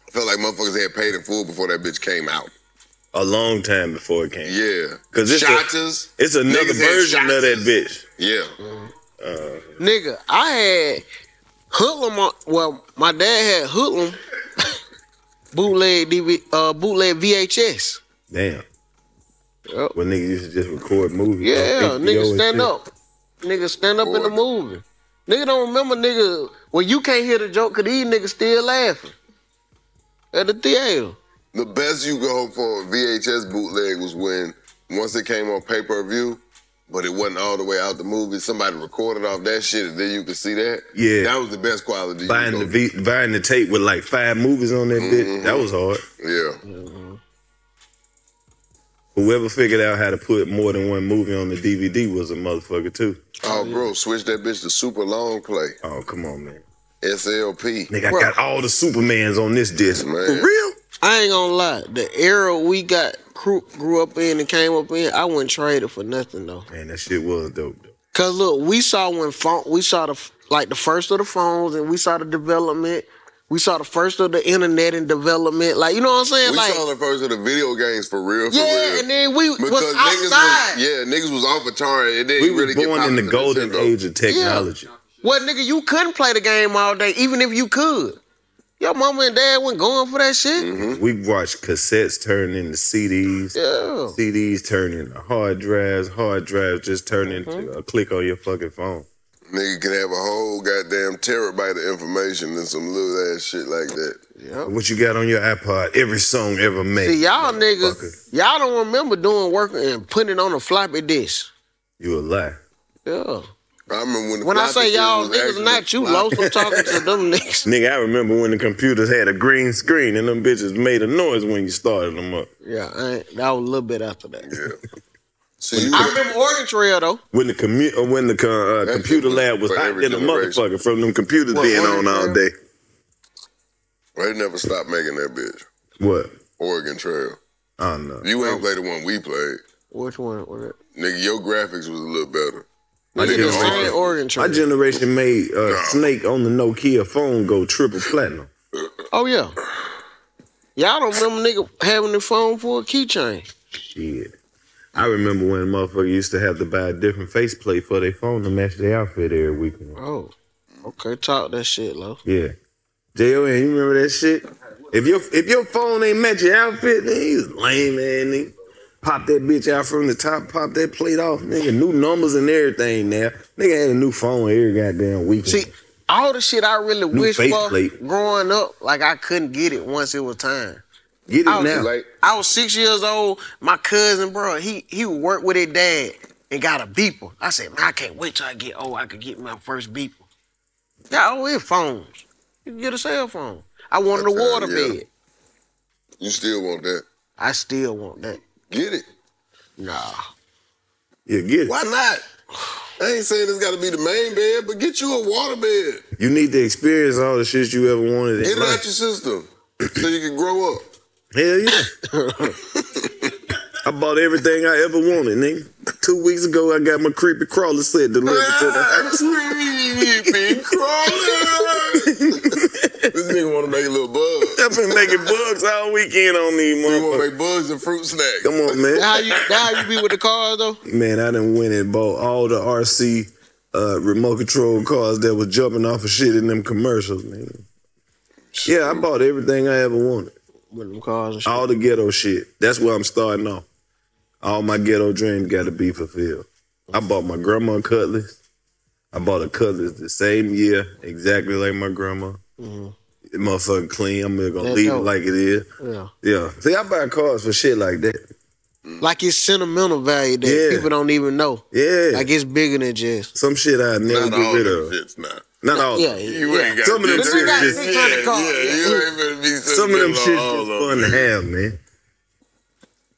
I felt like motherfuckers had Paid in Full before that bitch came out. a long time before it came. Yeah. Cause it's a, it's another version of that bitch. Yeah. Uh, Nigga, I had Hoodlum on, well, my dad had Hoodlum [laughs] bootleg DV, uh, bootleg VHS. Damn. Yep. When niggas used to just record movies. Yeah, on HBO nigga stand up. Nigga stand up in the movie. Nigga don't remember nigga when you can't hear the joke cause these niggas still laughing. At the theater. The best you could hope for a VHS bootleg was when once it came on pay per view, but it wasn't all the way out the movie. Somebody recorded off that shit, and then you could see that. Yeah. that was the best quality. you Buying the v, buying the tape with like five movies on that bitch. Mhm. That was hard. go- yeah. Whoever figured out how to put more than one movie on the DVD was a motherfucker too. Oh, bro, switch that bitch to super long play. Oh, come on, man. SLP. Nigga, I got all the Supermans on this disc. Man. For real? I ain't gonna lie. The era we got grew, grew up in and came up in, I wouldn't trade it for nothing though. Man, that shit was dope. Though. Cause look, we saw when phone, we saw the like the first of the phones, and we saw the development. We saw the first of the internet and development. Like you know what I'm saying? We like saw the first of the video games for real, for yeah, real. and then we because was niggas outside. was, yeah, niggas was off Atari and then We were really was get born in the golden Nintendo. age of technology. What nigga, you couldn't play the game all day, even if you could. Your mama and dad wasn't going for that shit. Mm-hmm. We watched cassettes turn into CDs. Yeah. CDs turn into hard drives. Hard drives just turn into Mm-hmm. a click on your fucking phone. Nigga can have a whole goddamn terabyte of information and some little ass shit like that. What you got on your iPod? Every song ever made. See, y'all niggas, y'all don't remember doing work and putting it on a floppy disk. You a lie. Yeah. I remember when the When I say y'all was niggas, not you, Los, I'm talking to them [laughs] niggas. Nigga, I remember when the computers had a green screen and them bitches made a noise when you started them up. Yeah, I ain't, that was a little bit after that. Yeah. So you I remember Oregon Trail though. When the commu- uh, when the co- uh, computer lab was for hot every than a generation. motherfucker from them computers What, being Oregon on all Trail? day. They never stopped making that bitch. What? Oregon Trail. I don't know. You ain't played the one we played. Which one? was it? Nigga, your graphics was a little better. My Nigga, generation, same Oregon my generation made uh, Snake on the Nokia phone go triple platinum. Oh yeah. Y'all don't remember nigga having the phone for a keychain. Shit. I remember when motherfucker used to have to buy a different faceplate for their phone to match their outfit every weekend. Oh. Okay, talk that shit, low. Yeah. J.O.N., you remember that shit? If your if your phone ain't match your outfit, then you lame man nigga. Pop that bitch out from the top, pop that plate off, nigga. New numbers and everything now. Nigga had a new phone every goddamn weekend. See, all the shit I really New wish for faceplate. growing up, like I couldn't get it once it was time. Get it I was, now. Like, I was six years old. My cousin, bro, he he would work with his dad and got a beeper. I said, man, I can't wait till I get old. I could get my first beeper. Got all his phones. You can get a cell phone. I wanted a Okay, water yeah. bed. you still want that. I still want that. Get it. Nah. Yeah, get it. Why not? I ain't saying it's got to be the main bed, but get you a water bed. You need to experience all the shit you ever wanted Get in it out your system so you can grow up. Hell yeah. I bought everything I ever wanted, nigga. Two weeks ago, I got my creepy crawler set delivered to the house. Creepy crawler. this nigga want to make a little bug. I've been making bugs all weekend on these You want to motherfuckers. make bugs and fruit snacks. Come on, man. That how you that how you be with the cars though? Man, I done went and bought all the RC uh, remote control cars that was jumping off of shit in them commercials, man. Yeah, I bought everything I ever wanted. With them cars and shit. All the ghetto shit. That's where I'm starting off. All my ghetto dreams got to be fulfilled. I bought my grandma a cutlass. I bought a cutlass the same year, exactly like my grandma. Mm-hmm. It motherfucking clean. I'm gonna That leave dope. it like it is. Yeah. Yeah. See, I buy cars for shit like that. Like it's sentimental value that Yeah. people don't even know. Yeah. Like it's bigger than just. Some shit I never Not get all rid them of. shits now. Not all. Yeah, You yeah. ain't got Some of them to shits They just- 600 yeah, yeah, you ain't finna be Some of them shit on just fun to have, man.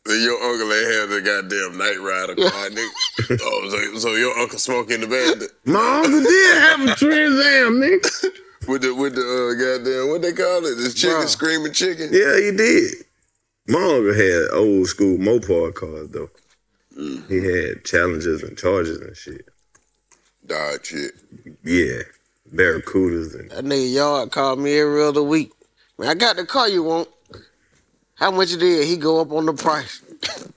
Then Your uncle ain't have the goddamn Knight Rider car, nigga. Oh, so, so your uncle smoking the band My uncle did have a Trans Am, nigga. [laughs] with the with the uh, goddamn what they call it? This chicken Bruh. screaming chicken. Yeah, he did. My uncle had old school Mopar cars though. He had Challengers and Chargers and shit. Dodge shit. Yeah, Barracudas and That nigga yard called me every other week. Man, I got the car you want. How much it is? He go up on the price.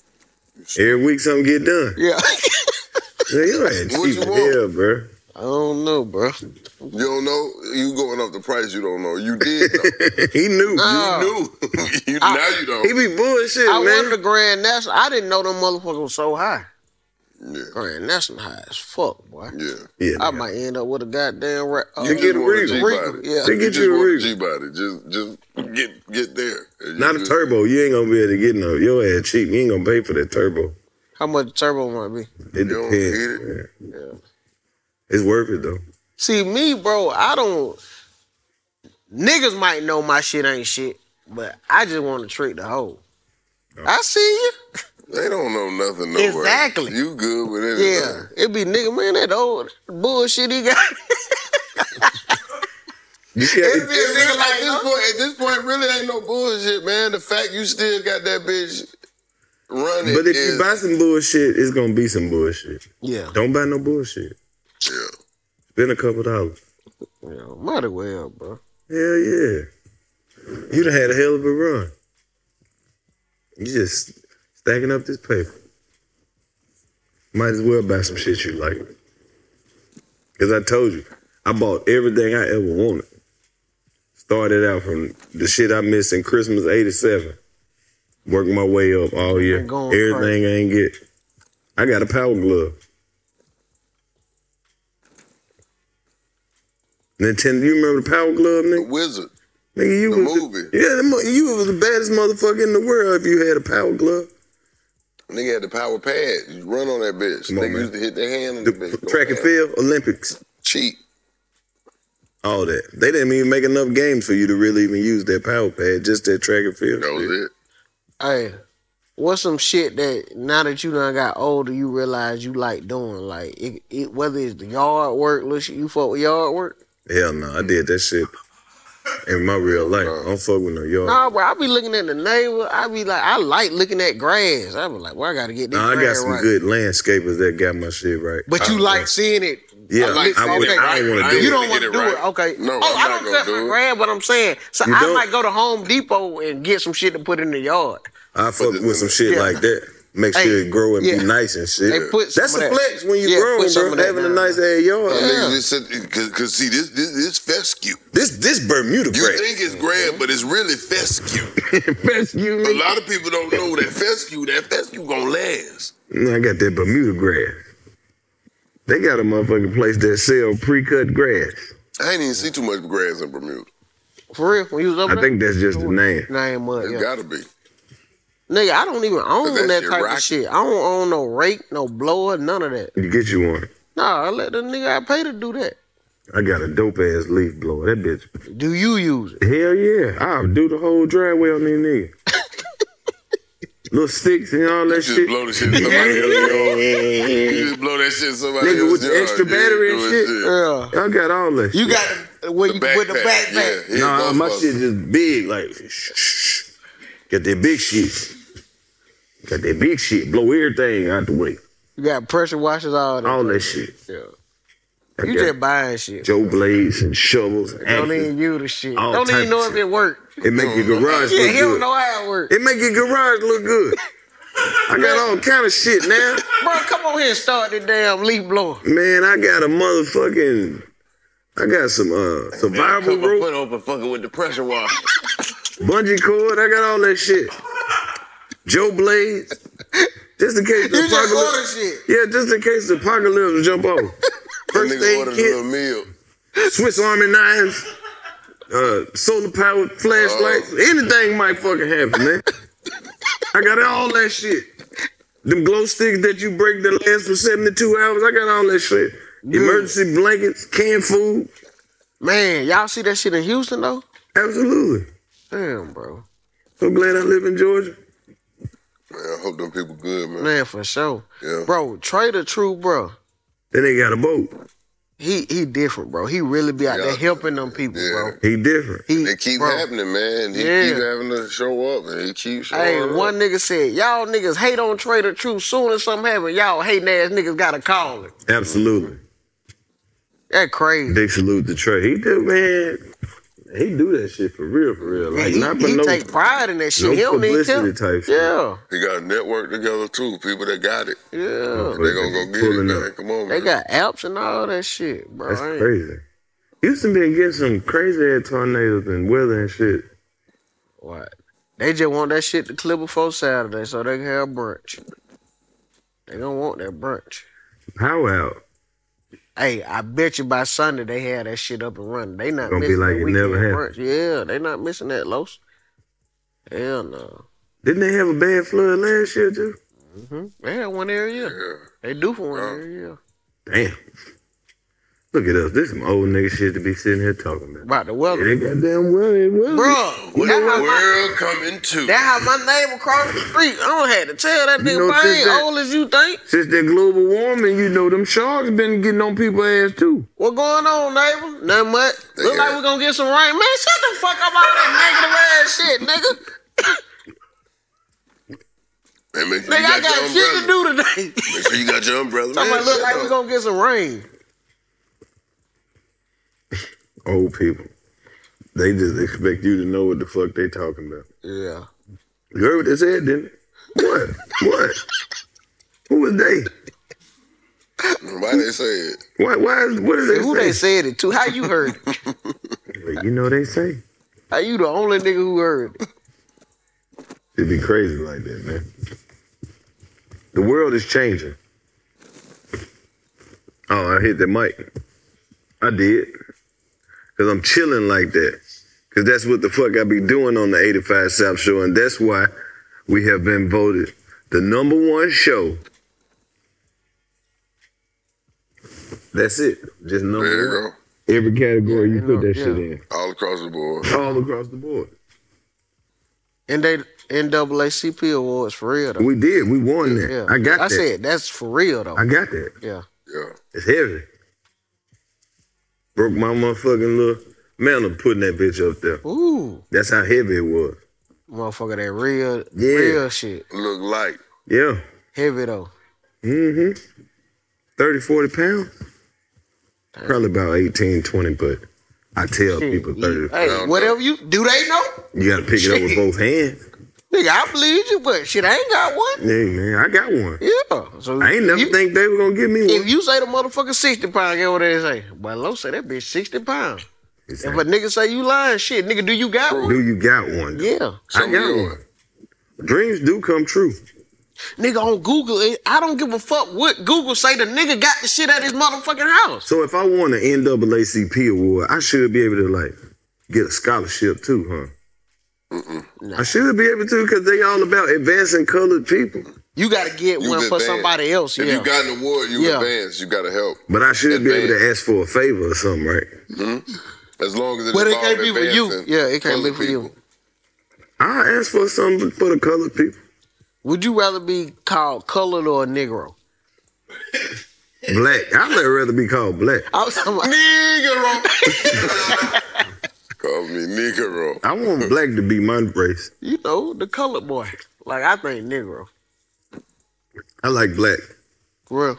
[laughs] every week something get done. Yeah. [laughs] Yeah, you ain't What cheap you as want? hell, bro. I don't know, bro. You don't know? You going up the price? You don't know? You did. Know. [laughs] he knew. Nah. you knew. you, now you don't. He be bullshit, I man. wanted the Grand National. I didn't know them motherfuckers was so high. Yeah. Grand National high as fuck, boy. Yeah. yeah, I man. might end up with a goddamn ra- uh, You get just a want Regal. G-body. Yeah. They You get just you a want Regal. G body. Just just get get there. And you Not a turbo. You ain't gonna be able to get no. Your ass cheap. You ain't gonna pay for that turbo. How much the turbo might be? It You don't depends. get it? man. It's worth it though. See, me, bro, I don't. Niggas might know my shit ain't shit, but I just want to trick the hoe. I see you. [laughs] They don't know nothing. No way. Exactly. You good with anything? Yeah, it be nigga, man, that old bullshit he got. [laughs] You It, can't, it really, at this point, at this point, really ain't no bullshit, man. The fact you still got that bitch running. but if is, you buy some bullshit, it's gonna be some bullshit. Yeah, Don't buy no bullshit. yeah. Spend a couple dollars. yeah, might as well, bro. Hell yeah. You done had a hell of a run. You just stacking up this paper. Might as well buy some shit you like. Cause I told you, I bought everything I ever wanted. Started out from the shit I missed in Christmas '87. Working my way up all year. Been going Everything I ain't get. I got a power glove. Nintendo, you remember the power glove, nigga? The wizard. Nigga, you The was movie. The, yeah, the, you was the baddest motherfucker in the world if you had a power glove. Nigga had the power pad. You run on that bitch. Come on, Nigga man. used to hit their hand on The the bitch. Track and field, Olympics, Cheat. all that. They didn't even make enough games for you to really even use that power pad, just that track and field. That was it. Hey, what's some shit that now that you done got older, you realize you like doing? Like, it, it, whether it's the yard work, little shit, you fuck with yard work? Hell no, I did that shit in my real life. I don't fuck with no yard. Nah, bro, I be looking at the neighbor. I be like, I like looking at grass. I be like, well, I gotta get this Nah, I got some right. good landscapers that got my shit right. But you I- like seeing it. Yeah, I like I, would, okay. I don't want to do it. You don't want to do it it, right. okay? No, oh, I'm I not don't gonna cut do my it. grass, but I'm saying, so You I don't? might go to Home Depot and get some shit to put in the yard. I fuck with some shit Yeah. like that. Make sure Hey, it grow and yeah. be nice and shit. Hey, put That's of a that. flex when you Yeah, grow, put some bro. of that Having a nice there. ass yard. Yeah. nigga just said, cause, cause see, this, this, this fescue. This this Bermuda You grass. think it's grand, mm-hmm. but it's really fescue. [laughs] fescue. A lot of people don't know that fescue, that fescue gonna last. I got that Bermuda grass. They got a motherfucking place that sell pre-cut grass. I ain't even see too much grass in Bermuda. For real, when you was over I there? think that's just the name. Nine months, It's yeah. gotta be. Nigga, I don't even own that that, shit type rocky. of shit. I don't own no rake, no blower, none of that. You get you one. Nah, I let the nigga I pay to do that. I got a dope ass leaf blower. That bitch. Do you use it? Hell yeah. I'll do the whole driveway on these niggas. [laughs] Little sticks and all that shit. You just shit. blow the shit in somebody [laughs] else's yard. You just blow that shit in somebody Nigga else's with the yard. extra Yeah, battery and doing shit. Yeah. I got all that You shit. got the, where you, with the backpack. Yeah, yeah, Nah, my Ghostbusters. shit just big, like shh, shh, shh. Got that big shit. Got that big shit. Blow everything out the way. You got pressure washers, all that. All that shit. Yeah. I You just buying shit. Joe blades and shovels. And Don't axes. even use the shit. All don't even know if it work. It make your garage Yeah, look he don't good. know how it work. It make your garage look good. I got all kind of shit now. [laughs] Bro, come on here and start the damn leaf blower. Man, I got a motherfucking. I got some uh survival rope, foot open fucking with the pressure washer. bungee cord. I got all that shit. Joe Blaze. [laughs] Just in case the You apocalypse. shit. Yeah, just in case the apocalypse jump off. [laughs] First aid kit, little meal. Swiss Army knives, uh, solar powered flashlights. Anything might fucking happen, man. I got all that shit. Them glow sticks that you break that last for 72 hours, I got all that shit. Emergency blankets, canned food. Man, y'all see that shit in Houston though? Absolutely. Damn, bro. So glad I live in Georgia. Man, I hope them people good, man. Man, for sure. Yeah. Bro, Trae tha Truth, bro. Then they got a boat. He he different, bro. He really be out Yeah. there helping them people, Yeah. bro. He different. He, They keep bro. happening, man. He Yeah. keep having to show up, and he keeps showing Hey, up. one nigga said, y'all niggas hate on Trae tha Truth. Soon as something happen, y'all hating ass niggas gotta call him. Absolutely. That crazy. Big salute to Trae. He do, man. He do that shit for real, for real. Like, he not for he no, take pride in that shit. no he don't need publicity help. type shit. Yeah, He got a network together too. People that got it. yeah. They gonna go get it, Pulling man. Come on, They man. got apps and all that shit, bro. That's I ain't- crazy. Houston been getting some crazy ass tornadoes and weather and shit. What? They just want that shit to clear before Saturday so they can have brunch. They don't want that brunch. How out? Hey, I bet you by Sunday they had that shit up and running. They not Gonna be missing like that it weekend never brunch. Yeah, they not missing that, Los. Hell no. Didn't they have a bad flood last year too? hmm They had one every year. Yeah. They do for one Yeah. every year. Damn. Look at us. This some old nigga shit to be sitting here talking about. About the weather. It ain't goddamn well. It well. Bro, What the how my, world coming to? that how my neighbor across the street. I don't have to tell that You nigga, know, I ain't that- old as you think. Since that global warming, you know them sharks been getting on people's ass too. What going on, neighbor? Nothing much. Look Yeah. like we gonna get some rain. Man, shut the fuck up all that negative ass shit, nigga. Hey, make sure Nigga, you I got, got shit to do today. Make sure you got your umbrella. Talking man. about look like we up. gonna get some rain. Old people. They just expect you to know what the fuck they talking about. Yeah. You heard what they said, didn't they? What? What? Who was they? Why they say it? Why? Why? is- What is they Who say? they said it to? How you heard it? Well, you know they say. How you the only nigga who heard it? It'd be crazy like that, man. The world is changing. Oh, I hit the mic. I did. Cause I'm chilling like that. Cause that's what the fuck I be doing on the 85 South Show, and that's why we have been voted the number one show. That's it. Just number There you one. go. Every category you Yeah, put that yeah. shit in. All across the board. All across the board. And they NAACP awards for real though. We did. We won that. yeah. I got I that. said that's for real though. I got that. yeah. Yeah. It's heavy. Broke my motherfucking little mantle putting that bitch up there. Ooh. That's how heavy it was. Motherfucker, that real Yeah. real shit. Look like. Yeah. Heavy though. Mm-hmm. 30, 40 pounds. Probably about 18, 20, but I tell Shit, people 30 you- pounds. Hey, whatever you do they know? You gotta pick it up with both hands. Nigga, I believe you, but shit, I ain't got one. Hey man, I got one. Yeah. So I ain't never you, think they were gonna give me one. if you say the motherfucker 60 pounds, get what they say. But Lo say that bitch 60 pounds. If a nigga say you lying, shit, nigga, do you got one? Do you got one? Yeah. I got one. Dreams do come true. Nigga on Google, I don't give a fuck what Google say. The nigga got the shit at his motherfucking house. So if I won an NAACP award, I should be able to like get a scholarship too, huh? I should be able to because they all about advancing colored people. You got to get You one for advanced. somebody else. If Yeah. you got an award, you Yeah. advance. You got to help. But I should be able to ask for a favor or something, right? Hmm? As long as it's But it can't be for you. Yeah, it can't be colored for you. people. I ask for something for the colored people. Would you rather be called colored or a Negro? Black. I'd rather be called black. I was talking about, Negro. [laughs] Call me Negro. I want black to be my race. [laughs] you know, the colored boy. Like, I think Negro. I like black. For real.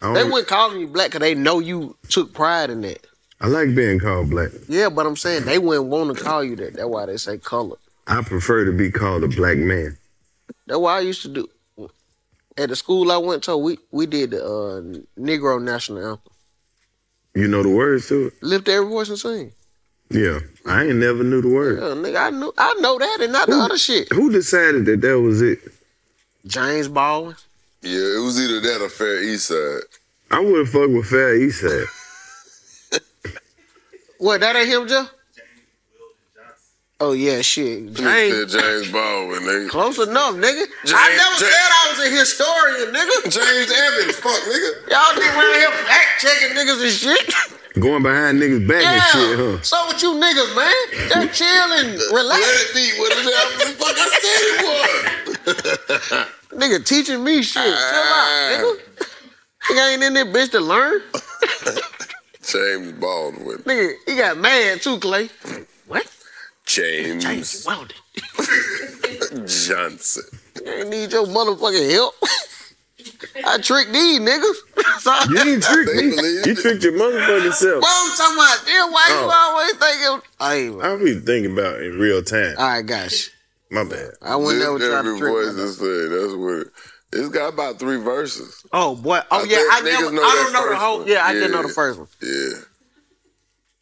They don't- wouldn't call you black because they know you took pride in that. I like being called black. Yeah, but I'm saying they wouldn't want to call you that. That's why they say colored. I prefer to be called a black man. That's why I used to do. At the school I went to, we we did the uh, Negro national anthem. You know the words to it? Lift every voice and sing. Yeah. I ain't never knew the word. Yeah, nigga, I knew I know that and not the other shit. Who decided that that was it? James Baldwin. Yeah, it was either that or Fair East Side. I would have fuck with Fair East Side. [laughs] What? That ain't him, Jeff? Oh yeah, shit. James. said James Baldwin, nigga. Close enough, nigga. I never James- said I was a historian, nigga. James Evans, fuck, nigga. Y'all niggas around here fact checking niggas and shit. [laughs] Going behind niggas back and shit, huh? So with you niggas, man. Just [laughs] chill and Let it be what the hell the fuck I said it was. [laughs] Nigga teaching me shit. Chill out, ah. nigga. Nigga ain't in there bitch to learn. [laughs] James Baldwin. Nigga, he got mad too, Clay. What? James, James Weldon. Johnson. I ain't need your motherfucking help. I tricked these niggas. [laughs] so, You ain't tricked They me. believe You tricked your motherfucking self. Well, I'm talking about them. Why you Oh. always thinking? Hey, man. I be thinking about it in real time. All right, gosh. My bad. I wouldn't never Lift try to trick voice me. and say that's what it. It's got about three verses. Oh boy. Oh I yeah, I niggas never. know I that don't know the whole. one. Yeah, I didn't know the first one. Yeah.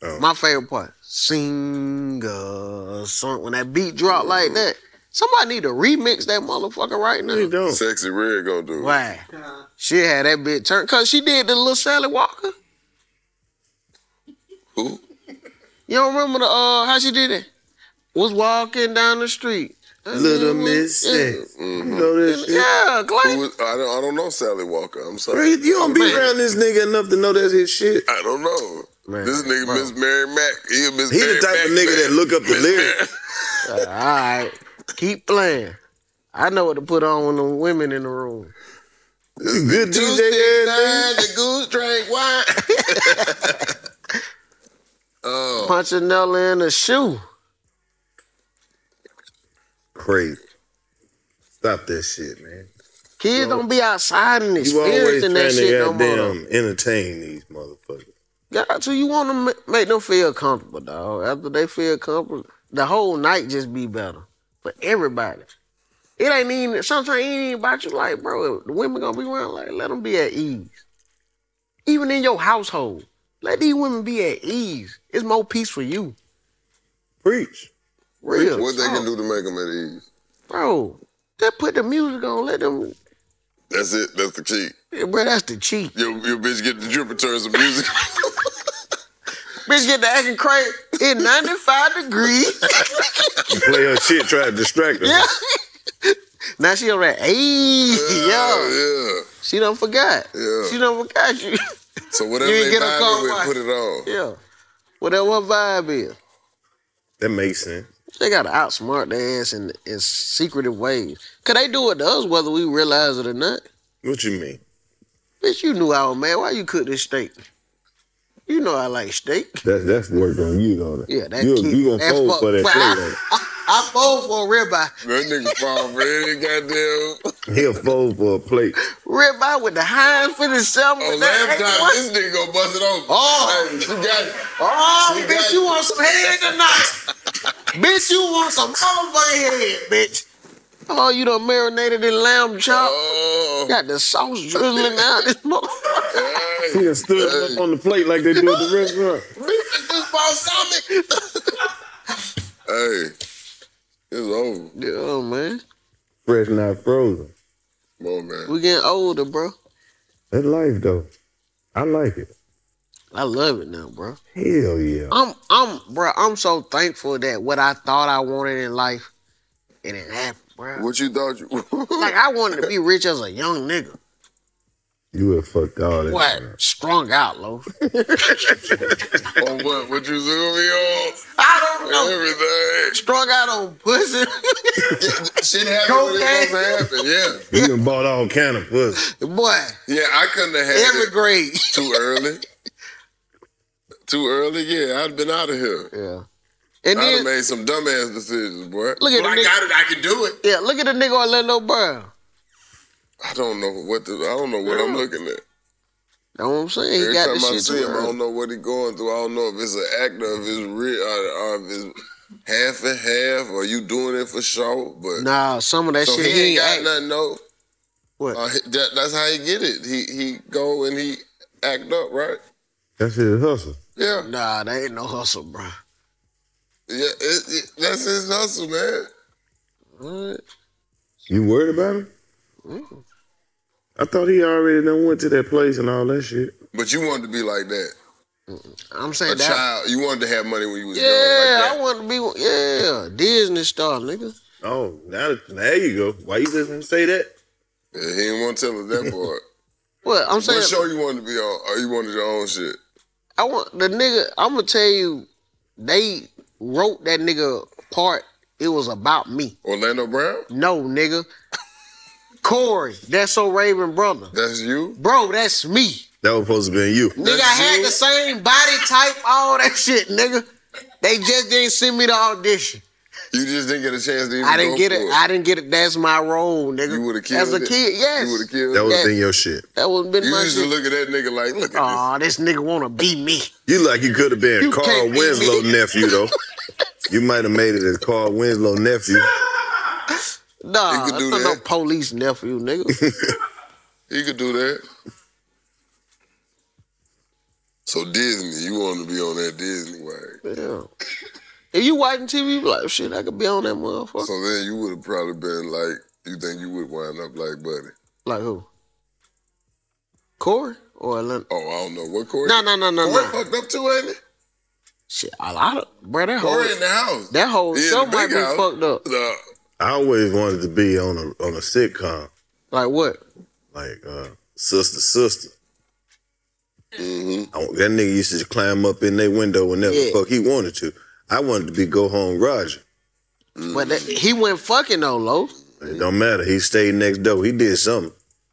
Oh. My favorite part. Sing a song when that beat drop like mm. that. Somebody need to remix that motherfucker right now. You don't. Sexyy Red gonna do it. Why? She had that bitch turn cause she did the little Sally Walker. Who? You don't remember the uh how she did it? Was walking down the street Little Miss Sex. You know that shit? Yeah, Clay. Who was- I don't, I don't know Sally Walker. I'm sorry. you don't be around this nigga enough to know that's his shit. I don't know. this nigga Miss Mary Mack. He a Miss He the type Mack of nigga fan. that look up the Miss lyrics. All right, keep playing. I know what to put on when the women in the room. Good Two DJ six ass nine, the goose drank wine. [laughs] oh, Punching Nella in the shoe. Crazy. Stop that shit, man. Kids don't be outside and You always experiencing trying that to shit no more. though. goddamn entertain these motherfuckers. Got to. You want to make them feel comfortable, dog. After they feel comfortable, the whole night just be better for everybody. It ain't even, sometimes it ain't even about you. Like, bro, the women gonna be around, like, let them be at ease. Even in your household, let these women be at ease. It's more peace for you. Preach. Real. what they can do to make them at ease? Bro, just put the music on, let them, That's it. That's the key. yeah, bro, that's the cheat. Your, your bitch get the dripper turn some music. [laughs] Bitch get to acting crazy. It's 95 degrees. You play her shit, try to distract her. Yeah. now she on that, hey, yo. yeah. She done forgot. Yeah. She done forgot you. So whatever You they vibe with, put it on. yeah. Whatever her vibe is. That makes sense. They gotta outsmart their ass in, in secretive ways. Cause they do it to us whether we realize it or not. What you mean? Bitch, you knew I was mad. Why you cook this steak? You know I like steak. That's that's work on you, though. Yeah, that you, kid- you gonna that's fold fuck- for that Well, plate. I- I fold for a ribeye. That nigga fall for any goddamn. He'll fold for a plate. Ribeye with the Heinz 57. Oh, with last that time What? this nigga gonna bust it open. Oh. Hey, she got it. Oh, She bitch, got you it. want some head tonight? [laughs] bitch, you want some motherfucking head, bitch. Oh, you done marinated in lamb chop. Oh, Got the sauce drizzling out this motherfucker. He done stood up on the plate like they do at the restaurant. Bitch, this balsamic. hey, it's over. Yeah, man. Fresh, not frozen. Come on, man. We getting older, bro. That life, though. I like it. I love it now, bro. Hell yeah. I'm, I'm, bro. I'm so thankful that what I thought I wanted in life, it didn't happen, bro. What you thought you? [laughs] Like I wanted to be rich as a young nigga. You would fucked all that. What? Strung out, low. [laughs] on oh, what? What you zoom me on? I don't know. Everything. Strung out on pussy. [laughs] Shit happened when it supposed to happen. Yeah. You done bought all kind of pussy. Boy, Yeah, I couldn't have had every it grade. too early. Too early, yeah. I'd been out of here. Yeah. And I'd have then made some dumbass decisions, boy. look at the nigga. Got it. I can do it. Yeah, look at the nigga Orlando Brown. I don't know what the, I don't know what I'm looking at. Know what I'm saying? He Every got time this I shit see too him, I don't know what he going through. I don't know if it's an actor, if it's real, or, or if it's half and half, or you doing it for show. But Nah, some of that so shit he he ain't ain't got act. nothing. No, What? Uh, that, that's how he get it. He he go and he act up, right? That's his hustle. Yeah, Nah, that ain't no hustle, bro. Yeah. It, it, that's his hustle, man. What? You worried about him? Mm. I thought he already done went to that place and all that shit. But you wanted to be like that, I'm a saying that. child. You wanted to have money when you was Yeah, young, I like want to be. Yeah, Disney star, nigga. Oh, now there you go. Why you just didn't say that? that. Yeah, he didn't want to tell us that [laughs] part. What I'm saying? what show you wanted to be on? Or you wanted your own shit? I want the nigga. I'm gonna tell you, they wrote that nigga part. It was about me. Orlando Brown? No, nigga. Cory, that's so Raven brother. That's you? Bro, that's me. That was supposed to be you. Nigga, I had the same body type, all that shit, nigga. They just didn't send me the audition. You just didn't get a chance to even I didn't go get for it. I didn't get it. That's my role, nigga. You would have killed As a it. kid, yes. You would have killed That it. would have been your shit. That would have been You my used to shit. look at that nigga like, look at Aw, this nigga wanna be me. You like you could have been You Carl can't beat Winslow me. nephew though. [laughs] you might have made it as Carl Winslow nephew. Nah, He could do I'm no that. police nephew, nigga. [laughs] He could do that. So Disney, you want to be on that Disney wagon. yeah. If you watching TV, you be like, shit, I could be on that motherfucker. So then you would have probably been like, you think you would wind up like Buddy. Like who? Corey or Atlanta? Oh, I don't know. What Corey? No, no, no, no, Corey no. fucked up too, ain't he? Shit, a lot of bro. That whole Cory in the house. that whole He show might be house. fucked up. The, I always wanted to be on a on a sitcom, Like what? like uh, Sister Sister. Mm-hmm. I, that nigga used to climb up in their window whenever the fuck he wanted to. I wanted to be Go Home Roger. But that, he went fucking though, Lo. It don't matter. He stayed next door. He did something.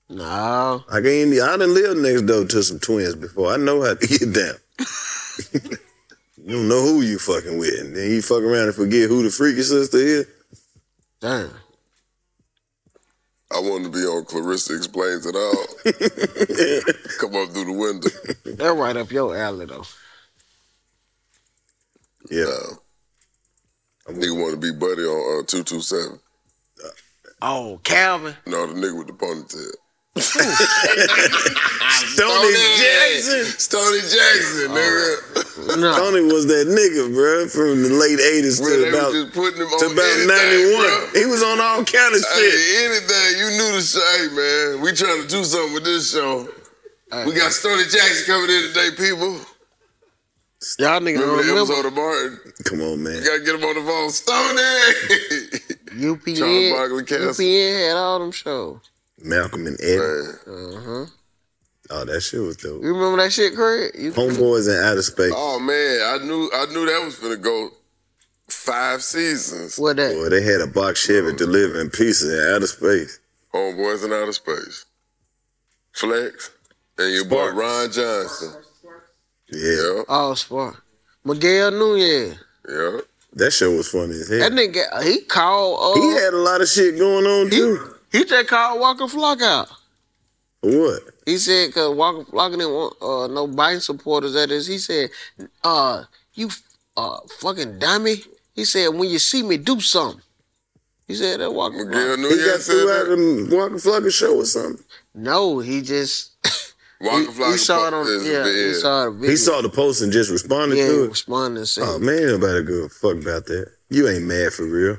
No. I can't. I done lived next door to some twins before. I know how to get down. [laughs] you don't know who you fucking with, and then you fuck around and forget who the freaky sister is. Damn. I wanted to be on Clarissa Explains It All. [laughs] Come up through the window. That right up your alley though. Yeah. Nigga want to be buddy on uh, 227. Oh, Calvin. No, the nigga with the ponytail. [laughs] Tony Jackson. Stony Jackson, nigga. No. Tony was that nigga, bro, from the late '80s Where to about just putting him to about anything, '91. bro. He was on all kind of Hey, shit. anything you knew to say, man. We trying to do something with this show. We got Stony Jackson coming in today, people. Y'all niggas Remember don't the remember episode of Martin? Come on, man. You gotta get him on the phone. Stony! UPN. [laughs] Charles Barkley Castle. UPN had all them shows. Malcolm and Eddie. Man. Uh huh. Oh, that shit was dope. You remember that shit, Craig? You, Homeboys in outer space. Oh man, I knew I knew that was gonna go five seasons. what that? Boy, they had a box Chevy delivering pieces in outer space. Homeboys in outer space. Flex and your boy Ron Johnson. Yeah. Yeah, Oh, Spark. Miguel Nunez. yeah. That show was funny as hell. That nigga, he called. Uh, he had a lot of shit going on too. He just called Waka Flocka out. What? He said, because Waka Flocka didn't want uh, no Biden supporters at this. He said, uh, you uh, fucking dummy. He said, when you see me, do something. He said that Walker Miguel Flock. He got Nunez said threw out that. the Walker Flugger show or something. No, he just. [laughs] Walker he, Flock he saw it on. is- Yeah, he saw the video. He saw the post and just responded Yeah, to he it. responded and said, Oh man, ain't nobody give a fuck about that. You ain't mad for real.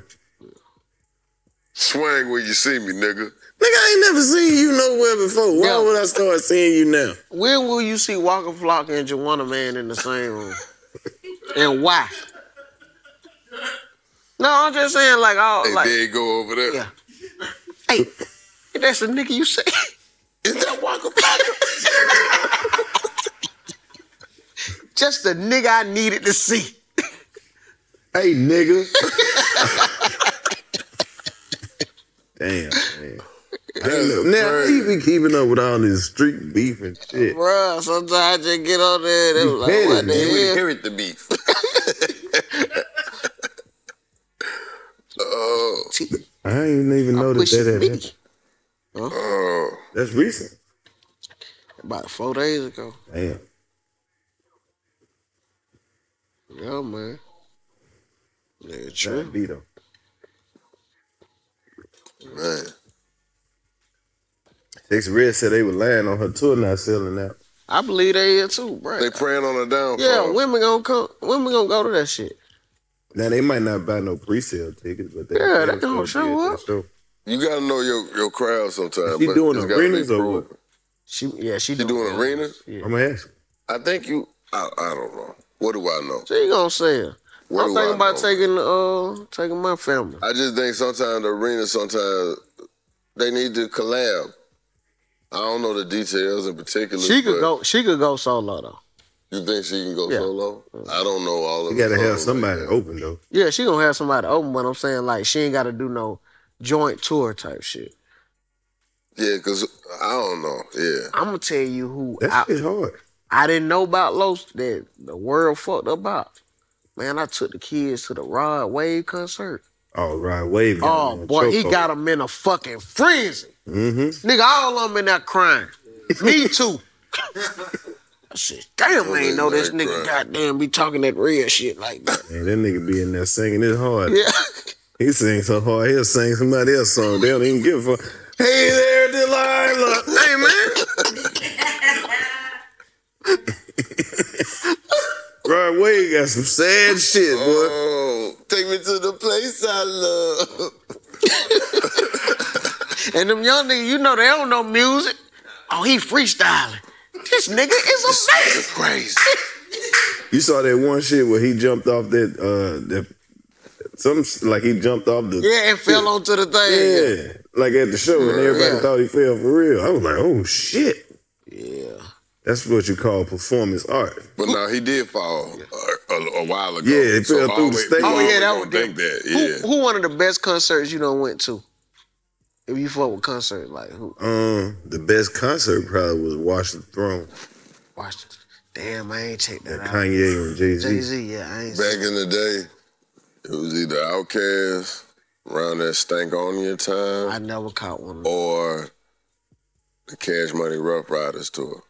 Swing when you see me, nigga. Nigga, I ain't never seen you nowhere before. Why Yeah. would I start seeing you now? when will you see Waka Flocka and Joanna Man in the same room? and why? No, I'm just saying, like, all Hey, like, there you go over there. yeah. Hey, that's the nigga you say. [laughs] Is that Waka Flocka? Just the nigga I needed to see. Hey, nigga. Damn, man. I Now he be keeping up with all this street beef and shit. Bruh, sometimes I just get on there and they was like, petty, what the man. You would hear it, the beef. [laughs] oh, I ain't even I know that that had me. happened. oh. Uh, that's recent. About four days ago. Damn. Yeah, man. Nigga, That true. beat him. Man. Sexyy Red said they were lying on her tour not selling out. I believe they is too, bro. They praying on a downfall. Yeah, women gonna come. Women gonna go to that shit. Now they might not buy no pre-sale tickets, but they Yeah, they'll they gonna show up. Show. You gotta know your, your crowd sometimes. She but doing it's arenas or what? She, yeah, she, She doing arenas? I'm gonna ask. I think you. I, I don't know. What do I know? She gonna sell. What I'm thinking I about know? taking uh taking my family. I just think sometimes the arenas, sometimes they need to collab. I don't know the details in particular. She could go. She could go solo though. You think she can go Yeah. solo? I don't know all of You gotta have somebody like open though. Yeah, she gonna have somebody open, but I'm saying like she ain't got to do no joint tour type shit. Yeah, cause I don't know. Yeah, I'm gonna tell you who That I, shit hard. I didn't know about Los that the world fucked up about. Man, I took the kids to the Rod Wave concert. Oh, right, wave. Oh boy, he got them in a fucking frenzy. Mm-hmm. Nigga, all of them in there crying. Me too. [laughs] I said, damn, I ain't know this nigga crying. goddamn be talking that real shit like that. Man, that nigga be in there singing it hard. Yeah. He sings so hard, he'll sing somebody else's song. They don't even give a fuck. Hey there, Delilah. Hey, man. [laughs] Rod Wave got some sad shit, boy. Oh, take me to the place I love. [laughs] And them young niggas, you know they don't know music. Oh, he freestyling. This nigga is amazing. Crazy. [laughs] You saw that one shit where he jumped off that uh that some like he jumped off the Yeah, and fell onto the thing. yeah, like at the show, and everybody Yeah. thought he fell for real. I was like, oh shit. Yeah. That's what you call performance art. But no, he did fall a, a, a while ago. Yeah, he fell through the always- stage. people Oh yeah, that gonna think that. Yeah. who one of the best concerts you done went to? If you fuck with concerts, like who? Um, the best concert probably was Watch the Throne. Watch it. Damn, I ain't checked that out. Kanye and Jay Z. Jay Z. Z, yeah, I ain't. Back in the day, it was either Outkast around that Stankonia time. I never caught one. or the Cash Money Ruff Ryders tour.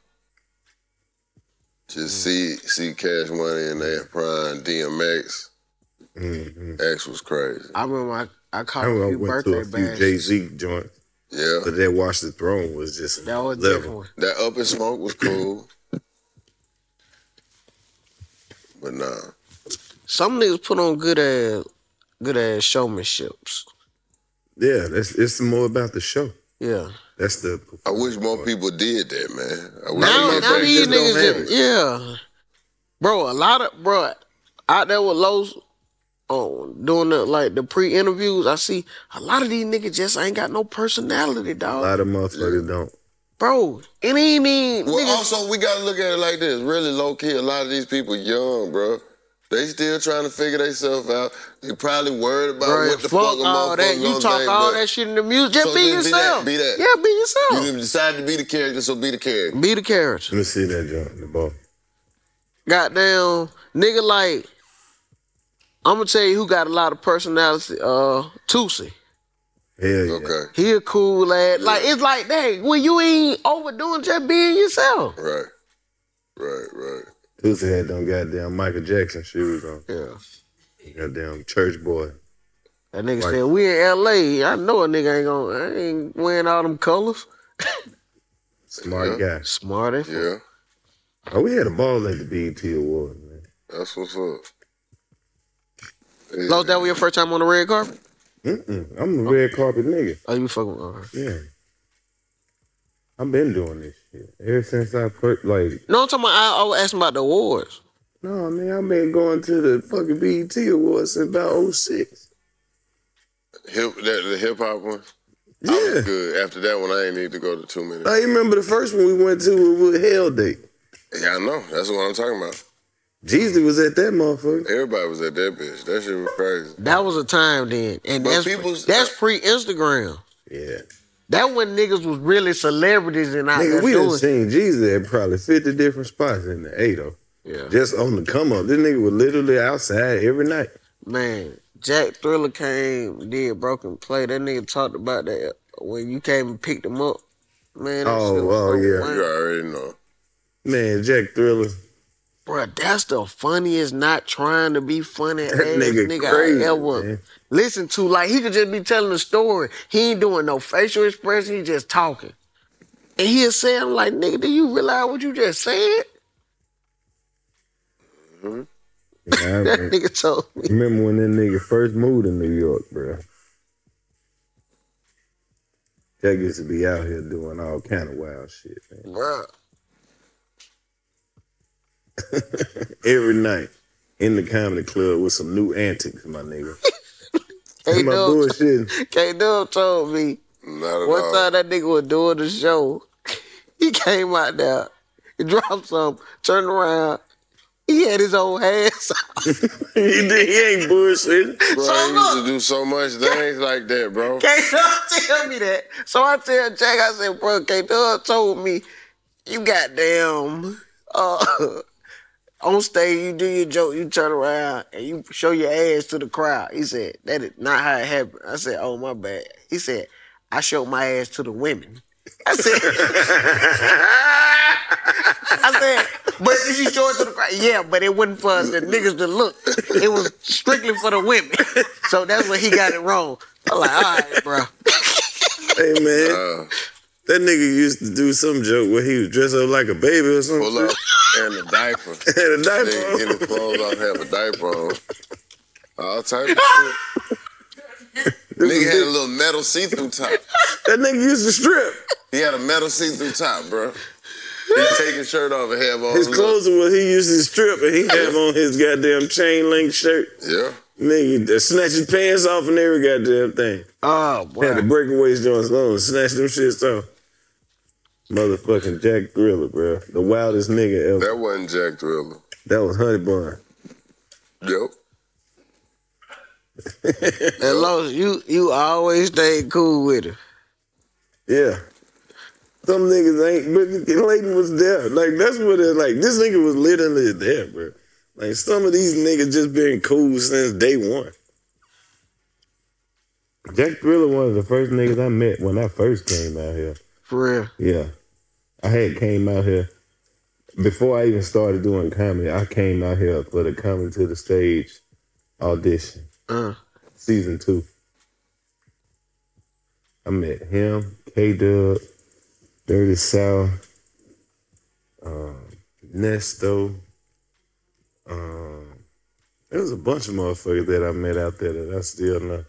Just mm. see see Cash Money in their prime DMX. Mm-hmm. X was crazy. I remember I, I I caught a remember I few went to birthday a few bashes. Jay Z joints, Yeah. but that Watch the Throne was just That was level. different. That Up in Smoke was cool. [clears throat] but nah. Some niggas put on good ass, good ass showmanships. Yeah, that's it's more about the show. Yeah. That's the I wish more people did that, man. I wish Now, more now people these just don't niggas, have it. yeah, bro. A lot of bro out there with Lowe's, oh, doing the like the pre-interviews. I see a lot of these niggas just ain't got no personality, dog. a lot of motherfuckers don't. Bro, it ain't even. Well, niggas- also we gotta look at it like this. Really low key. A lot of these people young, bro. They still trying to figure themselves out. They probably worried about Bro, what the fuck fuck a all that. motherfucker You gonna talk think, all but- that shit in the music. Just So be yourself. Be that. Be that. Yeah, be yourself. You done decided to be the character, so be the character. Be the character. Let me see that joint, the ball. Goddamn, nigga, like, I'm gonna tell you who got a lot of personality. Uh, Toosii. Hell yeah. Okay. He a cool lad. Like, it's like that. When you ain't overdoing just being yourself. Right. Right, right. Tuesday had them goddamn Michael Jackson shoes on. Yeah. Goddamn church boy. That nigga Right. said, we in LA. I know a nigga ain't gonna, I ain't wearing all them colors. [laughs] Smart Yeah. guy. Smart as. Yeah. Oh, we had a ball at the BET Awards, man. That's what's up. So that was your first time on the red carpet? Mm-mm. I'm a red carpet nigga. Oh, you fucking with her. Yeah. I've been doing this shit ever since I put like, No, I'm talking about, I, I was asking about the awards. no, man, I've been going to the fucking BET Awards since about 06. Hip that the hip hop one. I Yeah. was good. After that one, I ain't need to go to too many. I remember the first one we went to was Hell Day. Yeah, I know. That's what I'm talking about. Jeezy was at that motherfucker. Everybody was at that bitch. That shit was crazy. That was a time then. And But that's, that's pre-Instagram. Yeah. That when niggas was really celebrities and out Nigga, there we done doing seen Jeezy at probably 50 different spots in the A though. Yeah. Just on the come up. This nigga was literally outside every night. Man, Jack Thriller came, did broken play. That nigga talked about that when you came and picked him up. Man, that Oh, was oh, yeah. funny. You already know. Man, Jack Thriller. Bruh, that's the funniest not trying to be funny ass That nigga, nigga crazy, I ever man. Listen to. Like he could just be telling a story. He ain't doing no facial expression, he just talking. And he'll say, I'm like, nigga, do you realize what you just said? Mm-hmm. Yeah, [laughs] That remember, nigga told me. remember when that nigga first moved to New York, bro. That used to be out here doing all kind of wild shit, man. Bruh. [laughs] Every night in the comedy club with some new antics, my nigga. [laughs] [laughs] K Am I Dub bullshitting? K Dub told me Not at one all. time that nigga was doing the show. [laughs] He came out there, he dropped some, turned around, he had his old hands [laughs] out. he, did, he ain't bullshitting. Bro, So I used look. to do so much things like that, bro. K Dub tell me that. So I tell Jack, I said, bro, K Dub told me, you goddamn uh on stage, you do your joke, you turn around and you show your ass to the crowd. He said, that is not how it happened. I said, oh my bad. He said, I showed my ass to the women. I said, [laughs] I said, but did you show it to the crowd? Yeah, but it wasn't for the niggas to look. It was strictly for the women. So that's where he got it wrong. I'm like, all right, bro. Hey, man. Uh, That nigga used to do some joke where he was dressed up like a baby or something. Pull up and a diaper. [laughs] Had a diaper Nigga on. get his clothes off, have a diaper on. All type of shit. [laughs] Nigga had a little metal see-through top. That nigga used to strip. He had a metal see-through top, bro. He take his shirt off and have on His a little- clothes were he used to strip and he have on his goddamn chain link shirt. Yeah. Nigga, that snatch his pants off and every goddamn thing. Oh, boy. Had the breakaways joints on, and snatch them shits off. Motherfucking Jack Thriller, bro. The wildest nigga ever. That wasn't Jack Thriller. That was Honey Bun. Yep. [laughs] And Los, you you always stayed cool with her. Yeah. Some niggas ain't, but Layton was there. Like, that's what it, like, this nigga was literally there, bro. Like, some of these niggas just been cool since day one. Jack Thriller, one of the first niggas I met when I first came out here. For real. Yeah. I had came out here before I even started doing comedy. I came out here for the coming to the stage audition, Uh, season two. I met him, K Dub, Dirty South, um, Nesto. Um, there was a bunch of motherfuckers that I met out there that I still know.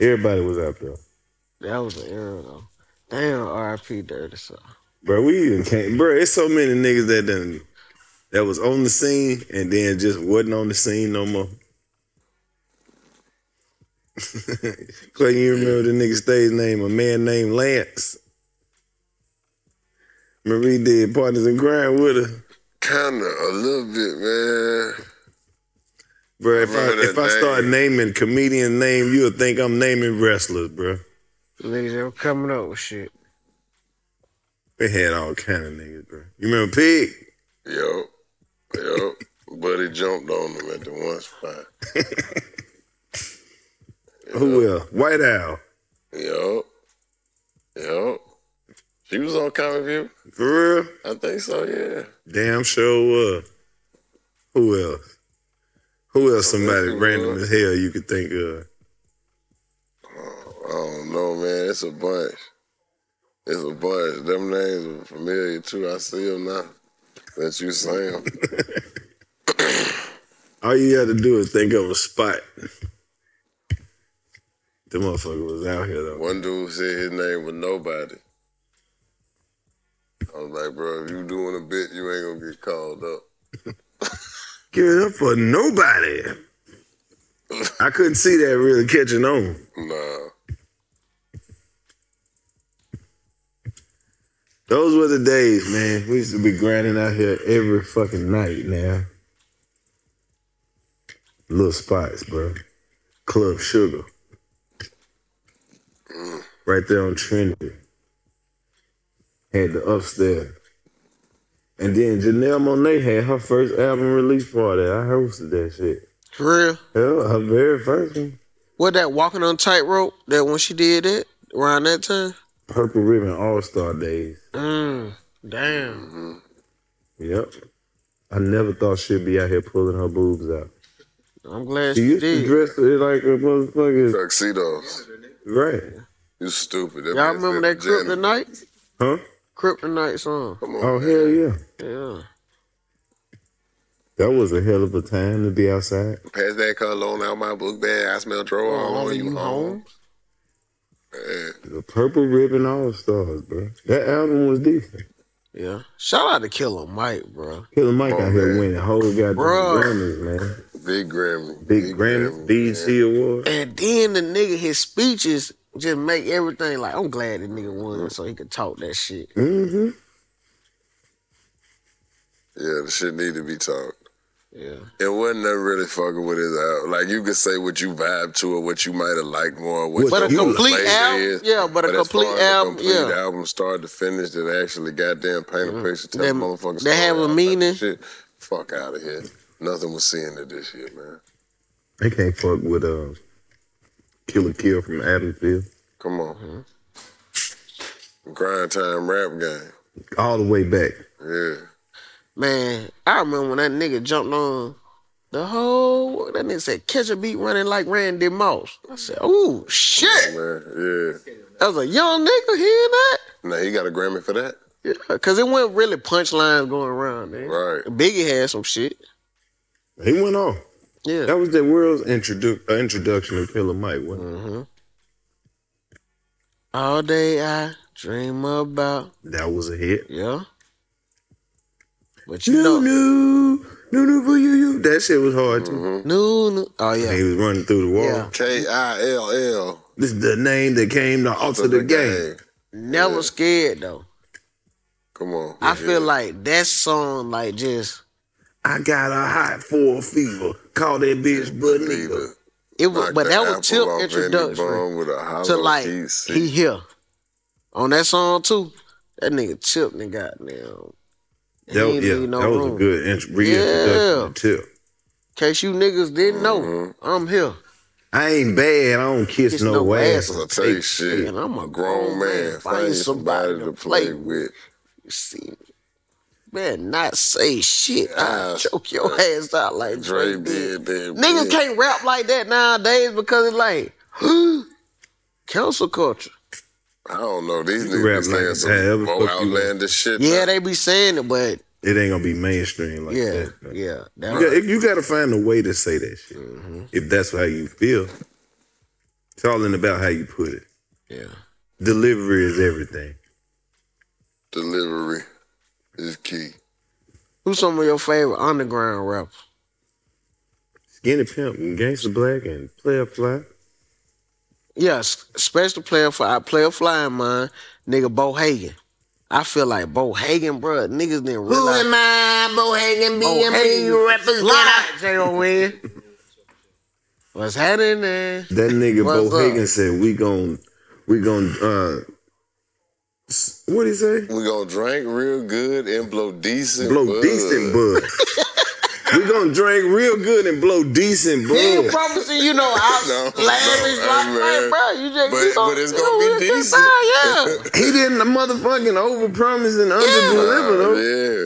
Everybody was out there. That was an era though. Damn, R.I.P. Dirty South. Bro, we even can't. Bro, it's so many niggas that done that was on the scene and then just wasn't on the scene no more. [laughs] Clay, you remember the nigga stage name? A man named Lance. Marie did partners in crime with her. Kinda, a little bit, man. Bro, if I, remember if that I start naming comedian name, you'll think I'm naming wrestlers, bro. Niggas ever coming up with shit. They had all kind of niggas, bro. You remember Pig? Yup. Yup. [laughs] Buddy jumped on them at the one spot. [laughs] Who else? White Owl. Yup. Yup. She was on Comic View. For real? I think so, yeah. Damn sure was. Who else? Who else somebody who random was? as hell you could think of? I don't know, man. It's a bunch. It's a bunch. Them names are familiar too. I see them now. That you say them. [coughs] All you had to do is think of a spot. The motherfucker was out here though. One dude said his name was Nobody. I was like, bro, if you doing a bit, you ain't gonna get called up. [laughs] Give it up for nobody. [laughs] I couldn't see that really catching on. Nah. Those were the days, man. We used to be grinding out here every fucking night now. Little spots, bro. Club Sugar. Right there on Trinity. Had the upstairs. And then Janelle Monáe had her first album release party. I hosted that shit. For real. Hell, her very first one. What that walking on tightrope? That when she did that around that time. Purple Ribbon All Star Days. Mm, damn. Yep. I never thought she'd be out here pulling her boobs out. I'm glad She she, used to dress like a motherfucker. Tuxedos. Right. You stupid. That Y'all remember that said Kryptonite? Huh? Kryptonite song. Come on. Oh, hell yeah. Yeah. That was a hell of a time to be outside. Pass that cologne out my book bag. I smell draw Oh, on are you you home. home? Man, The Purple Ribbon All Stars, bro. That album was decent. Yeah. Shout out to Killer Mike, bro. Killer Mike Oh, out here man. winning whole goddamn Bruh. Grammys, man. Big Grammy. Big Grammy, BET Award. And then the nigga, his speeches just make everything like, I'm glad the nigga won so he could talk that shit. Mm-hmm. Yeah, the shit need to be talked. Yeah. It wasn't nothing really fucking with his album. Like you could say what you vibe to or what you might have liked more. What But a you complete album- is. yeah, but a as complete far as a album, complete yeah. album, start to finish, that actually goddamn paint a picture, tell That- motherfuckers. that have a meaning. Shit, fuck out of here. Nothing was seeing it this year, man. They can't fuck with uh, Killer Kill from Adamsville. Come on. Grind time rap game. All the way back. Yeah. Man, I remember when that nigga jumped on the whole, that nigga said, catch a beat running like Randy Moss. I said, ooh, shit. Man, yeah. That was a young nigga hearing that? Now he got a Grammy for that? Yeah, because it wasn't really punchlines going around, man. Right. Biggie had some shit. He went off. Yeah. That was the world's introdu- uh, introduction to Killer Mike, wasn't it? Mm-hmm. All day I dream about, That was a hit. yeah. But you know, No, No, no, for you, you. That shit was hard too. Mm-hmm. No, no. Oh yeah. He was running through the wall. Yeah. K I L L. This is the name that came to alter the game. Never scared though. Come on. I feel like that song, like just I got a hot four fever. Call that bitch but nigga. it was, Knock but that was Tip introduction bone with a hollow to like piece. he here on that song too. That nigga Tip, nigga, goddamn. He That, ain't yeah, leave no that was room. a good int- reintroduction to Tip. In case you niggas didn't know, Mm-hmm. I'm here. I ain't bad. I don't kiss, Kiss no, no ass. ass. I'll tell you shit. Man, I'm a grown man. Find somebody to play with. You see, man, not say shit. I choke your [laughs] ass out like Dre Dre did did. that. Niggas can't rap like that nowadays because it's like [gasps] council culture. I don't know. These You can rap niggas like saying however some more fuck you want. outlandish shit. Yeah, they be saying it, but It ain't gonna be mainstream like yeah, that. yeah. That You, got, you gotta find a way to say that shit. Mm-hmm. If that's how you feel. It's all in about how you put it. yeah. Delivery is everything. Delivery is key. Who's some of your favorite underground rappers? Skinny Pimp and Gangsta Blac and Playa Fly. Yes, special player for I play a flying mine, nigga Bo Hagon. I feel like Bo Hagon, bro. Niggas didn't realize. Who am I? Bo Hagon, Bo BMB Hagen, representative. Slide, J-O-N. [laughs] What's happening there? That nigga What's Bo up? Hagen said we gon' we gon' uh what he say? We gonna drink real good and blow decent. Blow bud. decent bud. [laughs] we gonna drink real good and blow decent He ain't bud. promising you know, [laughs] out No, lavish no, like, hey, hey, man. bro. You just But- you but it's you gonna be you get decent. by, Yeah. [laughs] He didn't the motherfucking overpromise and underdeliver though. Yeah.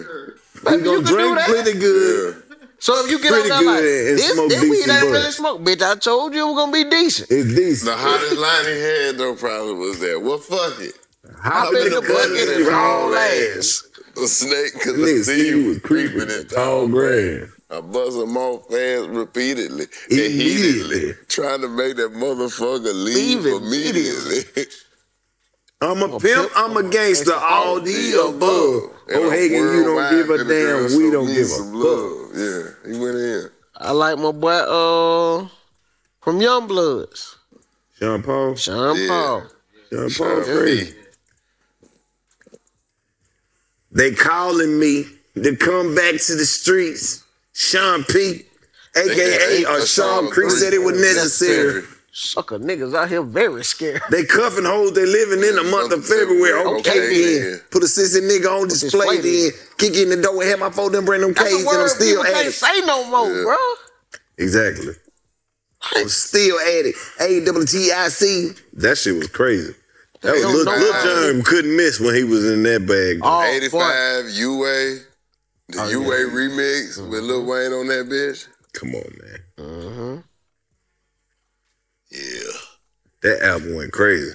We Baby, you gonna drink pretty good. So if you get Pretty on there like good this, smoke this weed decent ain't bud. really smoke, bitch. I told you it was gonna be decent. It's decent. The hottest line he had though probably was that. Well, fuck it. Hop in the bucket and haul ass. The snake because I Nigga see you was creeping creeping in tall grass. I bust them off fast repeatedly, Immediately. immediately, trying to make that motherfucker leave, Leave immediately. [laughs] I'm a pimp, I'm a gangster, all the above. Oh Hagen, you don't give a damn, we don't give a some fuck. love. Yeah, he went in. I like my boy uh from YoungBloodZ, Sean Paul, Sean Yeah. Paul. Sean Paul Sean crazy. They calling me to come back to the streets. Sean P, aka or uh, Sean Creek said it was necessary. Sucker niggas out here very scared. They cuffing hoes, they living in the month of February. Okay, Okay, then. then. Put a sissy nigga on display, display then. Kick in the door and have my phone, then bring them That's K's, a and I'm still people at can't it. say no more, bro. Exactly. I'm still at it. A W T I C. That shit was crazy. That was don't Lil, Lil how- couldn't miss when he was in that bag. Oh, 85 UA, the Oh, UA yeah. remix mm-hmm. with Lil Wayne on that bitch. Come on, man. Mm-hmm. Yeah. That album went crazy.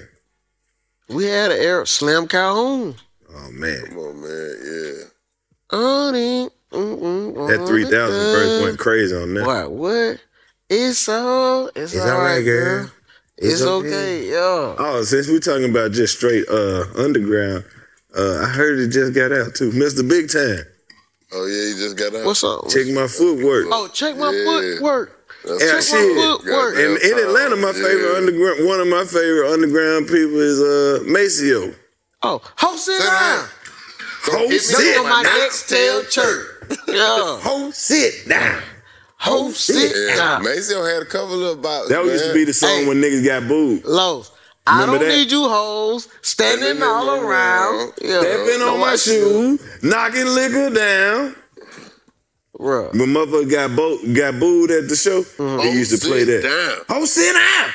We had an era Slim Calhoun. Oh man. Come on, man. Yeah. Oh, on it. Mm-mm, That mm, mm, on 3000 it, mm. verse went crazy on that. What? What? It's all. It's, It's all right, girl. It's, okay. okay. Yeah. Oh, since we're talking about just straight uh underground, uh I heard it just got out too. Mr. Big Time. Oh, yeah, you just got out. What's up? Check my footwork. Oh, check my Yeah. footwork. That's Yeah, what shit. Footwork. And in. Atlanta, my Yeah. favorite underground one of my favorite underground people is uh Maceo. Oh, ho sit down. Ho hit me sit with Look my next tail chirp. Yeah. [laughs] Ho sit down. Ho sit Yeah, down. Maceo had a couple of about That used to be the song Hey. when niggas got booed. Lows. I Remember don't that? need you hoes standing all around. Yeah. Stepping on my shoe, knocking liquor down. Bruh. When motherfucker got bo- got booed at the show, mm-hmm. they used to play that. Down. Ho sit down.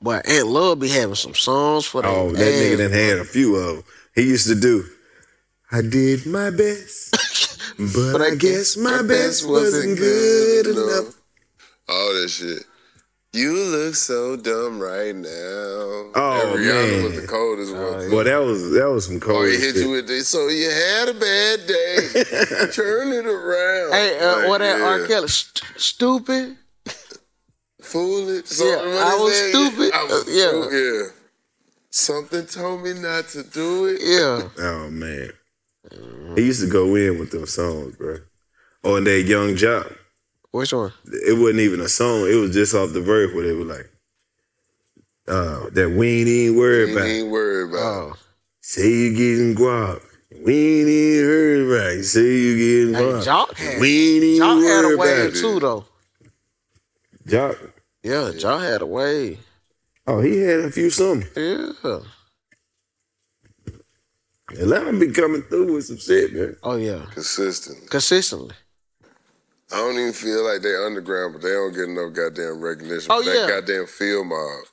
Boy, Aunt Love be having some songs for that. Oh, that nigga done had a few of them. He used to do. I did my best, [laughs] but, I guess my best wasn't good enough. All that shit. You look so dumb right now. Oh, And Rihanna man. was the coldest one. Boy, that was that was some cold Oh, he shit. hit you with this. So you had a bad day. [laughs] Turn it around. Hey, uh, Like, what that R. Kelly? St- stupid? Foolish. Yeah, Something what I was said? stupid. I was Uh, yeah. stu- yeah. Something told me not to do it. Yeah. [laughs] Oh man, he used to go in with them songs, bro. on that Yung Joc. Which one? It wasn't even a song. It was just off the verse where they were like, uh, that we ain't even worried We about. ain't worried about. Oh. Say you getting guap. We ain't even heard about it. Say you getting Hey, guap. Joc had, we ain't even Joc had a worried wave about it. too, though. Joc. Yeah, Joc had a wave. Oh, he had a few something. Yeah. Atlanta be coming through with some shit, man. Oh yeah. Consistent. Consistently. I don't even feel like they underground, but they don't get enough goddamn recognition. Oh, for yeah. That goddamn field mob.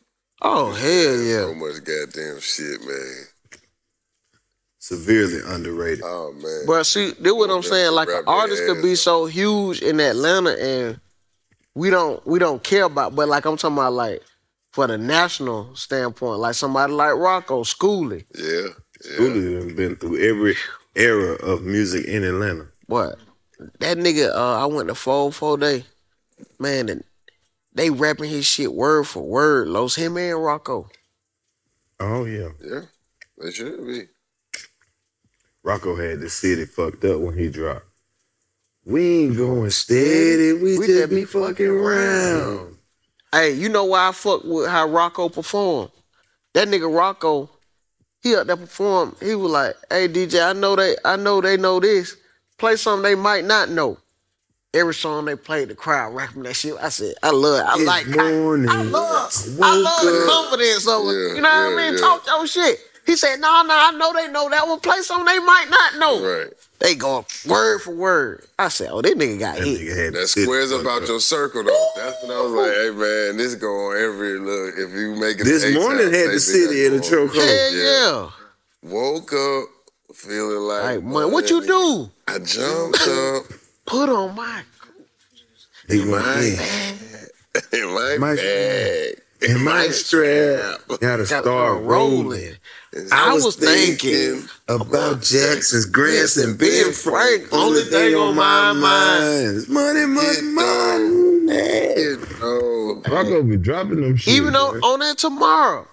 Oh hell yeah. So much goddamn shit, man. Severely underrated. Oh man. But see, this what I'm saying. Like an artist could be so huge in Atlanta, and we don't we don't care about. But like I'm talking about, like for the national standpoint, like somebody like Rocko, Schoolie. Yeah. Schoolie done been through every era of music in Atlanta. What? That nigga, uh, I went to four four day. Man, and they rapping his shit word for word. Los him and Rocko. Oh yeah. Yeah. They should be. Rocko had the city fucked up when he dropped. We ain't going steady, we, just be fucking around. Hey, you know why I fuck with how Rocko performed? That nigga Rocko, he up there perform. He was like, "Hey DJ, I know they, I know they know this. Play something they might not know." Every song they played, the crowd rapping that shit. I said, "I love, it. I like, I, morning. I love, I love the confidence of it. Yeah, you know what I mean? yeah. Talk your shit." He said, "No, no, I know they know that one. Play something they might not know." Right. They go word for word. I said, "Oh, that nigga got hit." That squares up out your circle though. That's when I was like, hey man, this go on every look. If you make it This morning had the city in a that's going- chokehold. Hell yeah. Woke up feeling like, Like, man, what you do? I jumped up [laughs] Put on my He in my [laughs] [laughs] in. in my, My- bag, in my strap. Gotta Gotta start start rolling. rolling. I was thinking about Jackson's grass and Ben Frank. Only thing on my mind. is money, money, money. Oh, I'm gonna be dropping them shit. Even on, on that tomorrow.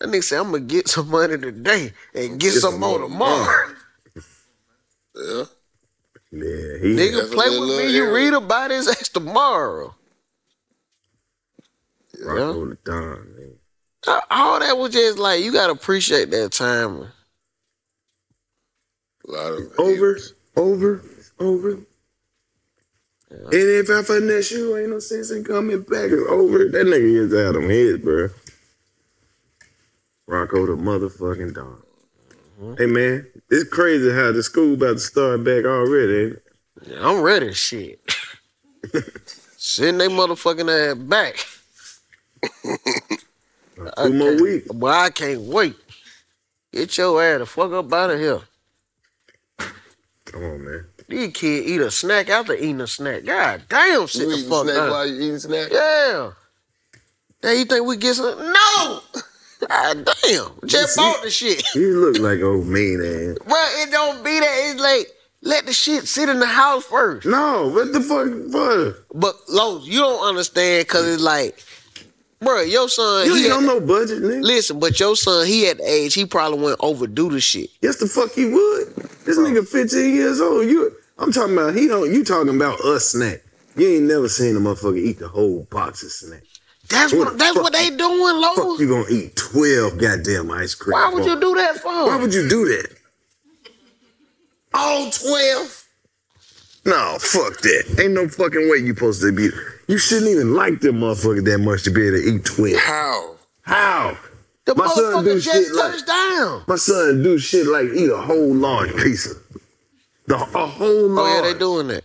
That nigga said, I'm gonna get some money today and get, Get some some more more tomorrow. [laughs] yeah. Yeah, he Nigga, play with me. little You read about his ass tomorrow. Rocko the Don, man. All that was just like, you gotta appreciate that time. A lot of Over, over, over. And if I finesse you, ain't no sense in coming back. It's over. That nigga is out of head, bro. Rocko the motherfucking Don. Mm-hmm. Hey man, it's crazy how the school about to start back already. Ain't it? I'm ready, shit. [laughs] Send they motherfucking ass back. Uh, [laughs] two more weeks. Boy, I can't wait. Get your ass the fuck up out of here. Come on, man. These kids eat a snack after eating a snack. God damn, sit You the eating fuck snack down. while you eating snack? Yeah. Now you think we get some? No. God damn. Just bought the shit. You look like old mean ass. [laughs] Bro, it don't be that. It's like, let the shit sit in the house first. No, what the fuck, brother? But, Los, you don't understand because it's like, bro, your son, You he on no budget, nigga. listen, but your son, he at the age, he probably went overdo the shit. Yes, the fuck he would. This nigga 15 years old. You, I'm talking about he don't. You talking about us snack? You ain't never seen a motherfucker eat the whole box of snack. That's What what, that's fuck what they doing, Fuck, you gonna eat 12 goddamn ice cream? Why would bars? you do that for? Why would you do that? All 12? No, fuck that. Ain't no fucking way you supposed to be. You shouldn't even like them motherfucker that much to be able to eat 12. How? How? The My son do motherfucker shit just like- down. My son do shit like eat a whole large pizza. The a whole large. Oh, yeah, they doing that.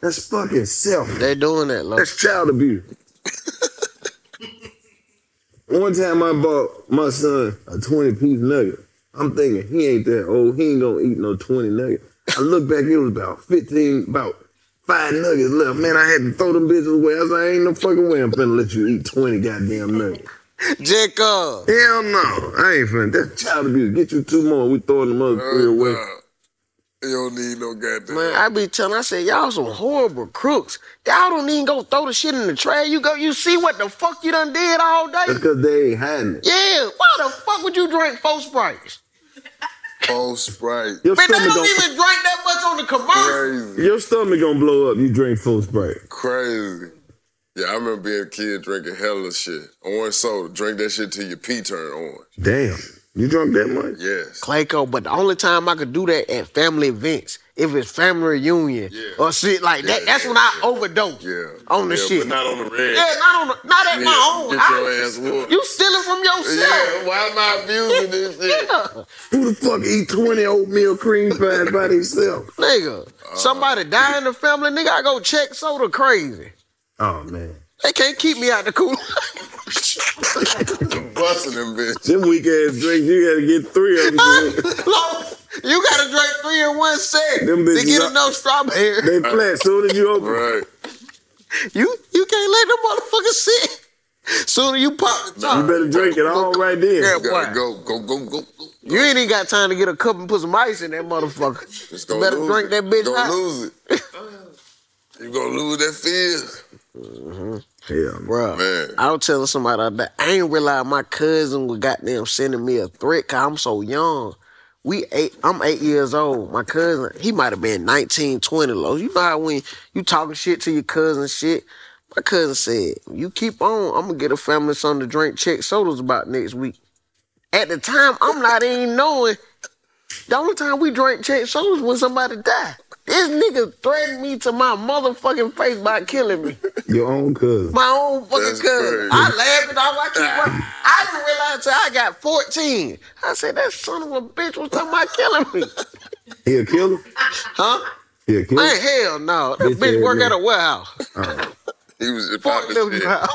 That's fucking selfish. They doing that, Los. That's child abuse. [laughs] One time I bought my son a 20 piece nugget. I'm thinking he ain't that old. He ain't gonna eat no 20 nugget. I look back, it was about 15, about five nuggets left. Man, I had to throw them bitches away. I was like, ain't no fucking way I'm finna let you eat 20 goddamn nuggets. Jacob. Hell no. I ain't finna. That's child abuse. Get you two more. We throwing them other three away. You don't need no goddamn. Man, I be telling, I said, y'all some horrible crooks. Y'all don't even go throw the shit in the trash. You go, you see what the fuck you done did all day? That's because they ain't hiding it. Yeah, why the fuck would you drink four Sprites? Full Sprite. Your Man, they stomach don't don't. even drink that much on the commercial. Crazy. Your stomach gonna blow up. You drink full Sprite. Crazy. Yeah, I remember being a kid drinking hella shit. Orange soda. Drink that shit till your pee turn orange. Damn, you drunk that much? Yes. Clayco, but the only time I could do that at family events, if it's family reunion or shit like that, that's when I overdose Yeah. on the yeah, shit. But not on the red. yeah, not on the, not at my own Get house. your ass whooped. You stealing from yourself. Yeah, why am I abusing this [laughs] shit? Yeah. Who the fuck eat 20 oatmeal cream pies by themselves? Nigga, somebody uh. die in the family, nigga, I go check soda crazy. Oh man. They can't keep me out the cooler. [laughs] Busting them bitch. Them weak ass drinks, you gotta get three of them. [laughs] you gotta drink three in one set Them to bitches get are- enough strawberry. they flat soon as you open. Right. You you can't let them motherfuckers sit. Soon as you pop the top, You better drink it all right then. Yeah, You gotta go, go, go, go. go. You ain't even got time to get a cup and put some ice in that motherfucker. Just You better drink it. that bitch Gonna hot. lose it. [laughs] you gonna lose that feel. Yeah. bro. Man. I was telling somebody that I ain't realize my cousin was goddamn sending me a threat cause I'm so young. We eight, I'm eight years old. My cousin, he might have been 19, 20 low. You know how when you talking shit to your cousin shit? My cousin said, you keep on, I'm gonna get a family son to drink check sodas about next week. At the time, I'm not even knowing. The only time we drank check sodas when somebody died. This nigga threatened me to my motherfucking face by killing me. Your own cousin. My own fucking That's cousin. crazy. I laughed it off. I keep [laughs] running. I didn't realize till I got 14. I said, that son of a bitch was talking about killing me. He a killer? Huh? He a killer? Man, hell no. That Bitch bitch work nigga. at a warehouse. Uh-uh. He was just popping Forklift shit. driver.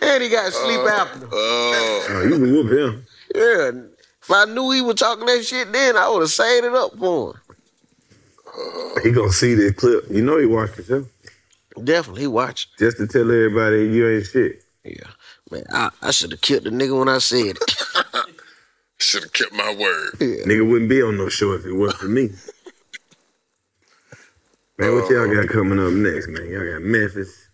[laughs] and he got sleep oh. apnea. Oh, Oh, you can whoop him. Yeah. If I knew he was talking that shit then, I would have saved it up for him. He gonna see this clip. You know he watched the show. Definitely, he watched. Just to tell everybody you ain't shit. Yeah. Man, I, I should have killed the nigga when I said it. [laughs] should have kept my word. Nigga wouldn't be on no show if it wasn't for me. Man, what y'all got uh-huh. coming up next, man? Y'all got Memphis.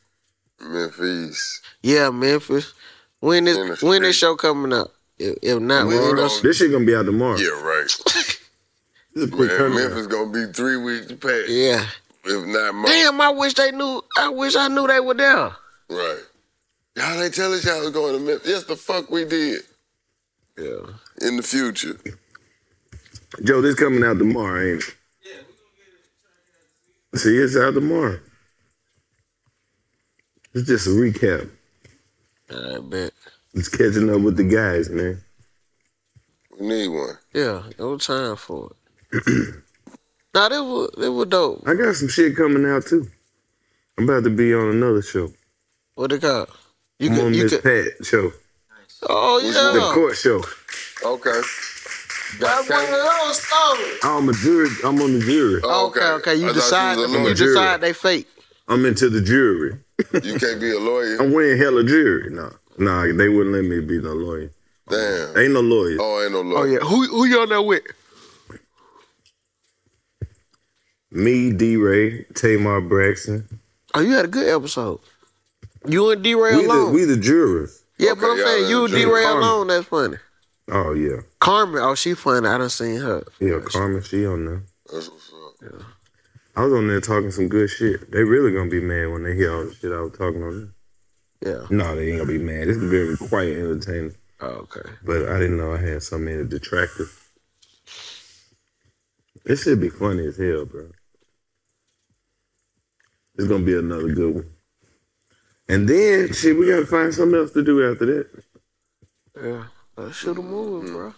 Memphis. Yeah, Memphis. When In the this when this show coming up? If, if not, We we ain't gonna, gonna- This shit gonna be out tomorrow. Yeah, right. [laughs] This is Man. Memphis gonna be three weeks past. yeah. If not more. Damn, I wish they knew. I wish I knew they were there. Right. Y'all ain't tell us y'all was going to Memphis. Yes, the fuck we did. Yeah. In the future. Joe, this coming out tomorrow, ain't it? Yeah, we're gonna get it? See, it's out tomorrow. It's just a recap. I bet. It's catching up with the guys, man. We need one. Yeah, no time for it. [clears throat] nah, they were they were dope. I got some shit coming out too. I'm about to be on another show. What they call? You I'm on could, you Miss could. Pat show, Oh yeah, the court show. Okay. That's one of those stories. I'm a jury. I'm on the jury. Oh, Okay, okay. You I decide. was a You lawyer. decide they fake. I'm into the jury. You can't be a lawyer. [laughs] I'm wearing hella jury. No, nah, they wouldn't let me be no lawyer. Damn. Ain't no lawyer. Oh, ain't no lawyer. Oh yeah. Who who you on there with? Me, D. Ray, Tamar Braxton. Oh, you had a good episode. You and D Ray We the, alone. we the jurors. yeah, but I'm saying you and D Ray alone. That's funny. Oh yeah, Carmen, oh she funny. I done seen her. yeah. Carmen, she on there. That's what's up. I was on there talking some good shit. They really gonna be mad when they hear all the shit I was talking on there. Yeah. No, they ain't gonna be mad. It's very quiet, entertaining. Oh, okay. But I didn't know I had so many detractors. It should be funny as hell, bro. It's gonna be another good one. And then, shit, we gotta find something else to do after that. Yeah. Uh, shoot a movie, bro.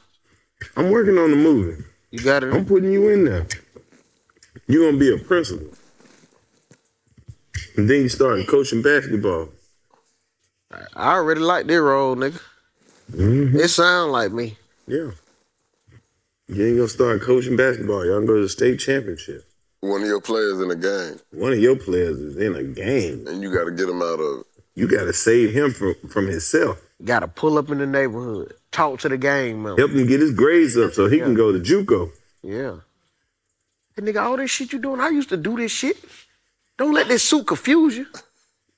I'm working on the movie. You got it. I'm putting you in there. You're gonna be a principal. And then you start coaching basketball. I already like this role, nigga. Mm-hmm. It sound like me. Yeah. You ain't gonna start coaching basketball. Y'all gonna go to the state championship. One of your players in the game, One of your players is in a game. and you got to get him out of it. You gotta save him from, from himself. Got to pull up in the neighborhood, talk to the gang member. Help him get his grades up so he can go to JUCO. Yeah. Hey, nigga, all this shit you doing, I used to do this shit. Don't let this suit confuse you.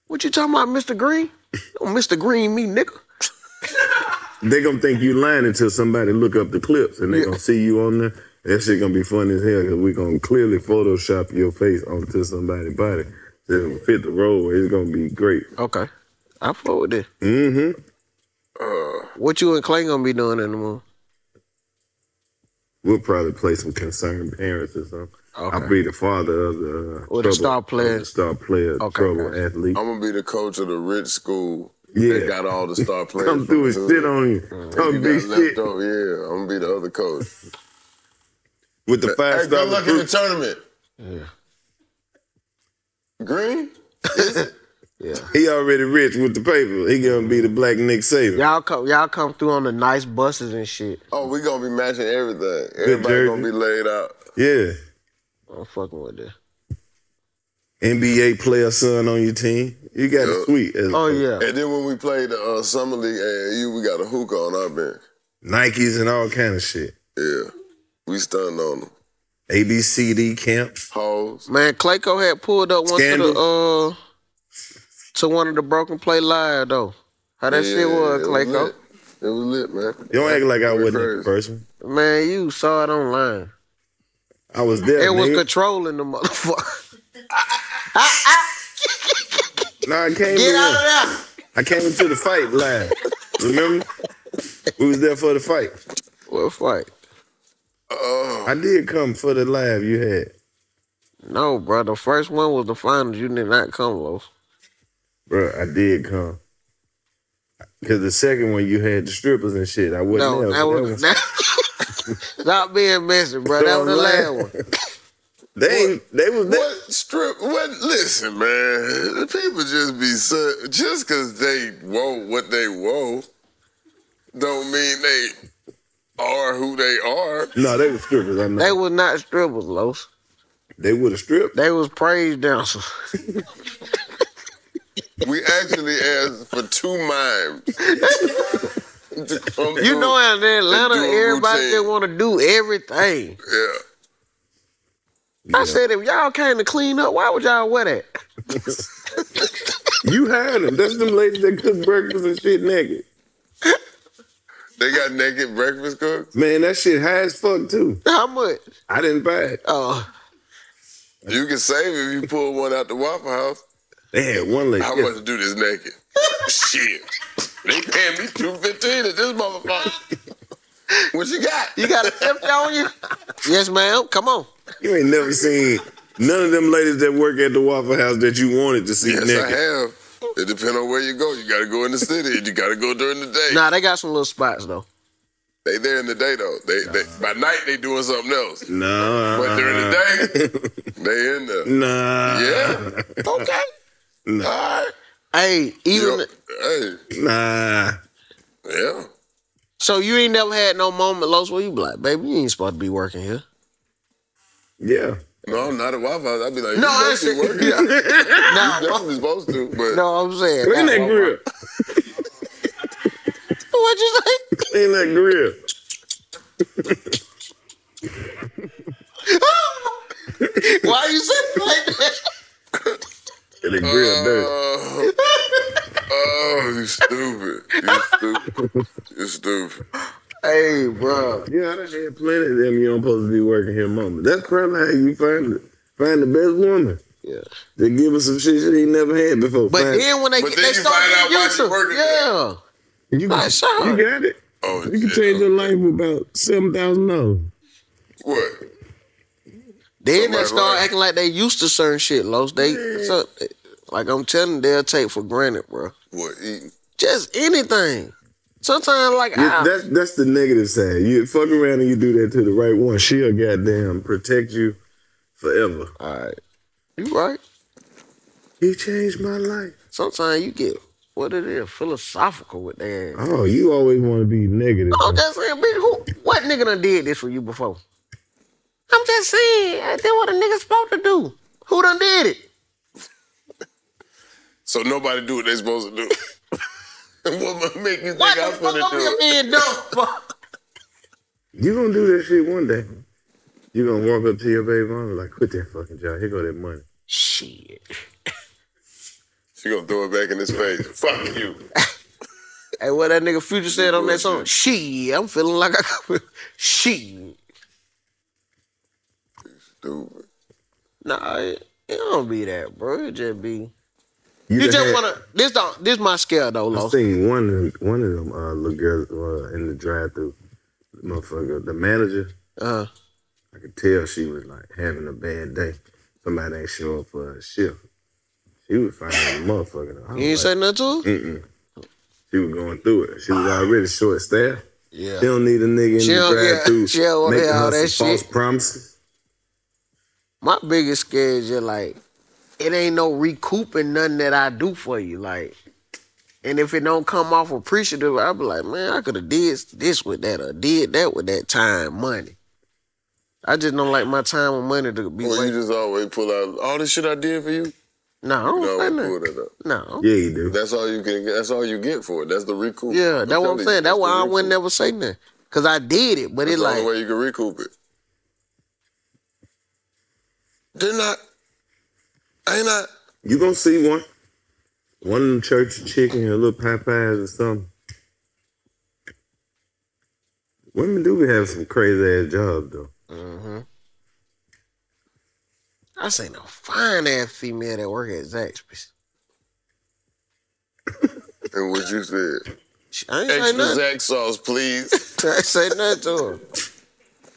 What you talking about, Mr. Green? Don't Mr. Green me, nigga. They gonna think you lying until somebody look up the clips and they gonna see you on there That shit gonna be fun as hell because we gonna clearly Photoshop your face onto somebody's body. Just fit the role. It's gonna be great. Okay. I fuck with this. Mm-hmm. What you and Clay gonna be doing in the movie? We'll probably play some concerned parents or something. I'll be the father of the uh, Or the trouble- star player. the star player, Okay, trouble gotcha. athlete. I'm gonna be the coach of the rich school. Yeah. They got all the star [laughs] players. Come through and from- sit on you, And talk you big got shit left over. Yeah, I'm gonna be the other coach. with the five Hey, star good luck in the tournament. Yeah. Green? [laughs] Yeah. He already rich with the paper. He gonna be the black Nick Saban. Y'all come y'all come through on the nice buses and shit. Oh, we gonna be matching everything. Everybody gonna be laid out. Yeah. I'm fucking with this. NBA player son on your team. You got a sweet. as- Oh yeah. And then when we played the uh, summer league and you, we got a hookah on our bench. Nikes and all kind of shit. Yeah, we stunned on them. ABCD camps. Hoes. Man, Clayco had pulled up one to the uh to one of the broken play live though. How that Yeah, shit was, it Clayco. lit. It was lit, man. You don't act like I Went wasn't crazy. the person. Man, you saw it online. I was there. It was nigga. controlling the motherfucker. Nah, I came Get in. out of there. I came into the fight live. Remember? We was there for the fight. What fight? I did come for the live you had. No, bro. The first one was the finals. You did not come, Los. Bro, I did come. Cause the second one you had the strippers and shit. I wasn't No, there. that was that, [laughs] Stop being messy, bro. That was the last one. They ain't, they was there. What strip? What? Listen, man. The people just be so, just because they whoa what they whoa, don't mean they are who they are. No, they were strippers. I know. They was not strippers, Los. They would have stripped. They was praise dancers. [laughs] [laughs] We actually asked for two mimes. To come You through know, in Atlanta, and everybody routine. just want to do everything. Yeah. I said, if y'all came to clean up, why would y'all wear that? [laughs] You had them. That's them ladies that cook breakfast and shit naked. They got naked breakfast cooks. Man, that shit high as fuck too. How much? I didn't buy it. Oh, You can save it if you pull one out the Waffle House. They had one lady. How much to do this naked? [laughs] Shit. They paying me two fifteen at this motherfucker. [laughs] What you got? you got a 50 on you? Yes, ma'am. Come on. You ain't never seen none of them ladies that work at the Waffle House that you wanted to see Yes, naked. I have. It depends on where you go. You got to go in the city. You got to go during the day. Nah, they got some little spots, though. They there in the day though. They, they by night they doing something else. No. But during the day, [laughs] they in there. Nah. Yeah. Okay. Nah. All right. Hey, even Yo, hey. Nah. Yeah. so you ain't never had no moment, Los, where you be like, baby, you ain't supposed to be working here. Yeah. No, not at Waffle House. I'd be like, No, you I supposed to be working. [laughs] No. You definitely supposed to, but No, I'm saying. Clean that grill. [laughs] What'd you say? Clean that grill. [laughs] Why you saying it like that? Get the grill dirty. Oh, oh, you stupid. You stupid. You stupid. Hey, bro. Yeah, I done had plenty of them you don't supposed to be working here moment. That's probably how you find the, find the best woman. Yeah. They give her some shit she ain't never had before. But Find- then when they But get, then they you start find out getting why used she to working Yeah. you, Like, sure. you got it. Oh, You can shit. change your life with about seven thousand dollars. What? Then they start like- acting like they used to certain shit, Los. They, so, like I'm telling you, they'll take for granted, bro. What? Eating? Just anything. Sometimes, like, Yeah, I, that's that's the negative side. You fuck around and you do that to the right one, she'll goddamn protect you forever. all right, you right. You changed my life. Sometimes you get what it is, philosophical with that. Oh, you always want to be negative. I'm just saying, bitch, who, what nigga done did this for you before? I'm just saying, eh, that's what a nigga supposed to do. Who done did it? So nobody do what they supposed to do. [laughs] what make you think What I'm the fuck gonna I'm do it? being dumb? You gonna do that shit one day. You gonna walk up to your baby mama like, quit that fucking job. Here go that money. Shit. She gonna throw it back in his face. Fuck you. [laughs] Hey, what that nigga Future said on that song? Shit, I'm feeling like I could. [laughs] Shit. Stupid. Nah, it, it don't be that, bro. It just be. You You, just had- wanna. This don't. This my scale though, I Lo. seen one of them, one of them uh, little girls uh, in the drive-through. Motherfucker, the manager. Uh, I could tell she was like having a bad day. Somebody ain't show up for a shift. She was finding a motherfucker. I you ain't was say nothing to her. Mm-mm. She was going through it. She was already short staffed. Yeah. She don't need a nigga in She the don't want making hear all her that false shit. promises. My biggest scare is just like it ain't no recouping nothing that I do for you. Like, and if it don't come off appreciative, I'll be like, man, I could have did this with that or did that with that time, money. I just don't like my time and money to be Well, you just always pull out all this shit I did for you. No, I You don't say always nothing. pull that up. No. Yeah, you do. That's all you can. get. That's all you get for it. That's the recoup. Yeah, that's what I'm saying. That's the why I wouldn't never say nothing. Cause I did it, but That's it the like only way you can recoup it. Didn't I? Ain't I? You gonna see one. One of them church chicken or little Popeyes or something. Women do be having some crazy ass jobs though. hmm I seen a fine ass female that work at Zaxby's. [laughs] And what you said? I ain't say Extra nothing. Zax sauce, please. [laughs] I ain't say nothing to her.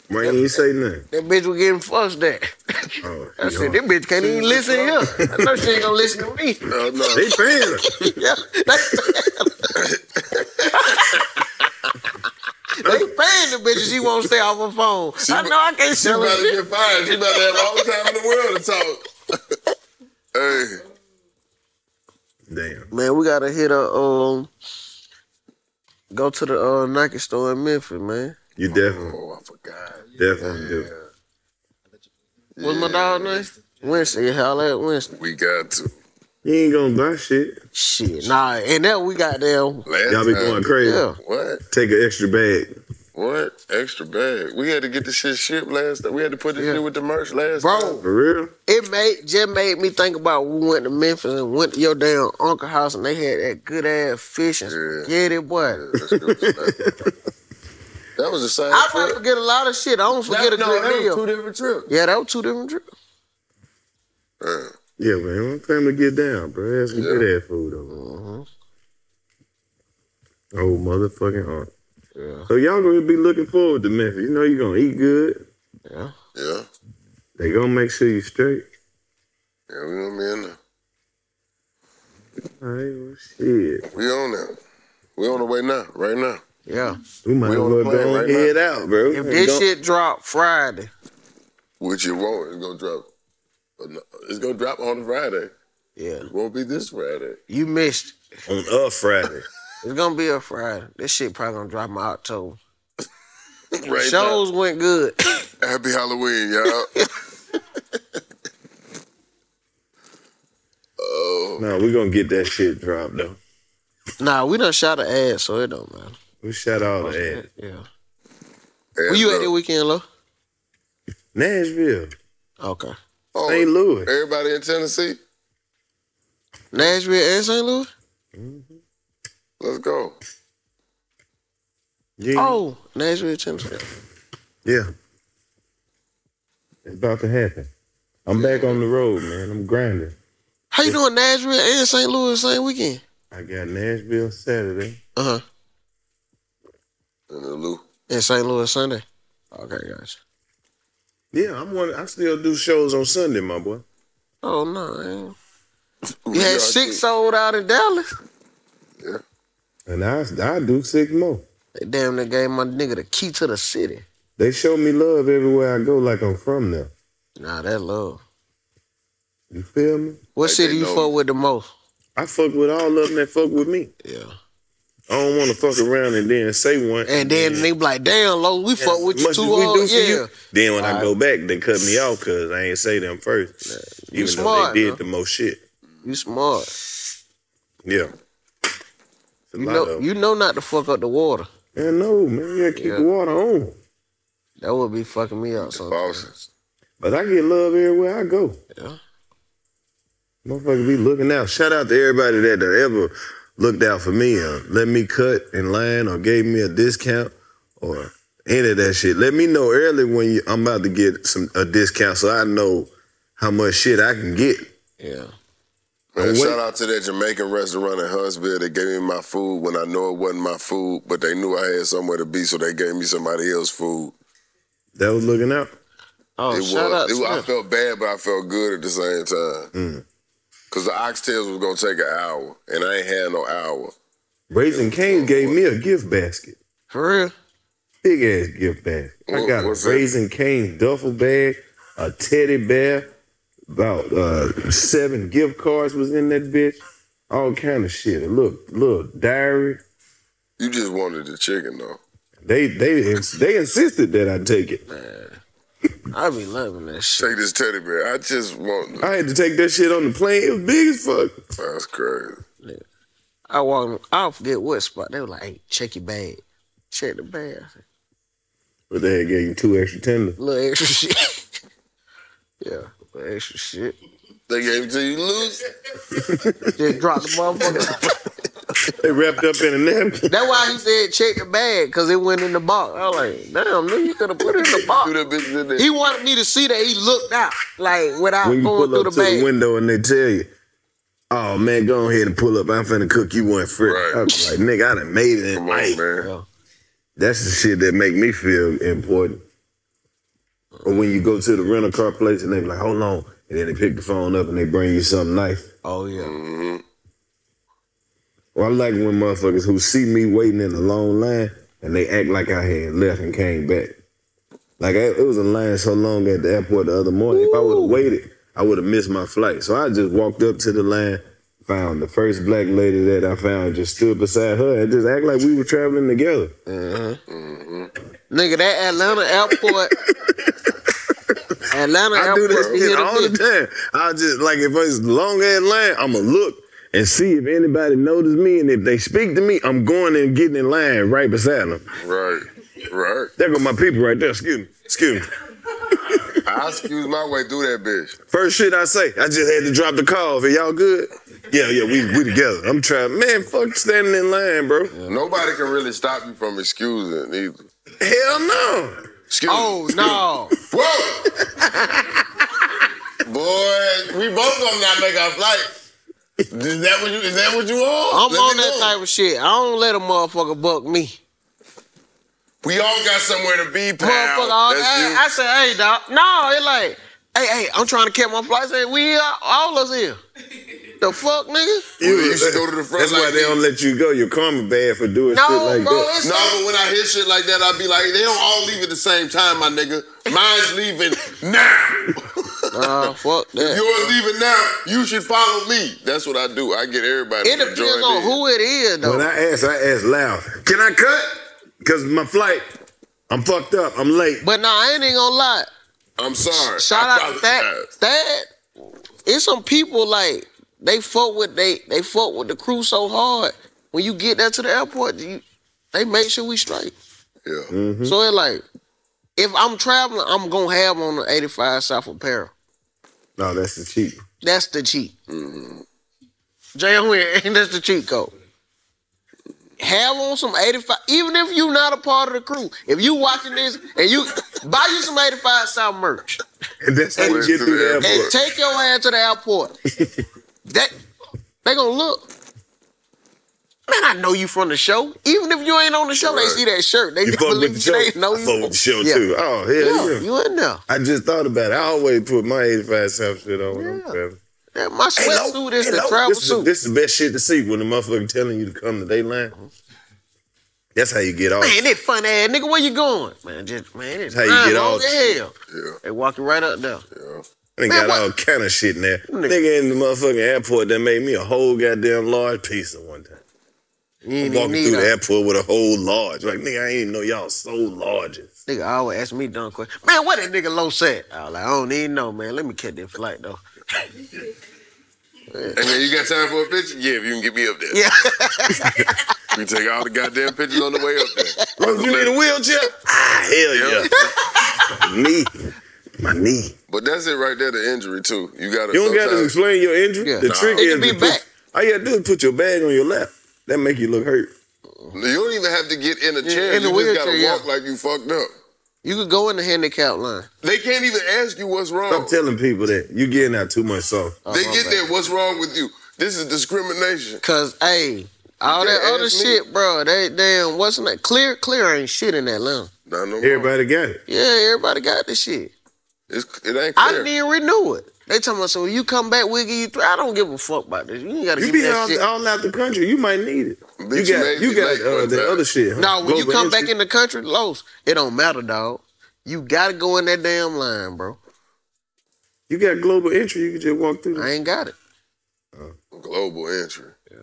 Why you ain't say nothing? That bitch was getting fussed at. Oh, I said, this bitch can't even listen to here. I know she ain't gonna listen to me. No, no. They paying her. yeah, they, [laughs] they paying the bitch and she won't stay off her phone. I know I can't She sell her about to get fired. She about to have all the time in the world to talk. [laughs] hey, Damn. Man, we gotta hit a um go to the uh, Nike store in Memphis, man. You definitely, oh, I forgot. definitely do. What's my dog name? Wednesday. Hell that Wednesday. We got to. He ain't gonna buy shit. Shit. Nah, and that we got there. Last Y'all be time- going crazy. Yeah. What? Take an extra bag. What? Extra bag. We had to get the shit shipped last time. We had to put this Yeah. shit with the merch last Bro, time. For real? it made just made me think about we went to Memphis and went to your damn uncle house and they had that good ass fish and Yeah. spaghetti, boy. That's good stuff. [laughs] that was the same I might trip. forget a lot of shit. I don't forget That- a no, good that was meal. two different trips. yeah, that was two different trips. Uh, Yeah, man. My family get down, bro. That's some Yeah. good ass food though. Mm-hmm. Oh motherfucking aunt. Yeah. So y'all gonna be looking forward to Memphis. You know you're gonna eat good. Yeah. yeah. They gonna make sure you straight. Yeah, we gonna be in there. All right, well, shit. We on that. We on the way now, right now. Yeah. We might We as well go right and head out, bro. If this Don't- shit drop Friday, Which it won't. It's gonna drop. It's gonna drop on Friday. yeah, It won't be this Friday. you missed. it. on a Friday. [laughs] It's gonna be a Friday. This shit probably gonna drop in October. [laughs] right Shows went good. [coughs] Happy Halloween, y'all. [laughs] oh, No, we gonna get that shit dropped though. Nah, we done shot an ad, so it don't matter. We shot all the ad. Yeah. and Where you at look, this weekend, Lo? Nashville, Okay. oh, St. Louis. Everybody in Tennessee, Nashville and St. Louis? Mm-hmm. let's go. Yeah, Oh, Nashville, Tennessee. yeah. It's about to happen. I'm back on the road, man. I'm grinding. How you doing Nashville and St. Louis same weekend? I got Nashville Saturday. Uh huh. And the Lou. And St. Louis Sunday. Okay, gotcha. Yeah, I'm one. I still do shows on Sunday, my boy. Oh no, man. You had six sold out in Dallas. Yeah. And I, I do six more. They damn near gave my nigga the key to the city. They show me love everywhere I go, like I'm from there. Nah, that love. You feel me? What Like city you fuck me. with the most? I fuck with all of them that fuck with me. Yeah. I don't want to fuck around and then say one. And then they be like, damn, Lo, we fuck with you much too as we hard. do Yeah. you. Then when I Alright. go back, they cut me off because I ain't say them first. You Even though smart, they did huh? the most shit. You smart. Yeah. You know, you know not to fuck up the water. Yeah, no, man. You gotta keep Yeah. the water on. That would be fucking me up sometimes. But I get love everywhere I go. Yeah. Motherfucker be looking out. Shout out to everybody that ever looked out for me or let me cut in line or gave me a discount or Any of that shit. Let me know early when you, I'm about to get some a discount so I know how much shit I can get. Yeah. Man, And shout out to that Jamaican restaurant in Huntsville. that gave me my food when I know it wasn't my food, but they knew I had somewhere to be, so they gave me somebody else's food. That was looking out. Oh, it shout out was. to It, I felt bad, but I felt good at the same time. Mm. Cause the oxtails was gonna take an hour, and I ain't had no hour. Raising Cane's gave me a gift basket. For real? Big ass gift basket. I What- got a what's that? Raising Cane's duffel bag, a teddy bear, about uh, seven gift cards was in that bitch. All kind of shit. A little little diary. You just wanted the chicken though. They they they insisted that I take it. I be loving that shit. Take this teddy bear. I just want. I had to take that shit on the plane. It was big as fuck. That's crazy. I walk. I don't forget what spot. They were like, "Hey, check your bag. Check the bag." Said, But they had gave you two extra tenders. little extra shit. [laughs] yeah, little extra shit. They gave it to you loose. Just drop the motherfucker. [laughs] They wrapped up in a napkin. That's why he said check the bag because it went in the box. I was like, damn, nigga, you could have put it in the box. Threw that bitch in there. He wanted me to see that he looked out, like without when you going pull through up the to the window and they tell you, "Oh man, go ahead and pull up. I'm finna cook you one frick." Right. I was like, "Nigga, I done made it." Come in on, life." man. That's the shit that make me feel important. Or when you go to the rental car place and they be like, "Hold on," and then they pick the phone up and they bring you something nice. Oh yeah. Mm-hmm. Well, I like when motherfuckers who see me waiting in a long line and they act like I had left and came back. Like I, it was a line so long at the airport the other morning. If I would have waited, I would have missed my flight. So I just walked up to the line, found the first black lady that I found, just stood beside her and just act like we were traveling together. Uh-huh. Nigga, that Atlanta airport. [laughs] Atlanta I do airport. that be shit all the time. I just like if it's long ass line, I'ma look and see if anybody notice me, and if they speak to me, I'm going and getting in line right beside them. Right. Right. There go my people right there. Excuse me. Excuse me. [laughs] I excuse my way through that bitch. First shit I say, I just had to drop the call. Are y'all good? Yeah, yeah, we we together. I'm trying. Man, fuck standing in line, bro. Nobody can really stop you from excusing either. Hell no. Excuse Oh no. [laughs] Whoa! Boy, we both gonna not make our flight. Is that what you? Is that what you on? I'm on that type of shit. I don't let a motherfucker buck me. We all got somewhere to be, pal. Motherfucker, all, I. Said, hey, dog. No, it like, hey, hey, I'm trying to catch my flight. I said, we here, all us here. The fuck, nigga? You, you should go to the front. That's why like they don't let you go. Your karma bad for doing No, shit like bro, that. it's No, but when I hear shit like that, I be like, they don't all leave at the same time, my nigga. Mine's leaving now. [laughs] Nah, fuck If that. yours leaving now, you should follow me. That's what I do. I get everybody It depends on in. who it is, though. When I ask, I ask loud. Can I cut? Cause my flight, I'm fucked up. I'm late. But nah, I ain't even gonna lie. I'm sorry. Shout I out to that. apologize. That it's some people like they fuck with they they fuck with the crew so hard. When you get there to the airport, you, they make sure we straight. Yeah. Mm-hmm. So it like if I'm traveling, I'm gonna have on the 85 South Apparel. No, that's the cheat. That's the cheat. Mm-hmm. Jay and [laughs] that's the cheat code. Have on some 85, even if you're not a part of the crew. If you watching this and you buy you some 85 South merch And that's how you get to through the the and take your ass to the airport. [laughs] that they gonna look. Man, I know you from the show. Even if you ain't on the show, they see that shirt. They You fuck believe with the show. they know I you. fuck with the show Yeah. too. Oh hell Yeah, yeah. you in there. I just thought about it. I always put my 85 South shit on Yeah. traveling. Yeah, my sweatsuit is the Hello. travel this Is, suit. this is the best shit to see when the motherfucker telling you to come to they line. Uh-huh. That's how you get off. Man, that fun ass nigga, where you going? Man, just man, it's How you fine, get long off. as hell. Yeah. They walking right up there. They Man, got what- all kind of shit in there. Nigga. Nigga in the motherfucking airport that made me a whole goddamn large pizza one time. You ain't Walking need through the a airport with a whole large. Like, nigga, I ain't even know y'all so large. nigga always ask me dumb question. Man, what that nigga low said? I was like, I don't even know, man. Let me catch that flight though. [laughs] And then you got time for a picture? Yeah, if you can get me up there. Yeah. [laughs] We take all the goddamn pictures on the way up there. Oh, [laughs] you need a wheelchair? Ah, hell yeah. knee. My knee. But that's it right there, the injury too. You gotta You don't got to explain your injury. Yeah. The Nah. trick It is can be to put, back. all you got to do is put your bag on your lap. That make you look hurt. You don't even have to get in a chair. in the you just gotta wheelchair, yeah. walk like you fucked up. You could go in the handicap line. They can't even ask you what's wrong. I'm telling people that. You getting out too much sauce. Oh, they get there. What's wrong with you? This is discrimination. Cause hey, all that other me. shit, bro. They damn what's in that? Clear, clear ain't shit in that line. Not no. Everybody got it. Yeah, everybody got this shit. It's, it ain't I didn't renew it. They talking about so when you come back, we'll give you three. I don't give a fuck about this. You ain't gotta You give me be that all, shit. all out the country. You might need it. Bitch, you got made you got uh, the other shit. huh? No, when you Global come back entry. in the country, Los, it don't matter, dog. You gotta go in that damn line, bro. you got global entry. You can just walk through. I ain't got it. Global entry. Yeah.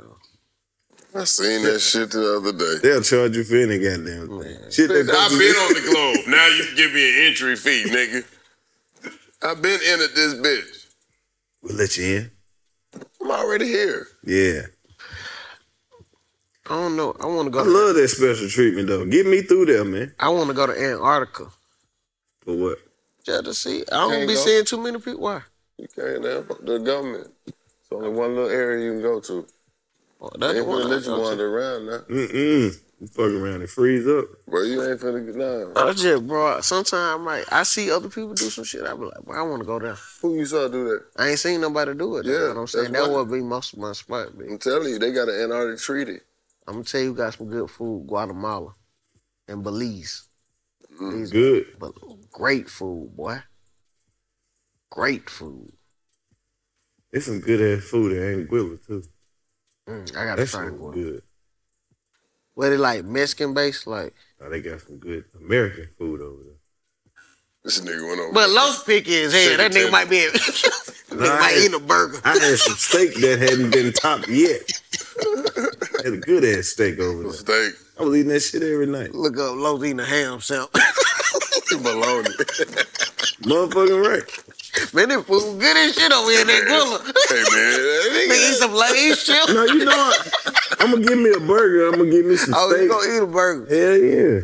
I seen that [laughs] shit the other day. They'll charge you for any goddamn thing. Shit that I've been on the [laughs] globe. Now you give me an entry fee, nigga. I've been in at this bitch. We'll let you in. I'm already here. Yeah. I don't know. I want to go. I to, love that special treatment though. Get me through there, man. I want to go to Antarctica. For what? Just to see. I don't be go. seeing too many people. Why? You can't now. The government. It's only one little area you can go to. Oh, They that's ain't the one finna I let you go to. wander around now. Mm-mm. You fuck around and freeze up. Bro, you ain't finna get down. I just, bro. Sometimes, like, I see other people do some shit. I be like, bro, I want to go there. Who you saw do that? I ain't seen nobody do it. Yeah, Yeah, what I'm saying that would be most of my spot. Big. I'm telling you, they got an Antarctic treaty. I'm gonna tell you, who got some good food. Guatemala and Belize. These Good. but great food, boy. Great food. It's some good ass food in Anguilla too. Mm, I gotta That try shit it. good. What they like Mexican based, like. Oh, they got some good American food over there. This nigga went over. But Los picky as hell. That nigga might be. that [laughs] nigga Nah, might had- eat a burger. I had some steak that hadn't been topped yet. I [laughs] had a good ass steak over there. Steak. I was eating that shit every night. Look up Los eating a ham sandwich. [laughs] Baloney. Motherfucking right. Man, that food good as shit over here in that griller. hey, man. [laughs] Nigga eat some Lay's [laughs] chips. No, you know what? I'm gonna give me a burger. I'm gonna give me some Oh, steak. you gonna eat a burger? Hell yeah.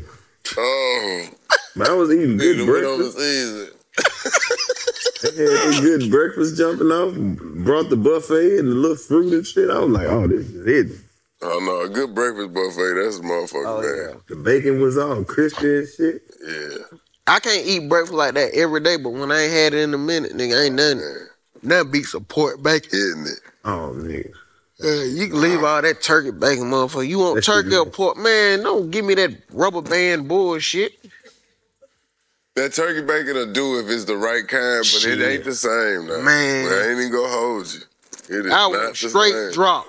Oh. But I was eating good Nigga breakfast. overseas. They had a good breakfast jumping off. Brought the buffet and the little fruit and shit. I was like, oh, this is it. Oh, no. A good breakfast buffet. That's a motherfucker, Oh, man. The bacon was all crispy and shit. Yeah. I can't eat breakfast like that every day, but when I ain't had it in a minute, nigga, ain't nothing. Nothing beats a pork bacon. Hitting it. Oh, nigga. Uh, you can leave all that turkey bacon, motherfucker. You want That turkey or pork? Man, don't give me that rubber band bullshit. That turkey bacon will do if it's the right kind, but Shit. it ain't the same, though. Man. Well, I ain't even gonna hold you. It is I not want the straight same. drop.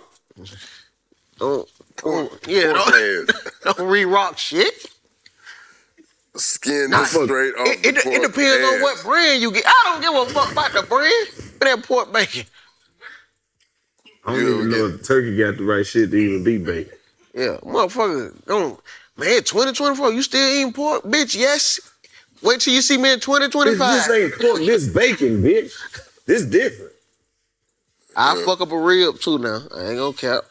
Don't, don't- yeah, don't, head. [laughs] don't re-rock shit. Skin Nah, straight off It, the it, it pork depends on what brand you get. I don't give a fuck about the brand. But that pork bacon. I don't You even know if turkey got the right shit to even be bacon. Yeah, motherfucker. Don't, man, 2024, you still eating pork? Bitch, yes. Wait till you see me in 2025. this ain't pork, this bacon, bitch. This different. I fuck up a rib too now. I ain't gonna cap.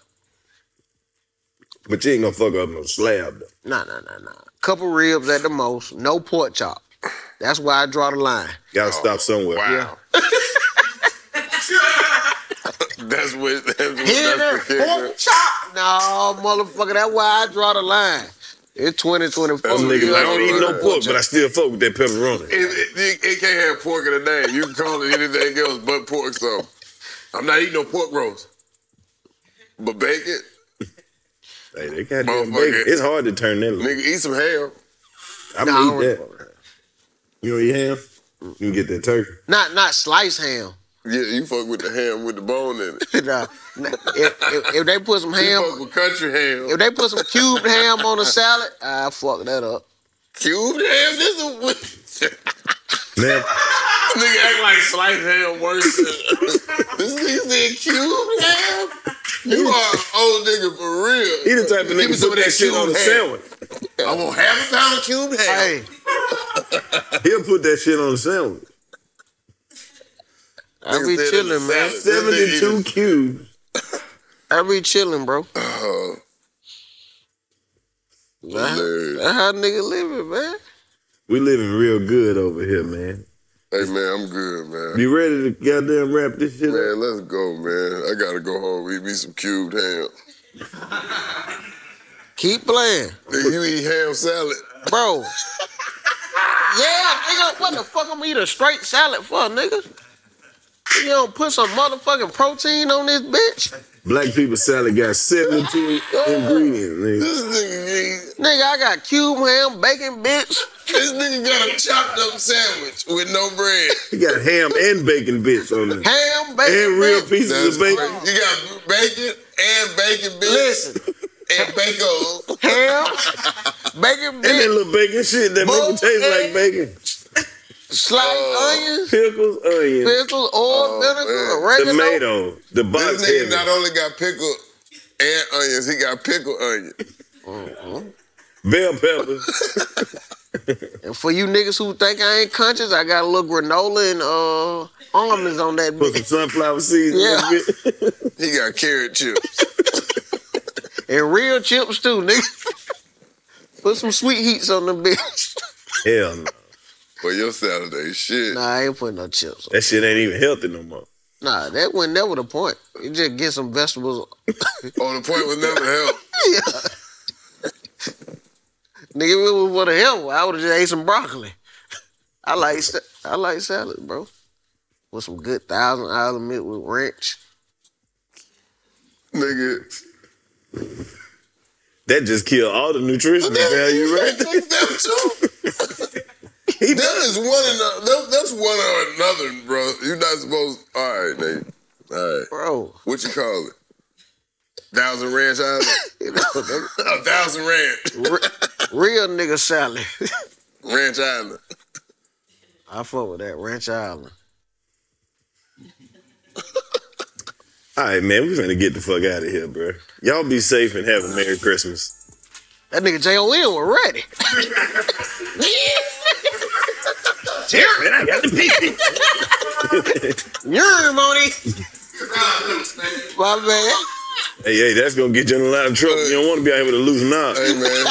But you ain't gonna fuck up no slab though. Nah, nah, nah, nah. Couple ribs at the most. No pork chop. That's why I draw the line. Gotta oh, stop somewhere. Wow. [laughs] that's what. That's, what, Here, that's the pork chop. No, motherfucker. That's why I draw the line. It's 2024. That's niggas, I don't eat no Right. pork, but I still fuck with that pepperoni. It, it, it can't have pork in the name. You can call it anything else but pork. So I'm not eating no pork roast. But bacon, Hey, they got Motherfucker. bacon. It's hard to turn that. nigga, eat some ham. I'm Nah, gonna don't eat that. fuck with. You don't eat ham? You can get that turkey. Not not slice ham. Yeah, you fuck with the ham with the bone in it. nah, [laughs] nah, if, if, if they put some You ham, fuck with country ham. if they put some cubed ham on a salad, I fuck that up. Cubed ham? This is [laughs] Man, nigga act like sliced ham worse. than- [laughs] this nigga said cubed ham. You are an old nigga for real. he the type of nigga some put of that shit on a cubed sandwich. I want half a pound of cubed ham. Hey, [laughs] He'll put that shit on a sandwich. I be Nigga chilling, man. salad. 72 cubes. I be chilling, bro. Uh-huh. Oh, That's hilarious. that's how nigga living, man. We living real good over here, man. Hey man, I'm good, man. You ready to goddamn wrap this shit up? Man, let's go, man. I gotta go home eat me some cubed ham. Keep playing. Nigga, you eat ham salad. Bro. yeah, nigga, what the fuck I'm eat a straight salad for, nigga? You don't put some motherfucking protein on this bitch? Black people salad got 72 ingredients, nigga. This nigga, Nigga, I got cube ham, bacon, bitch. this nigga got a chopped up sandwich with no bread. [laughs] He got ham and bacon bits on it. Ham, bacon, And real bitch. pieces That's of bacon. crazy. You got bacon and bacon bits Listen, and bacon. ham, bacon, And that bitch, little bacon shit that make Both it taste like bacon. Sliced Oh. onions, Pickles, onions, pickles, oil, vinegar, man. oregano. tomato, the This nigga heavy. not only got pickle and onions, he got pickle onion. Bell peppers. [laughs] And for you niggas who think I ain't conscious, I got a little granola and uh almonds on that Put some sunflower seeds Yeah. in that bit. [laughs] [laughs] He got carrot chips. And real chips too, nigga. Put some sweet heats on the bitch. Hell no. For your Saturday shit. Nah, I ain't putting no chips on. That shit ain't even healthy no more. Nah, that wasn't never the point. You just get some vegetables. Oh, the point was never [laughs] help. yeah. Nigga, if it was for the hell, I would have just ate some broccoli. I like I like salad, bro. With some good Thousand Island milk with ranch. Nigga. That just killed all the nutritional [laughs] value right there. [laughs] Them too. that is one and a, that, that's one or another, bro. You're not supposed. All right, Nate. All right. Bro. What you call it? Thousand Ranch Island. [laughs] You know, [laughs] that- a thousand ranch. real nigga salad. [laughs] Ranch Island. I fuck with that Ranch Island. All right, man, we finna get the fuck out of here, bro. Y'all be safe and have a Merry Christmas. That nigga J.O.N. was ready. Man, I got the pee. You're money. My man. Hey, hey, that's gonna get you in a lot of trouble. You don't want to be out here with a loose knob. Hey, man.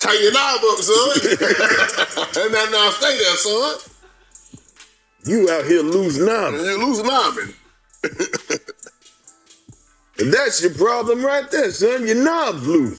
Tighten your knob up, son. and that knob stay there, son. You out here loose knob. You lose knobbing. That's your problem right there, son. Your knob's loose.